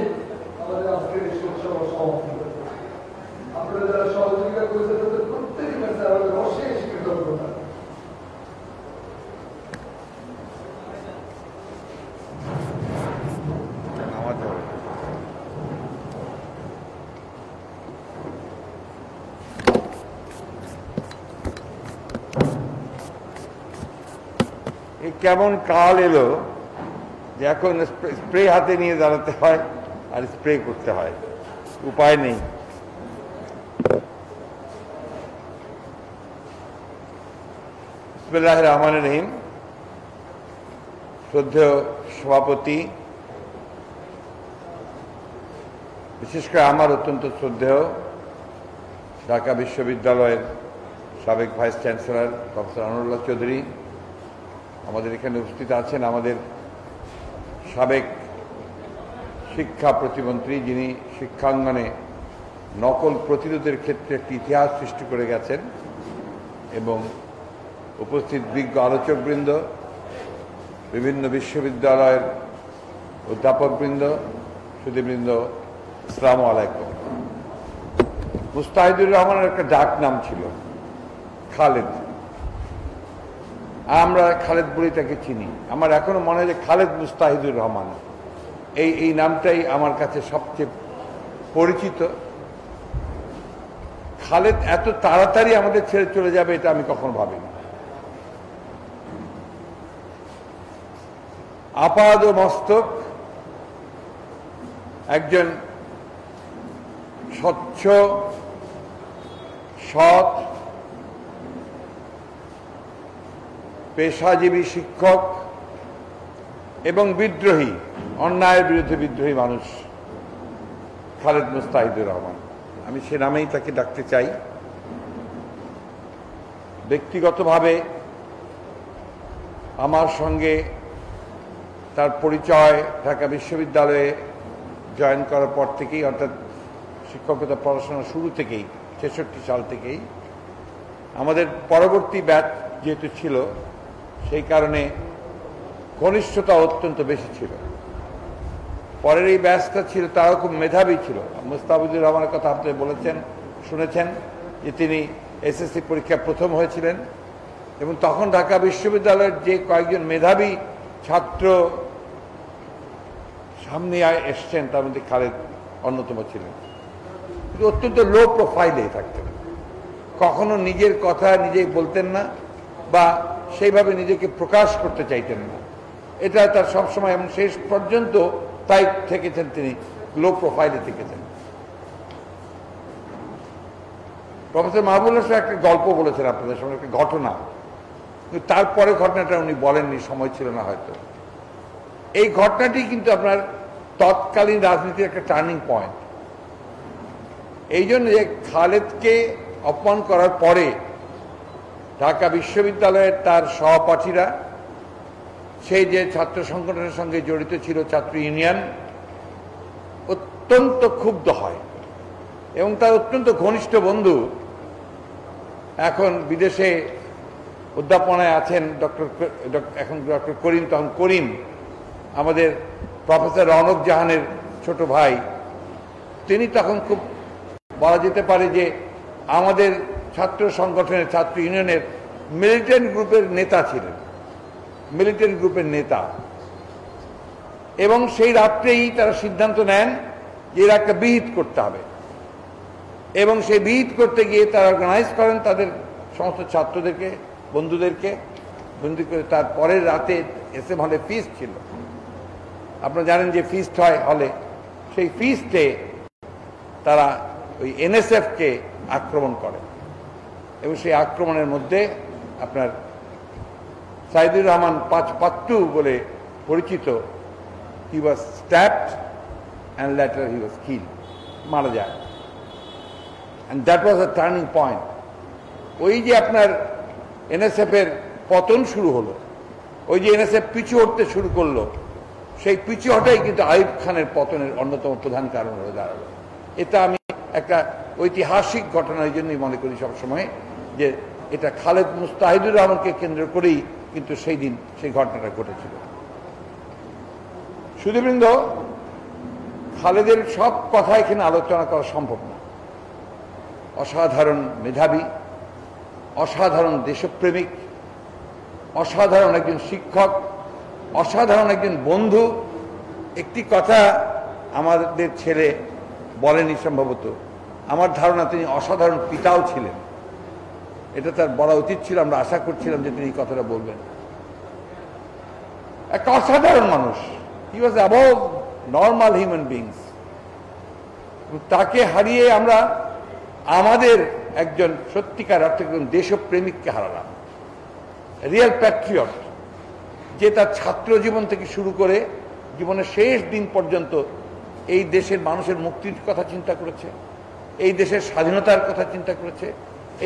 আমাদের আজকের এই শোকসভা সমাপ্তি আপনারা যারা সহযোগিতা করেছেন, তাদের প্রত্যেকের কাছে আমাদের অশেষ কৃতজ্ঞতা এই কেমন কাল এলো যে এখন স্প্রে হাতে নিয়ে দাঁড়াতে হয় আর স্প্রে করতে হয়। উপায় নেই। রহমান রহিম। শ্রদ্ধেয় সভাপতি। বিশেষ করে আমার অত্যন্ত শ্রদ্ধেয় ঢাকা বিশ্ববিদ্যালয়ের সাবেক vice chancellor professor Anullah Chowdhury. আমাদের এখানে উপস্থিত আছেন আমাদের সাবেক শিক্ষা প্রতিমন্ত্রী, যিনি শিক্ষাঙ্গনে নকল প্রতিরোধের ক্ষেত্রে একটি ইতিহাস সৃষ্টি করে গেছেন এবং উপস্থিত বিজ্ঞ আলোচকবৃন্দ, বিভিন্ন বিশ্ববিদ্যালয়ের অধ্যাপকবৃন্দ সুদীবৃন্দ ইসলাম আলাইকুম। মুস্তাহিদুর রহমানের একটা ডাক নাম ছিল, খালেদ। আমরা খালেদ বলেই তাকে চিনি। আমার এখনও মনে হয় খালেদ মুস্তাহিদুর রহমান। এই এই নামটাই আমার কাছে সবচেয়ে পরিচিত। খালেদ এত তাড়াতাড়ি আমাদের ছেড়ে চলে যাবে এটা আমি কখনো ভাবিনি। আপাদ মস্তক একজন স্বচ্ছ, সৎ পেশাজীবী শিক্ষক এবং বিদ্রোহী, অন্যায়ের বিরুদ্ধে বিদ্রোহী মানুষ খালেদ মুস্তাহিদুর রহমান। আমি সে নামেই তাকে ডাকতে চাই। ব্যক্তিগতভাবে আমার সঙ্গে তার পরিচয় ঢাকা বিশ্ববিদ্যালয়ে জয়েন করার পর থেকেই, অর্থাৎ শিক্ষকতা পড়াশোনা শুরু থেকেই, ছেষট্টি সাল থেকেই, আমাদের পরবর্তী ব্যাচ যেহেতু ছিল সেই কারণে ঘনিষ্ঠতা অত্যন্ত বেশি ছিল। পরের এই ব্যাচটা ছিল, তারাও খুব মেধাবী ছিল। মুস্তাফিজুর রহমানের কথা আপনি বলেছেন, শুনেছেন যে তিনি এসএসসি পরীক্ষা প্রথম হয়েছিলেন এবং তখন ঢাকা বিশ্ববিদ্যালয়ের যে কয়েকজন মেধাবী ছাত্র সামনে এসছেন, তার মধ্যে খালেদ অন্যতম ছিলেন। অত্যন্ত লো প্রোফাইলে থাকতেন। কখনো নিজের কথা নিজেই বলতেন না বা সেইভাবে নিজেকে প্রকাশ করতে চাইতেন না। এটা তার সবসময় এবং শেষ পর্যন্ত তাই থেকেছেন তিনি লো প্রোফাইলে থেকেছেন। প্রফেসর মাহবুল্লাহ সাহেব একটা গল্প বলেছেন আপনাদের সঙ্গে, একটা ঘটনা। কিন্তু তারপরে ঘটনাটা উনি বলেননি, সময় ছিল না হয়তো। এই ঘটনাটি কিন্তু আপনার তৎকালীন রাজনীতির একটা টার্নিং পয়েন্ট এই জন্য যে খালেদকে অপমান করার পরে ঢাকা বিশ্ববিদ্যালয়ের তার সহপাঠীরা, সেই যে ছাত্র সংগঠনের সঙ্গে জড়িত ছিল ছাত্র ইউনিয়ন, অত্যন্ত ক্ষুব্ধ হয়। এবং তার অত্যন্ত ঘনিষ্ঠ বন্ধু এখন বিদেশে অধ্যাপনায় আছেন ডক্টর এখন ডক্টর করিম তখন করিম, আমাদের প্রফেসর রনক জাহানের ছোট ভাই। তিনি তখন খুব বলা যেতে পারে যে আমাদের ছাত্র সংগঠনের ছাত্র ইউনিয়নের মিলিটেন্ট গ্রুপের নেতা ছিলেন। মিলিটেন্ট গ্রুপের নেতা। এবং সেই রাত্রেই তারা সিদ্ধান্ত নেন যে এর একটা বিহিত করতে হবে। এবং সেই বিহিত করতে গিয়ে তারা অর্গানাইজ করেন তাদের সমস্ত ছাত্রদেরকে, বন্ধুদেরকে। বন্ধু করে তার পরের রাতে এসে হলে ফিস্ট ছিল। আপনারা জানেন যে ফিস্ট হয় হলে। সেই ফিস্টে তারা ওই এনএসএফকে আক্রমণ করে। এবং সেই আক্রমণের মধ্যে আপনার সাইদুর রহমান পাঁচ পাত্তু বলে পরিচিত হি ওয়াজ স্ট্যাপড and letter he was kill মারা যায়। And that was a turning point ওই যে আপনার এনএসএফ এর পতন শুরু হলো, ওই যে এনএসএফ পিছু হটতে শুরু করল, সেই পিছু হটাই কিন্তু আইব খানের পতনের অন্যতম প্রধান কারণ হয়ে দাঁড়াল। এটা আমি একটা ঐতিহাসিক ঘটনা এই জন্যই মনে করি সবসময় যে এটা খালেদ মুস্তাহিদুর রহমানকে কেন্দ্র করেই কিন্তু সেই দিন, সেই ঘটনাটা ঘটেছিল। সুদীবৃন্দ খালেদের সব কথা এখানে আলোচনা করা সম্ভব না। অসাধারণ মেধাবী, অসাধারণ দেশপ্রেমিক, অসাধারণ একজন শিক্ষক, অসাধারণ একজন বন্ধু। একটি কথা আমাদের ছেলে বলেনি সম্ভবত। আমার ধারণা তিনি অসাধারণ পিতাও ছিলেন। এটা তার বলা উচিত ছিল, আমরা আশা করছিলাম যে তিনি এই কথাটা বলবেন। একটা অসাধারণ মানুষ। He was above normal human beings তাকে হারিয়ে আমরা আমাদের একজন সত্যিকার অর্থে একজন দেশপ্রেমিককে হারালাম। রিয়েল প্যাট্রিয়ট যে তার ছাত্র জীবন থেকে শুরু করে জীবনের শেষ দিন পর্যন্ত এই দেশের মানুষের মুক্তির কথা চিন্তা করেছে, এই দেশের স্বাধীনতার কথা চিন্তা করেছে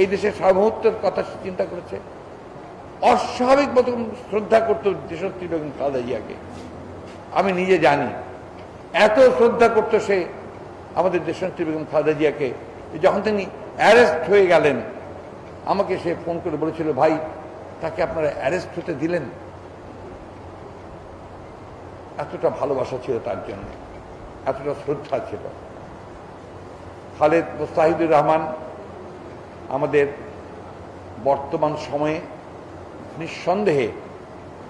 এই দেশের সার্বভৌমত্বের কথা সে চিন্তা করেছে। অস্বাভাবিক মতো শ্রদ্ধা করতো দেশত্রী বেগম খালেদা জিয়াকে আমি নিজে জানি, এত শ্রদ্ধা করতো সে আমাদের দেশনেত্রী বেগম খালেদা জিয়াকে যখন তিনি অ্যারেস্ট হয়ে গেলেন, আমাকে সে ফোন করে বলেছিল, ভাই, তাকে আপনারা অ্যারেস্ট হতে দিলেন? এতটা ভালোবাসা ছিল তার জন্য, এতটা শ্রদ্ধা ছিল। খালেদ মোস্তাহিদুর রহমান আমাদের বর্তমান সময়ে নিঃসন্দেহে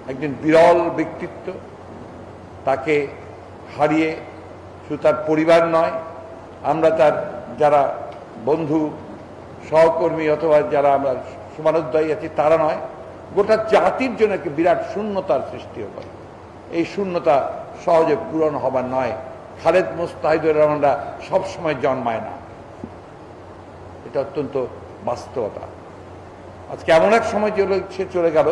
একজন বিরল ব্যক্তিত্ব। তাকে হারিয়ে শুধু তার পরিবার নয়, আমরা তার যারা বন্ধু, সহকর্মী অথবা যারা আমরা সমানোদ্দায়ী আছি, তারা নয়, গোটা জাতির জন্য একটি বিরাট শূন্যতার সৃষ্টি হয় এই শূন্যতা সহজে পূরণ হবার নয়। খালেদ মুস্তাহিদুর রহমানরা সবসময় জন্মায় না। এটা অত্যন্ত বাস্তবতা। আজকে এমন এক সময় চলে সে চলে গেল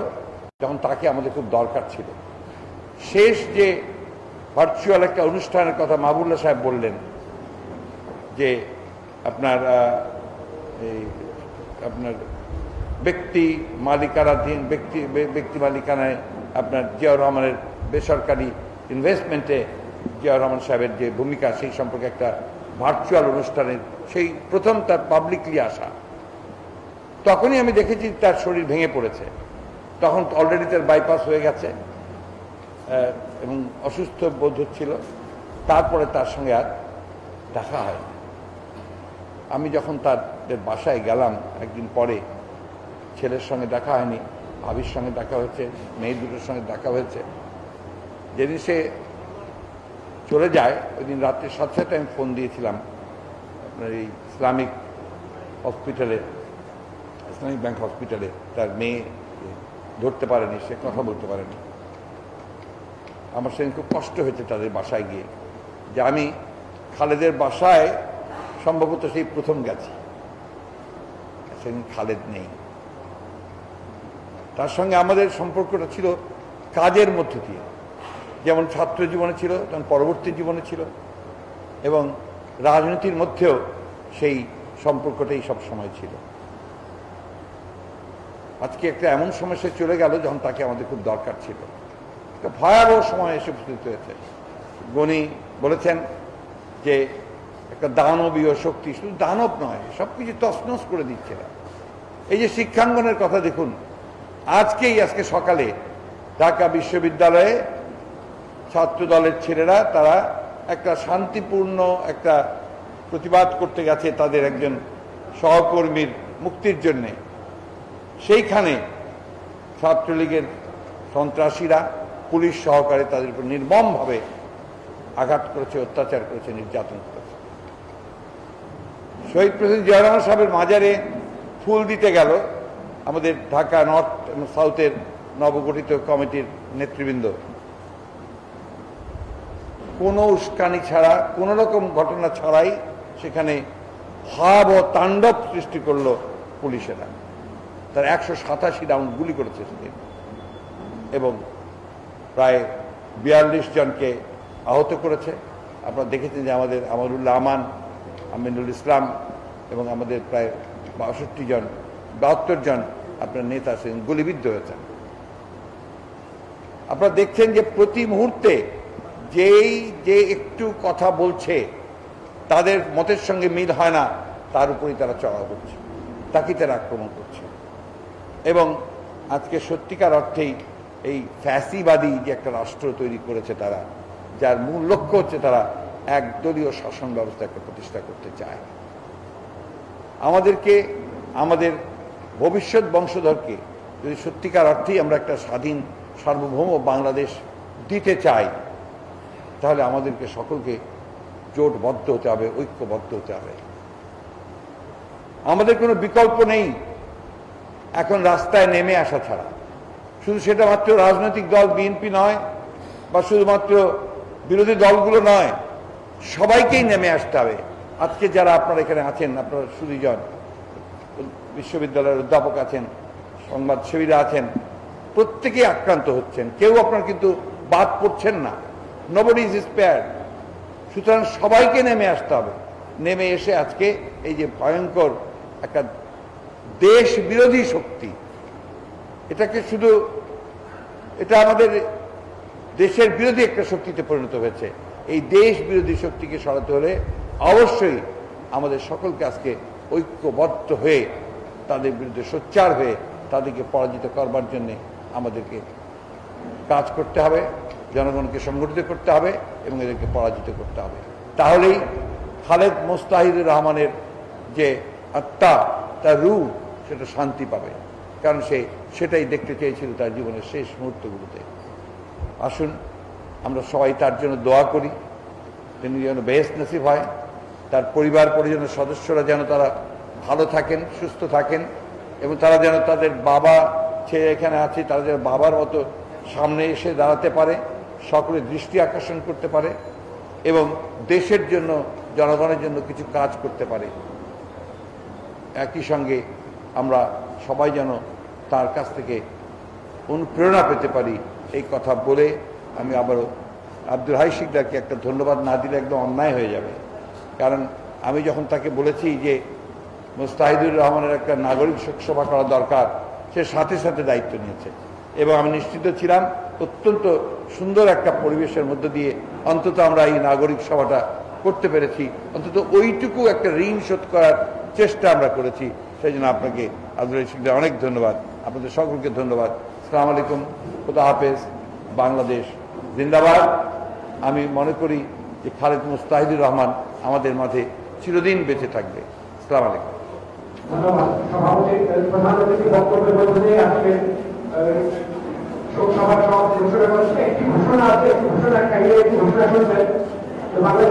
যখন তাকে আমাদের খুব দরকার ছিল। শেষ যে ভার্চুয়াল একটা অনুষ্ঠানের কথা মাহবুল্লাহ সাহেব বললেন যে আপনার এই আপনার ব্যক্তি মালিকানাধীন, ব্যক্তি ব্যক্তি মালিকানায় আপনার জিয়াউর রহমানের বেসরকারি ইনভেস্টমেন্টে জিয়াউর রহমান সাহেবের যে ভূমিকা, সেই সম্পর্কে একটা ভার্চুয়াল অনুষ্ঠানের সেই প্রথম তার পাবলিকলি আসা। তখনই আমি দেখেছি তার শরীর ভেঙে পড়েছে। তখন অলরেডি তার বাইপাস হয়ে গেছে এবং অসুস্থ বোধ হচ্ছিল। তারপরে তার সঙ্গে আর দেখা হয় আমি যখন তাদের বাসায় গেলাম, একদিন পরে ছেলের সঙ্গে দেখা হয়নি, ভাবির সঙ্গে দেখা হয়েছে মেয়ে দুটোর সঙ্গে দেখা হয়েছে। যেদিন সে চলে যায় ওই দিন রাত্রে সাথে সাথে আমি ফোন দিয়েছিলাম, আপনার এই ইসলামিক হসপিটালে ইসলামিক ব্যাংক হসপিটালে তার মেয়ে ধরতে পারেনি, সে কথা বলতে পারেনি। আমার সেদিন খুব কষ্ট হয়েছে তাদের বাসায় গিয়ে। যে আমি খালেদের বাসায় সম্ভবত সেই প্রথম গেছি। সেদিন খালেদ নেই। তার সঙ্গে আমাদের সম্পর্কটা ছিল কাজের মধ্য দিয়ে। যেমন ছাত্র জীবনে ছিল, তেমন পরবর্তী জীবনে ছিল। এবং রাজনীতির মধ্যেও সেই সম্পর্কটাই সব সময় ছিল। আজকে একটা এমন সময় সে চলে গেল যখন তাকে আমাদের খুব দরকার ছিল। একটা ভয়াবহ সময় এসে উপস্থিত হয়েছে। গণি বলেছেন যে একটা দানবীয় শক্তি, শুধু দানব নয় সব কিছু তসনস করে দিচ্ছে। এরা। এই যে শিক্ষাঙ্গনের কথা দেখুন, আজকেই, আজকে সকালে ঢাকা বিশ্ববিদ্যালয়ে ছাত্র দলের ছেলেরা, তারা একটা শান্তিপূর্ণ একটা প্রতিবাদ করতে গেছে তাদের একজন সহকর্মীর মুক্তির জন্যে। সেইখানে ছাত্রলীগের সন্ত্রাসীরা, পুলিশ সহকারে তাদের উপর নির্মমভাবে আঘাত করেছে, অত্যাচার করেছে, নির্যাতন করেছে। শহীদ প্রেসিডেন্ট জয়রহমান সাহেবের মাজারে ফুল দিতে গেল আমাদের ঢাকা নর্থ এবং সাউথের নবগঠিত কমিটির নেতৃবৃন্দ। কোনো উস্কানি ছাড়া, কোনো রকম ঘটনা ছাড়াই সেখানে ভাব ও তাণ্ডব সৃষ্টি করল পুলিশেরা। তার একশো সাতাশি রাউন্ড গুলি করেছে সেদিন। এবং প্রায় বিয়াল্লিশ জনকে আহত করেছে। আপনারা দেখেছেন যে আমাদের আমারুল্লাহ আমান, আমিনুল ইসলাম এবং আমাদের প্রায় বাষট্টি জন, বাহাত্তর জন আপনার নেতা সেদিন গুলিবিদ্ধ হয়েছেন। আপনারা দেখছেন যে প্রতি মুহূর্তে যেই যে একটু কথা বলছে, তাদের মতের সঙ্গে মিল হয় না, তার উপরেই তারা চড়া করছে তাকে তারা আক্রমণ করছে। এবং আজকে সত্যিকার অর্থেই এই ফ্যাসিবাদী যে একটা রাষ্ট্র তৈরি করেছে তারা, যার মূল লক্ষ্য হচ্ছে তারা একদলীয় শাসন ব্যবস্থাকে প্রতিষ্ঠা করতে চায়। আমাদেরকে, আমাদের ভবিষ্যৎ বংশধরকে যদি সত্যিকার অর্থেই আমরা একটা স্বাধীন সার্বভৌম বাংলাদেশ দিতে চাই, তাহলে আমাদেরকে সকলকে জোটবদ্ধ হতে হবে, ঐক্যবদ্ধ হতে হবে। আমাদের কোনো বিকল্প নেই এখন রাস্তায় নেমে আসা ছাড়া। শুধু সেটা মাত্র রাজনৈতিক দল, বিএনপি নয়, বা শুধুমাত্র বিরোধী দলগুলো নয়, সবাইকেই নেমে আসতে হবে। আজকে যারা আপনারা এখানে আছেন, আপনারা সুদীজন, বিশ্ববিদ্যালয়ের অধ্যাপক আছেন সংবাদসেবীরা আছেন, প্রত্যেকেই আক্রান্ত হচ্ছেন। কেউ আপনার কিন্তু বাদ পড়ছেন না। নোবডি ইজ স্পেয়ার সুতরাং সবাইকে নেমে আসতে হবে। নেমে এসে আজকে এই যে ভয়ঙ্কর একটা দেশ বিরোধী শক্তি। এটাকে শুধু, এটা আমাদের দেশের বিরোধী একটা শক্তিতে পরিণত হয়েছে। এই দেশ বিরোধী শক্তিকে সরাতে হলে অবশ্যই আমাদের সকলকে আজকে ঐক্যবদ্ধ হয়ে, তাদের বিরুদ্ধে সোচ্চার হয়ে, তাদেরকে পরাজিত করবার জন্য আমাদেরকে কাজ করতে হবে, জনগণকে সংগঠিত করতে হবে এবং এদেরকে পরাজিত করতে হবে। তাহলেই খালেদ মোস্তাহিদুর রহমানের যে আত্মা, তার রূপ সেটা শান্তি পাবে। কারণ সে সেটাই দেখতে চেয়েছিল তার জীবনের শেষ মুহূর্তগুলোতে। আসুন, আমরা সবাই তার জন্য দোয়া করি। তিনি যেন বেশ নসিব হয়। তার পরিবার পরিজনের সদস্যরা যেন তারা ভালো থাকেন, সুস্থ থাকেন, এবং তারা যেন তাদের বাবা ছেলে এখানে আছে, তারা যেন বাবার মতো সামনে এসে দাঁড়াতে পারে সকলের দৃষ্টি আকর্ষণ করতে পারে, এবং দেশের জন্য, জনগণের জন্য কিছু কাজ করতে পারে। একই সঙ্গে আমরা সবাই যেন তার কাছ থেকে অনুপ্রেরণা পেতে পারি এই কথা বলে আমি আবারও আব্দুল হাই শিকদারকে একটা ধন্যবাদ না দিলে একদম অন্যায় হয়ে যাবে। কারণ আমি যখন তাকে বলেছি যে মুস্তাহিদুর রহমানের একটা নাগরিক শোকসভা করা দরকার, সে সাথে সাথে দায়িত্ব নিয়েছে। এবং আমি নিশ্চিত ছিলাম অত্যন্ত সুন্দর একটা পরিবেশের মধ্য দিয়ে অন্তত আমরা এই নাগরিক সভাটা করতে পেরেছি। অন্তত ওইটুকু একটা ঋণ শোধ করার চেষ্টা আমরা করেছি। সেই জন্য আপনাকে আব্দুল শিকদার অনেক ধন্যবাদ। আপনাদের সকলকে ধন্যবাদ। সালাম আলাইকুম। খুদা হাফেজ। বাংলাদেশ জিন্দাবাদ। আমি মনে করি যে খালেদ মুস্তাহিদুর রহমান আমাদের মাঝে চিরদিন বেঁচে থাকবে। সালাম আলাইকুম। ধন্যবাদ।